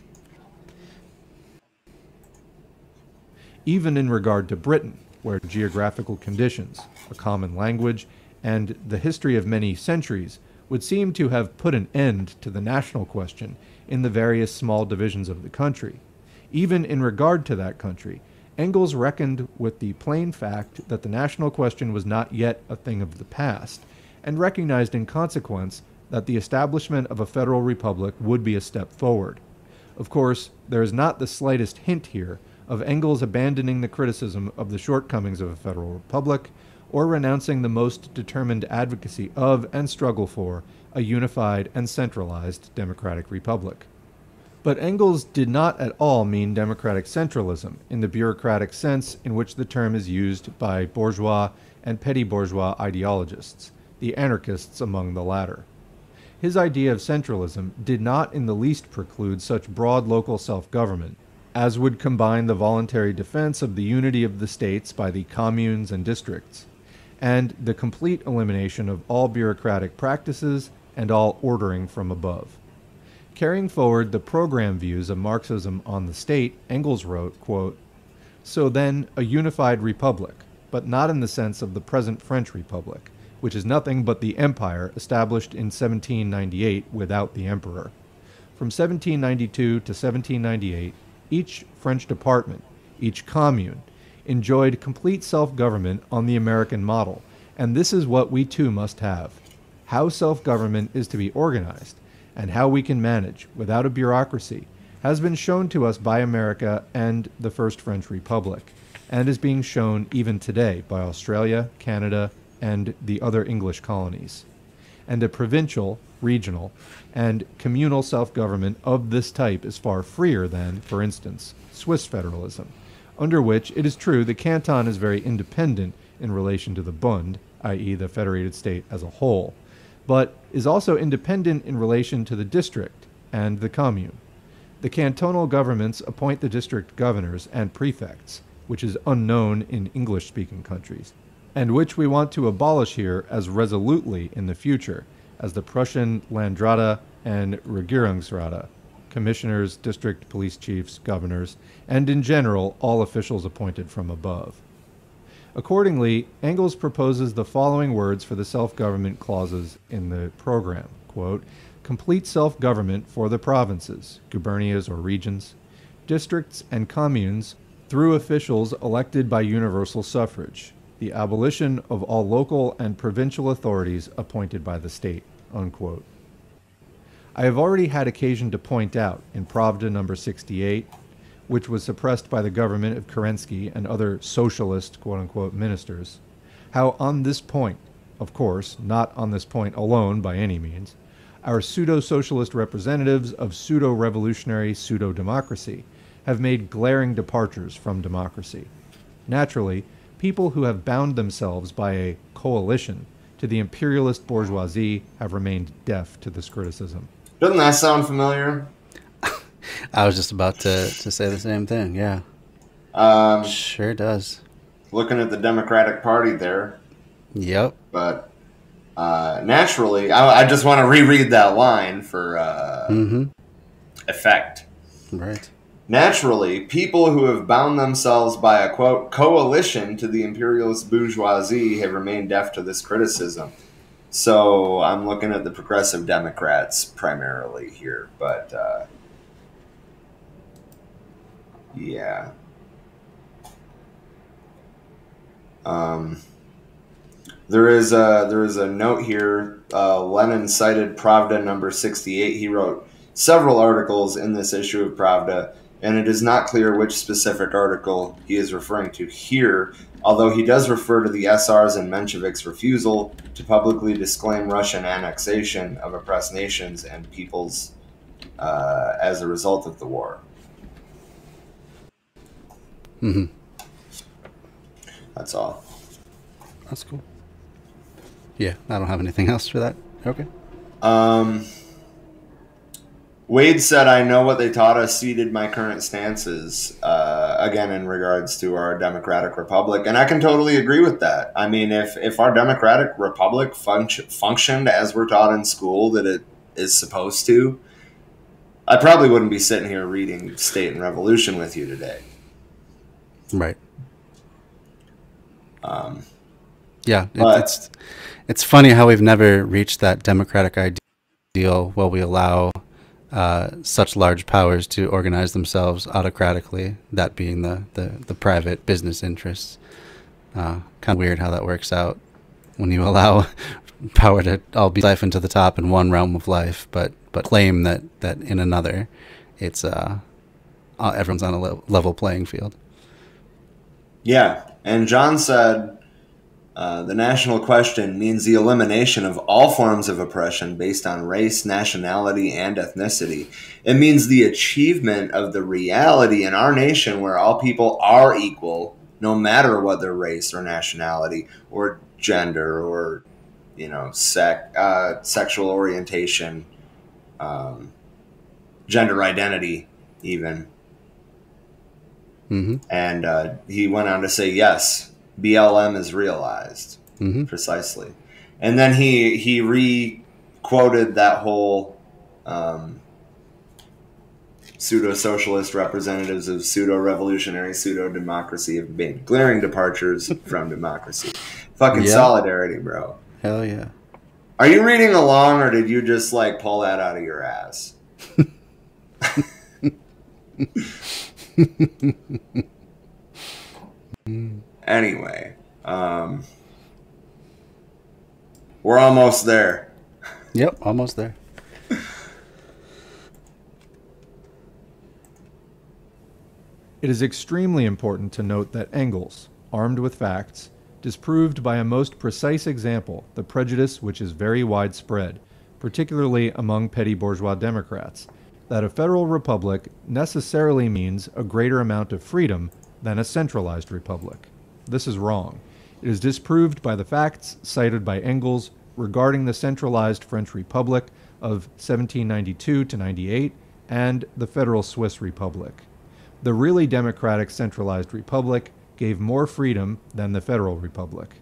Even in regard to Britain, where geographical conditions, a common language, and the history of many centuries would seem to have put an end to the national question in the various small divisions of the country. Even in regard to that country, Engels reckoned with the plain fact that the national question was not yet a thing of the past, and recognized in consequence that the establishment of a federal republic would be a step forward. Of course, there is not the slightest hint here of Engels abandoning the criticism of the shortcomings of a federal republic or renouncing the most determined advocacy of and struggle for a unified and centralized democratic republic. But Engels did not at all mean democratic centralism in the bureaucratic sense in which the term is used by bourgeois and petty bourgeois ideologists, the anarchists among the latter. His idea of centralism did not in the least preclude such broad local self government as would combine the voluntary defense of the unity of the states by the communes and districts, and the complete elimination of all bureaucratic practices and all ordering from above. Carrying forward the program views of Marxism on the state, Engels wrote, quote, So then, a unified republic, but not in the sense of the present French republic, which is nothing but the empire established in 1798 without the emperor. From 1792 to 1798, each French department, each commune, enjoyed complete self government on the American model, and this is what we too must have. How self government is to be organized, and how we can manage without a bureaucracy, has been shown to us by America and the First French Republic, and is being shown even today by Australia, Canada, and the other English colonies. And a provincial, regional, and communal self government of this type is far freer than, for instance, Swiss federalism, under which it is true the canton is very independent in relation to the Bund, i.e., the federated state as a whole, but is also independent in relation to the district and the commune. The cantonal governments appoint the district governors and prefects, which is unknown in English speaking countries, and which we want to abolish here as resolutely in the future as the Prussian Landrate and Regierungsrate, commissioners, district police chiefs, governors, and in general all officials appointed from above. Accordingly, Engels proposes the following words for the self government clauses in the program quote, complete self government for the provinces, gubernias or regions, districts, and communes through officials elected by universal suffrage, the abolition of all local and provincial authorities appointed by the state. Unquote. I have already had occasion to point out in Pravda number 68, which was suppressed by the government of Kerensky and other socialist quote unquote ministers, how on this point, of course, not on this point alone by any means, our pseudo socialist representatives of pseudo revolutionary pseudo democracy have made glaring departures from democracy. Naturally, people who have bound themselves by a coalition to the imperialist bourgeoisie have remained deaf to this criticism. Doesn't that sound familiar? I was just about to, to say the same thing. Yeah. Um, Sure does. looking at the Democratic Party there, Yep. but uh, naturally, I, I just want to reread that line for uh, Mm-hmm. effect. Right. Naturally, people who have bound themselves by a quote coalition to the imperialist bourgeoisie have remained deaf to this criticism. So I'm looking at the progressive Democrats primarily here, but uh, yeah. Um, there is a there is a note here. Uh, Lenin cited Pravda number sixty eight. He wrote several articles in this issue of Pravda, and it is not clear which specific article he is referring to here. Although he does refer to the SR's and Menshevik's refusal to publicly disclaim Russian annexation of oppressed nations and peoples uh, as a result of the war. Mm-hmm. That's all. That's cool. Yeah, I don't have anything else for that. Okay. Um, Wade said, I know what they taught us, seeded my current stances, uh, again, in regards to our democratic republic. And I can totally agree with that. I mean, if, if our democratic republic func- functioned as we're taught in school that it is supposed to, I probably wouldn't be sitting here reading State and Revolution with you today. Right. Um, Yeah, But- it's it's funny how we've never reached that democratic ideal where we allow uh, such large powers to organize themselves autocratically. That being the the, the private business interests. Uh, kind of weird how that works out when you allow power to all be siphoned to the top in one realm of life, but but claim that that in another, it's uh, uh everyone's on a level playing field. Yeah, and John said uh, the national question means the elimination of all forms of oppression based on race, nationality, and ethnicity. It means the achievement of the reality in our nation where all people are equal, no matter what their race or nationality or gender or you know sec uh, sexual orientation, um, gender identity, even. hmm And uh, he went on to say, yes, BLM is realized hmm precisely. And then he he re quoted that whole um, pseudo socialist representatives of pseudo revolutionary pseudo democracy have been glaring departures from democracy. Fucking Yeah. solidarity, bro. Hell yeah. Are you reading along, or did you just like pull that out of your ass? anyway, um, we're almost there. Yep, almost there. It is extremely important to note that Engels, armed with facts, disproved by a most precise example the prejudice which is very widespread, particularly among petty bourgeois Democrats, that a federal republic necessarily means a greater amount of freedom than a centralized republic. This is wrong. It is disproved by the facts cited by Engels regarding the centralized French Republic of 1792 to 98 and the Federal Swiss Republic. The really democratic centralized republic gave more freedom than the federal republic.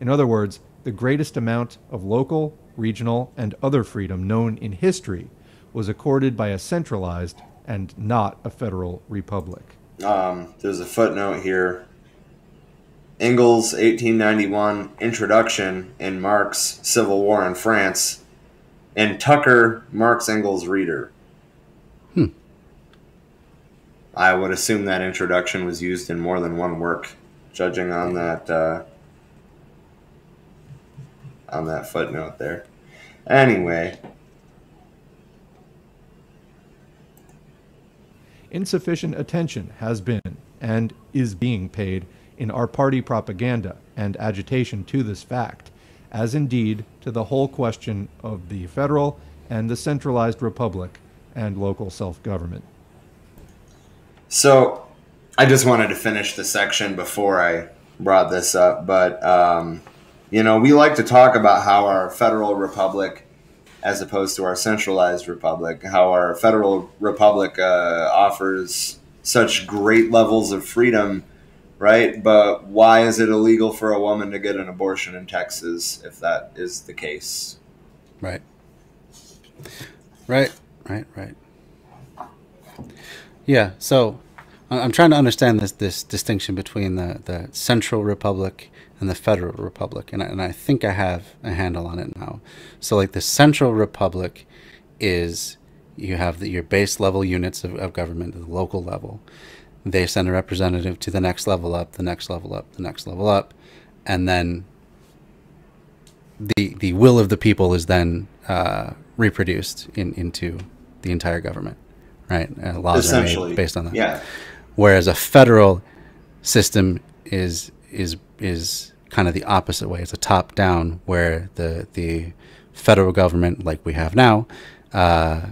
In other words, the greatest amount of local, regional, and other freedom known in history was accorded by a centralized and not a federal republic. Um, there's a footnote here. Engels, 1891, Introduction in Marx, Civil War in France, and Tucker, Marx Engels Reader. Hmm. I would assume that introduction was used in more than one work, judging on that uh, on that footnote there. Anyway, Insufficient attention has been and is being paid in our party propaganda and agitation to this fact, as indeed to the whole question of the federal and the centralized republic and local self government. So, I just wanted to finish the section before I brought this up, but um, you know, we like to talk about how our federal republic, as opposed to our centralized republic, how our federal republic uh, offers such great levels of freedom, right? But why is it illegal for a woman to get an abortion in Texas if that is the case? Right. Right, right, right. Yeah, so I'm trying to understand this this distinction between the, the central republic and the federal republic, and I, and I think I have a handle on it now. So, like the central republic is you have the, your base level units of, of government the local level. They send a representative to the next level up, the next level up, the next level up, and then the the will of the people is then uh, reproduced in, into the entire government, right? Uh, laws are made based on that. Yeah. Whereas a federal system is is is kind of the opposite way. It's a top down, where the the federal government, like we have now, uh,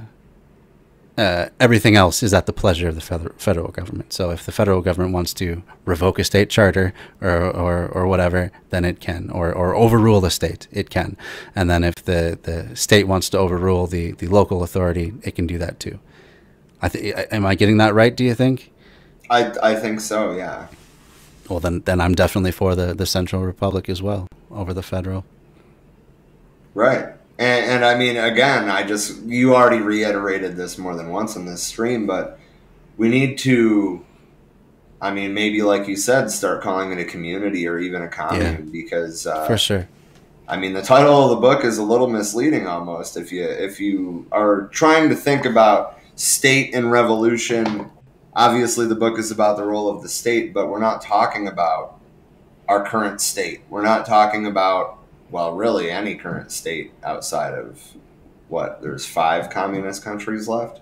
uh, everything else is at the pleasure of the federal, federal government. So if the federal government wants to revoke a state charter or, or, or whatever, then it can, or, or overrule the state, it can. And then if the, the state wants to overrule the, the local authority, it can do that too. I th- am I getting that right, do you think? I, I think so, yeah. Well, then, then I'm definitely for the, the Central Republic as well over the federal. Right. And, and, I mean, again, I just, you already reiterated this more than once in this stream, but we need to, I mean, maybe like you said, start calling it a community or even a commune yeah, because. Uh, for sure. I mean, the title of the book is a little misleading almost if you if you are trying to think about state and revolution. Obviously, the book is about the role of the state, but we're not talking about our current state. We're not talking about well, really any current state outside of what there's five communist countries left.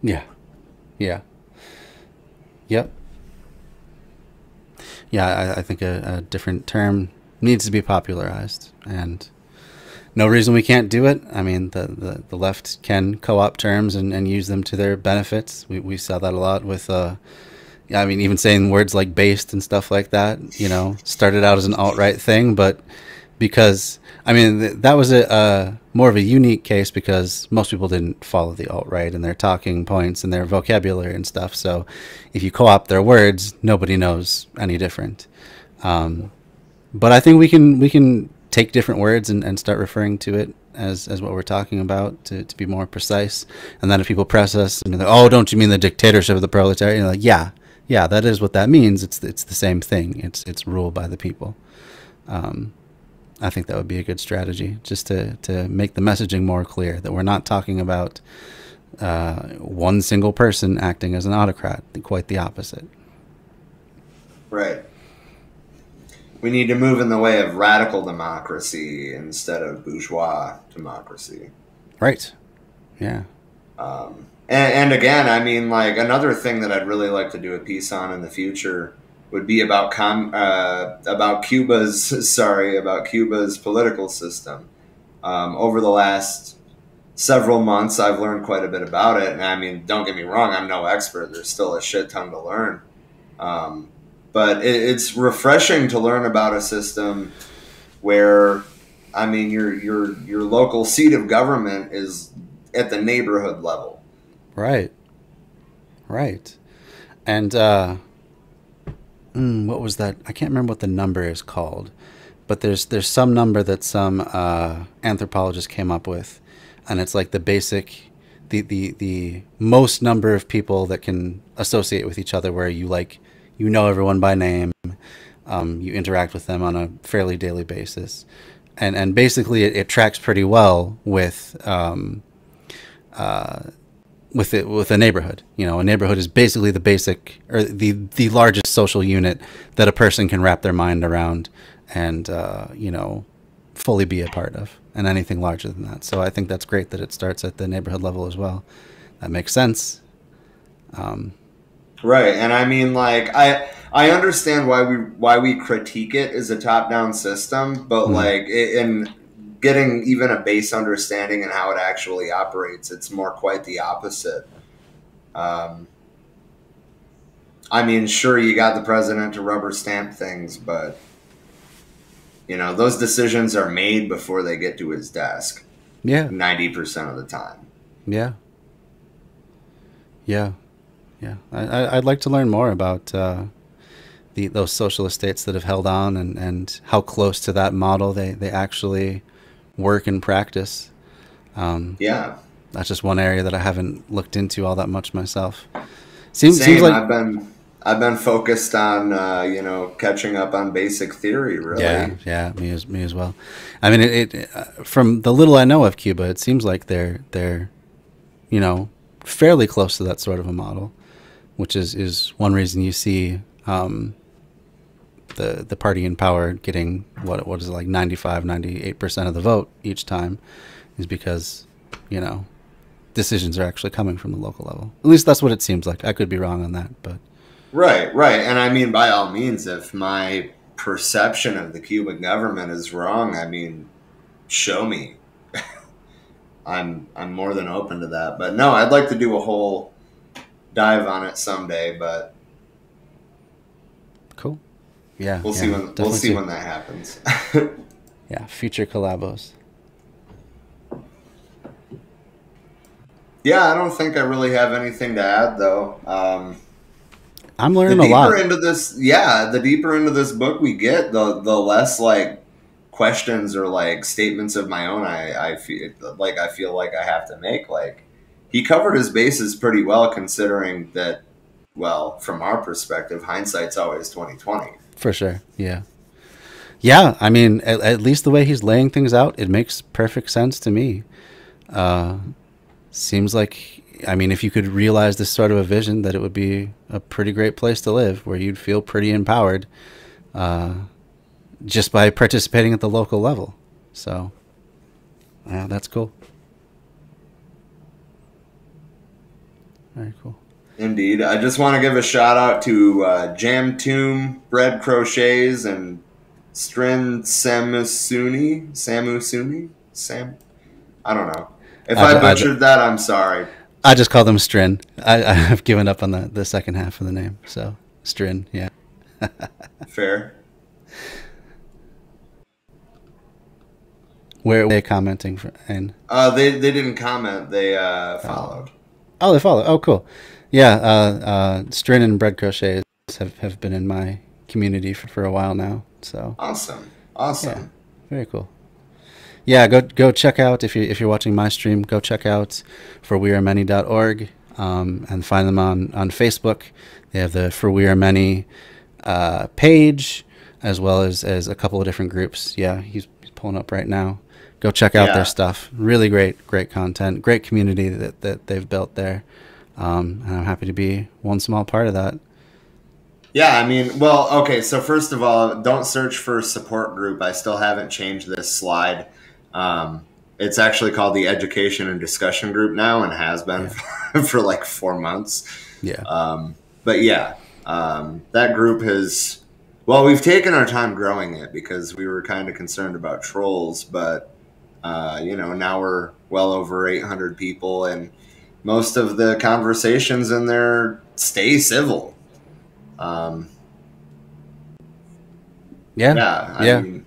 Yeah, yeah, yep, yeah. I, I think a, a different term needs to be popularized, and no reason we can't do it. I mean, the, the, the left can co-opt terms and, and use them to their benefits. We, we saw that a lot with uh, I mean, even saying words like based and stuff like that, you know, started out as an alt right thing, but because I mean th- that was a uh, more of a unique case because most people didn't follow the alt right and their talking points and their vocabulary and stuff. So if you co-opt their words, nobody knows any different. Um, but I think we can we can take different words and, and start referring to it as as what we're talking about to, to be more precise. And then if people press us be like, "Oh, don't you mean the dictatorship of the proletariat?" And like, yeah, yeah, that is what that means. It's it's the same thing. It's it's ruled by the people. Um, I think that would be a good strategy, just to to make the messaging more clear that we're not talking about uh, one single person acting as an autocrat. Quite the opposite. Right. We need to move in the way of radical democracy instead of bourgeois democracy. Right. Yeah. Um, and, and again, I mean, like another thing that I'd really like to do a piece on in the future would be about com- uh, about Cuba's sorry about Cuba's political system. Um, over the last several months, I've learned quite a bit about it, and I mean, don't get me wrong, I'm no expert. There's still a shit ton to learn, um, but it, it's refreshing to learn about a system where, I mean, your your your local seat of government is at the neighborhood level. Right. Right. And uh, mm, what was that? I can't remember what the number is called, but there's there's some number that some uh, anthropologist came up with, and it's like the basic, the the the most number of people that can associate with each other, where you like you know everyone by name, um, you interact with them on a fairly daily basis, and and basically it, it tracks pretty well with. Um, uh, with it with a neighborhood. You know, a neighborhood is basically the basic or the the largest social unit that a person can wrap their mind around and uh, you know fully be a part of, and anything larger than that. So I think that's great that it starts at the neighborhood level as well. That makes sense. Um, right, and I mean, like I. I understand why we why we critique it as a top down system, but mm-hmm. like in getting even a base understanding and how it actually operates, it's more quite the opposite. Um, I mean, sure, you got the president to rubber stamp things, but you know those decisions are made before they get to his desk. Yeah, ninety percent of the time. Yeah. Yeah, yeah. I, would like to learn more about uh, the those socialist states that have held on and, and how close to that model they, they actually work and practice. Um, yeah, that's just one area that I haven't looked into all that much myself. Seems, Same. Seems like I've been I've been focused on uh, you know catching up on basic theory. Really, yeah, yeah, me as me as well. I mean, it, it uh, from the little I know of Cuba, it seems like they're they're you know fairly close to that sort of a model, which is is one reason you see um, the the party in power getting what what is it like 95 98% of the vote each time is because you know decisions are actually coming from the local level at least that's what it seems like i could be wrong on that but right right and i mean by all means if my perception of the cuban government is wrong i mean show me I'm I'm more than open to that. But no, I'd like to do a whole dive on it someday. But Cool. Yeah. we'll yeah, see when we'll definitely see when that happens. Yeah, future collabos. yeah, I don't think I really have anything to add though. Um, I'm the learning a deeper lot. into this, yeah, the deeper into this book we get, the the less like questions or like statements of my own I I feel like I feel like I have to make. Like he covered his bases pretty well, considering that. Well, from our perspective, hindsight's always twenty twenty. For sure. Yeah. Yeah. I mean, at, at least the way he's laying things out, it makes perfect sense to me. Uh, seems like, I mean, if you could realize this sort of a vision, that it would be a pretty great place to live where you'd feel pretty empowered uh, just by participating at the local level. So, yeah, that's cool. Very cool. Indeed. I just want to give a shout out to uh, Jam Tomb Bread Crochets and Strin Samusuni. Samusuni? Sam? I don't know. If I- I, I- butchered that, I'm sorry. I just call them Strin. I, I've given up on the, the second half of the name. So, Strin, yeah. Fair. Where are they commenting for, and Uh, they, they didn't comment. They uh, followed. oh they followed. oh cool yeah uh, uh, Strin and bread crochets have, have been in my community for, for a while now so. Awesome. Awesome. very cool. Yeah go go check out if you if you're watching my stream go check out for wearemany.org um, and find them on on Facebook. They have the for we are many uh, page as well as as a couple of different groups. Yeah he's, he's pulling up right now. Go check out Yeah. their stuff. Really great great content. Great community that, that they've built there um, and i'm happy to be one small part of that Yeah, I mean, well, okay. So first of all, don't search for support group. I still haven't changed this slide. Um, it's actually called the Education and Discussion Group now, and has been for, for like four months. yeah Um, but yeah, um, that group has. Well, we've taken our time growing it because we were kind of concerned about trolls, but uh, you know now we're well over 800 people, and most of the conversations in there stay civil. Um, yeah yeah, I Yeah. mean,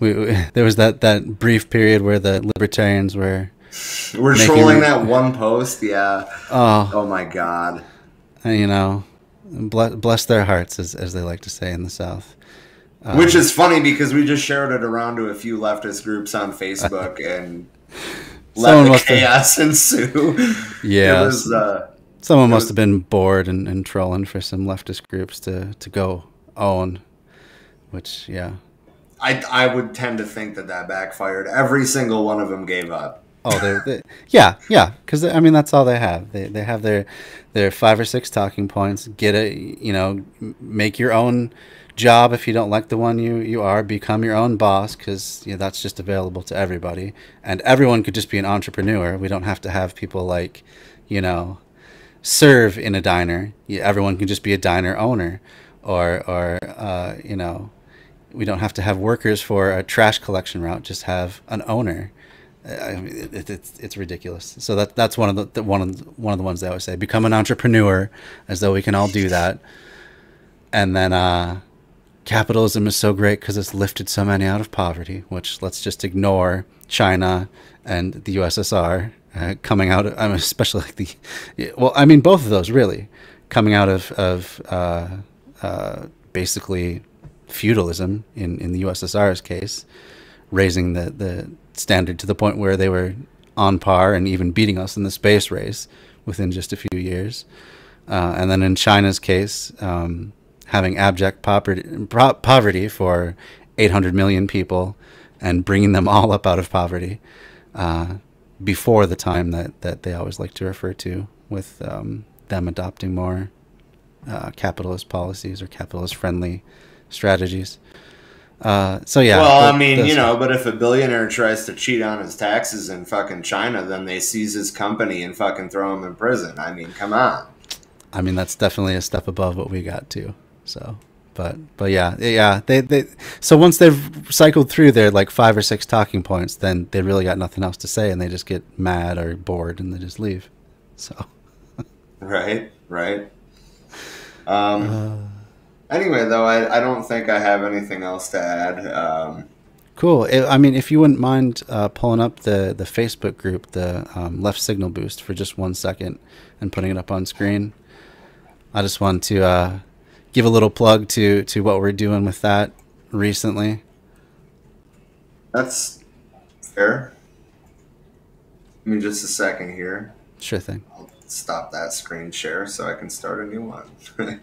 we, we, there was that, that brief period where the libertarians were we're Making- trolling that one post. Yeah. oh Oh my god. you know bless, bless their hearts as, as they like to say in the south Uh, Which is funny because we just shared it around to a few leftist groups on Facebook and let Someone the must have- chaos ensue. Yeah, was, uh, Someone must was- have been bored and, and trolling for some leftist groups to, to go own, which, yeah. I, I would tend to think that that backfired. Every single one of them gave up. Oh, they, they yeah, yeah, because I mean that's all they have. They they have their their five or six talking points. Get a you know make your own job if you don't like the one you you are. Become your own boss because you know, that's just available to everybody, and everyone could just be an entrepreneur. We don't have to have people like you know serve in a diner. Yeah, everyone can just be a diner owner, or or uh, you know, we don't have to have workers for a trash collection route. Just have an owner. I mean, it, it, it's it's ridiculous. So that that's one of the, the one of the, one of the ones they always say: become an entrepreneur, as though we can all do that. And then uh, capitalism is so great because it's lifted so many out of poverty. Which let's just ignore China and the USSR uh, coming out. Of, I mean, especially like the well, I mean both of those really coming out of of uh, uh, basically feudalism in in the USSR's case, raising the the standard to the point where they were on par and even beating us in the space race within just a few years. Uh, and then in China's case, um, having abject poverty, poverty for 800 million people and bringing them all up out of poverty uh, before the time that, that they always like to refer to with um, them adopting more uh, capitalist policies or capitalist friendly strategies. Uh, so yeah. well, the- I mean, you know, but if a billionaire tries to cheat on his taxes in fucking China, then they seize his company and fucking throw him in prison. I mean, come on. I mean, that's definitely a step above what we got to. So, But but yeah yeah they they so once they've cycled through their like five or six talking points, then they really got nothing else to say, and they just get mad or bored, and they just leave. So right, right. Um. Uh, anyway, though, I I don't think I have anything else to add. Um, Cool. I mean, if you wouldn't mind uh, pulling up the, the Facebook group, the um, Left Signal Boost, for just one second and putting it up on screen. I just want to uh, give a little plug to, to what we're doing with that recently. That's fair. Give me just a second here. Sure thing. I'll stop that screen share so I can start a new one.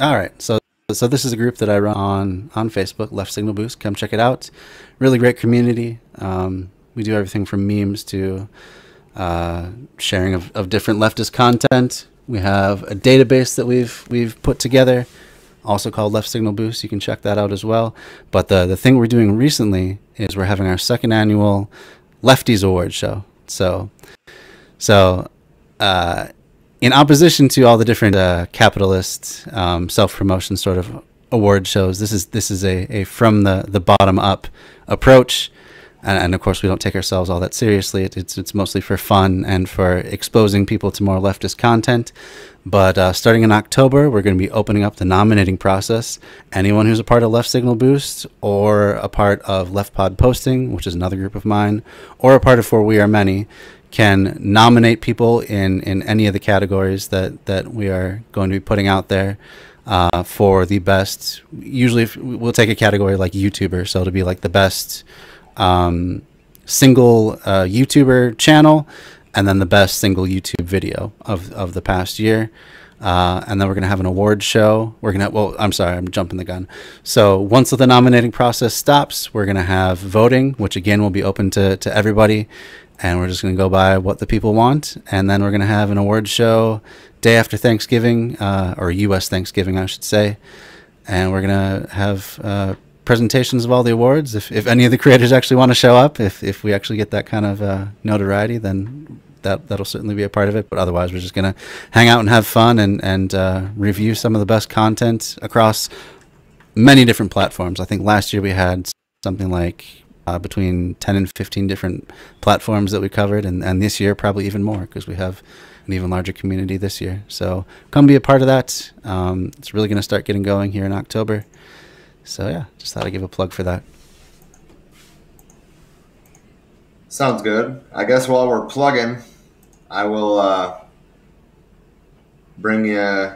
All right. So so this is a group that I run on on Facebook, Left Signal Boost. Come check it out. Really great community. Um, we do everything from memes to uh, sharing of, of different leftist content. We have a database that we've we've put together, also called Left Signal Boost. You can check that out as well. But the the thing we're doing recently is we're having our second annual Lefties Award show. So so uh, in opposition to all the different uh, capitalist um, self-promotion sort of award shows, this is this is a, a from the, the bottom up approach, and, and, of course we don't take ourselves all that seriously. It, it's it's mostly for fun and for exposing people to more leftist content. But uh, starting in October, we're going to be opening up the nominating process. Anyone who's a part of Left Signal Boost or a part of Left Pod Posting, which is another group of mine, or a part of For We Are Many, can nominate people in, in any of the categories that, that we are going to be putting out there uh, for the best. Usually, we'll take a category like YouTuber, so it'll be like the best um, single uh, YouTuber channel, and then the best single YouTube video of, of the past year. Uh, and then we're going to have an award show. We're going to, well, I'm sorry, I'm jumping the gun. So once the nominating process stops, we're going to have voting, which again will be open to, to everybody and we're just going to go by what the people want. And then we're going to have an award show day after Thanksgiving, uh, or U.S. Thanksgiving, I should say. And we're going to have uh, presentations of all the awards. If, if any of the creators actually want to show up, if, if we actually get that kind of uh, notoriety, then that, that'll certainly be a part of it. But otherwise, we're just going to hang out and have fun and, and uh, review some of the best content across many different platforms. I think last year we had something like uh, between 10 and 15 different platforms that we covered, and, and this year probably even more because we have an even larger community this year. So come be a part of that. Um, it's really going to start getting going here in October. So yeah, just thought I'd give a plug for that. Sounds good. I guess while we're plugging, I will uh, bring you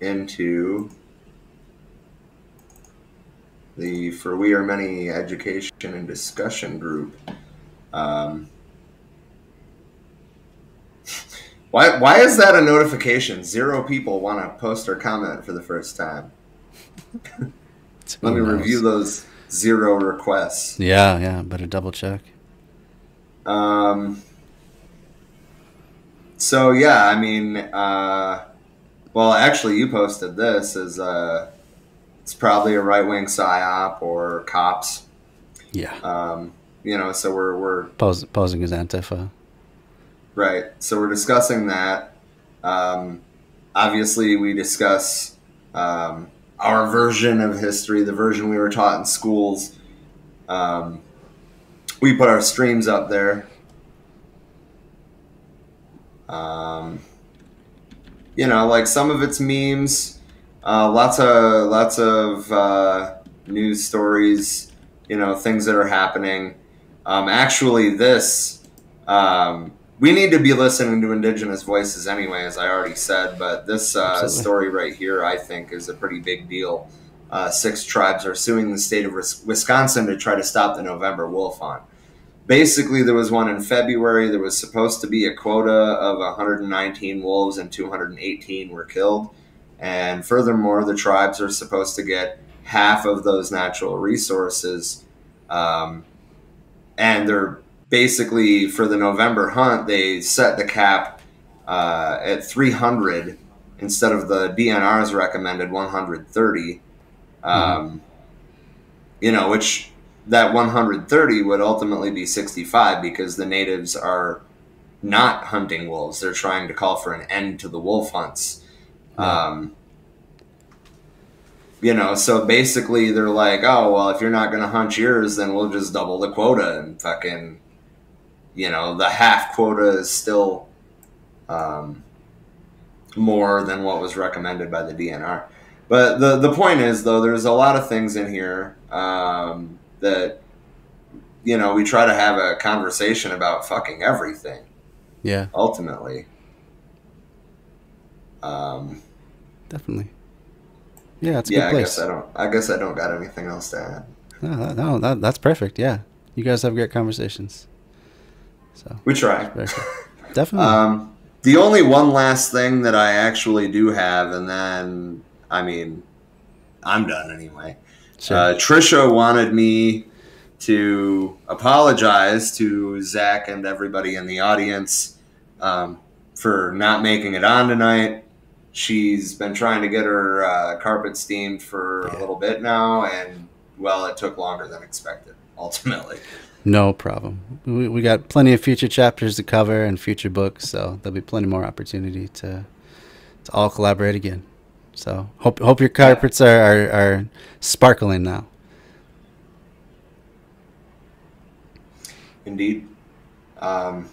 into the For We Are Many education and discussion group. Um, why, why is that a notification? Zero people want to post or comment for the first time. Let me review those zero requests. Yeah, yeah, better double check. Um, so yeah, I mean, uh, well, actually, you posted this as uh, it's probably a right wing psyop or cops. Yeah. Um, you know, so we're we're Pose, posing as Antifa. Right. So we're discussing that. Um, obviously, we discuss um, our version of history, the version we were taught in schools. Um, we put our streams up there. Um, you know, like some of it's memes uh, lots of lots of uh, news stories, you know, things that are happening. Um, actually, this um, we need to be listening to indigenous voices anyway, as I already said. But this uh, story right here, I think, is a pretty big deal. Uh, six tribes are suing the state of Wisconsin to try to stop the November wolf hunt. Basically, there was one in February. There was supposed to be a quota of 119 wolves, and 218 were killed. And furthermore, the tribes are supposed to get half of those natural resources. Um, and they're basically, for the November hunt, they set the cap uh, at 300 instead of the DNR's recommended 130. Um, mm-hmm. You know, which that 130 would ultimately be 65 because the natives are not hunting wolves. They're trying to call for an end to the wolf hunts. Um, you know, so basically they're like, oh, well, if you're not going to hunt yours, then we'll just double the quota and fucking, you know, the half quota is still um, more than what was recommended by the DNR. But the, the point is, though, there's a lot of things in here um, that, you know, we try to have a conversation about fucking everything Yeah, ultimately. Um, definitely. Yeah, it's a yeah, good I place. guess I don't. I guess I don't got anything else to add. No, that, no that, that's perfect. Yeah, you guys have great conversations. So We try. definitely. Um, the only one last thing that I actually do have, and then I mean, I'm done anyway. sure. Uh, Trisha wanted me to apologize to Zach and everybody in the audience um, for not making it on tonight. She's been trying to get her uh, carpet steamed for a little bit now, and well, it took longer than expected. Ultimately, no problem. We, we got plenty of future chapters to cover and future books, so there'll be plenty more opportunity to to all collaborate again. So hope hope your carpets are, are, are sparkling now. indeed. Um,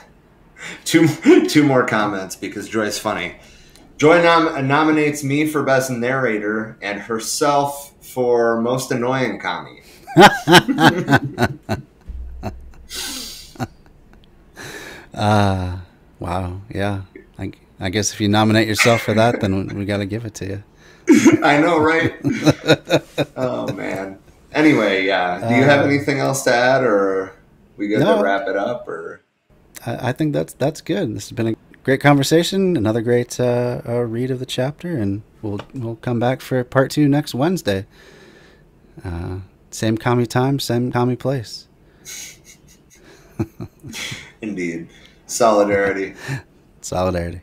two two more comments because Joy's funny. Joy nom- nominates me for best narrator and herself for most annoying commie. Ah, wow. Yeah. I, I guess if you nominate yourself for that, then we got to give it to you. I know, right? oh man. Anyway, yeah. Do you have Uh, anything else to add, or we good No. to wrap it up? Or I, I think that's that's good. This has been a great conversation. Another great uh, uh, read of the chapter, and we'll we'll come back for part two next Wednesday. Uh, same commie time, same commie place. indeed, solidarity. Solidarity.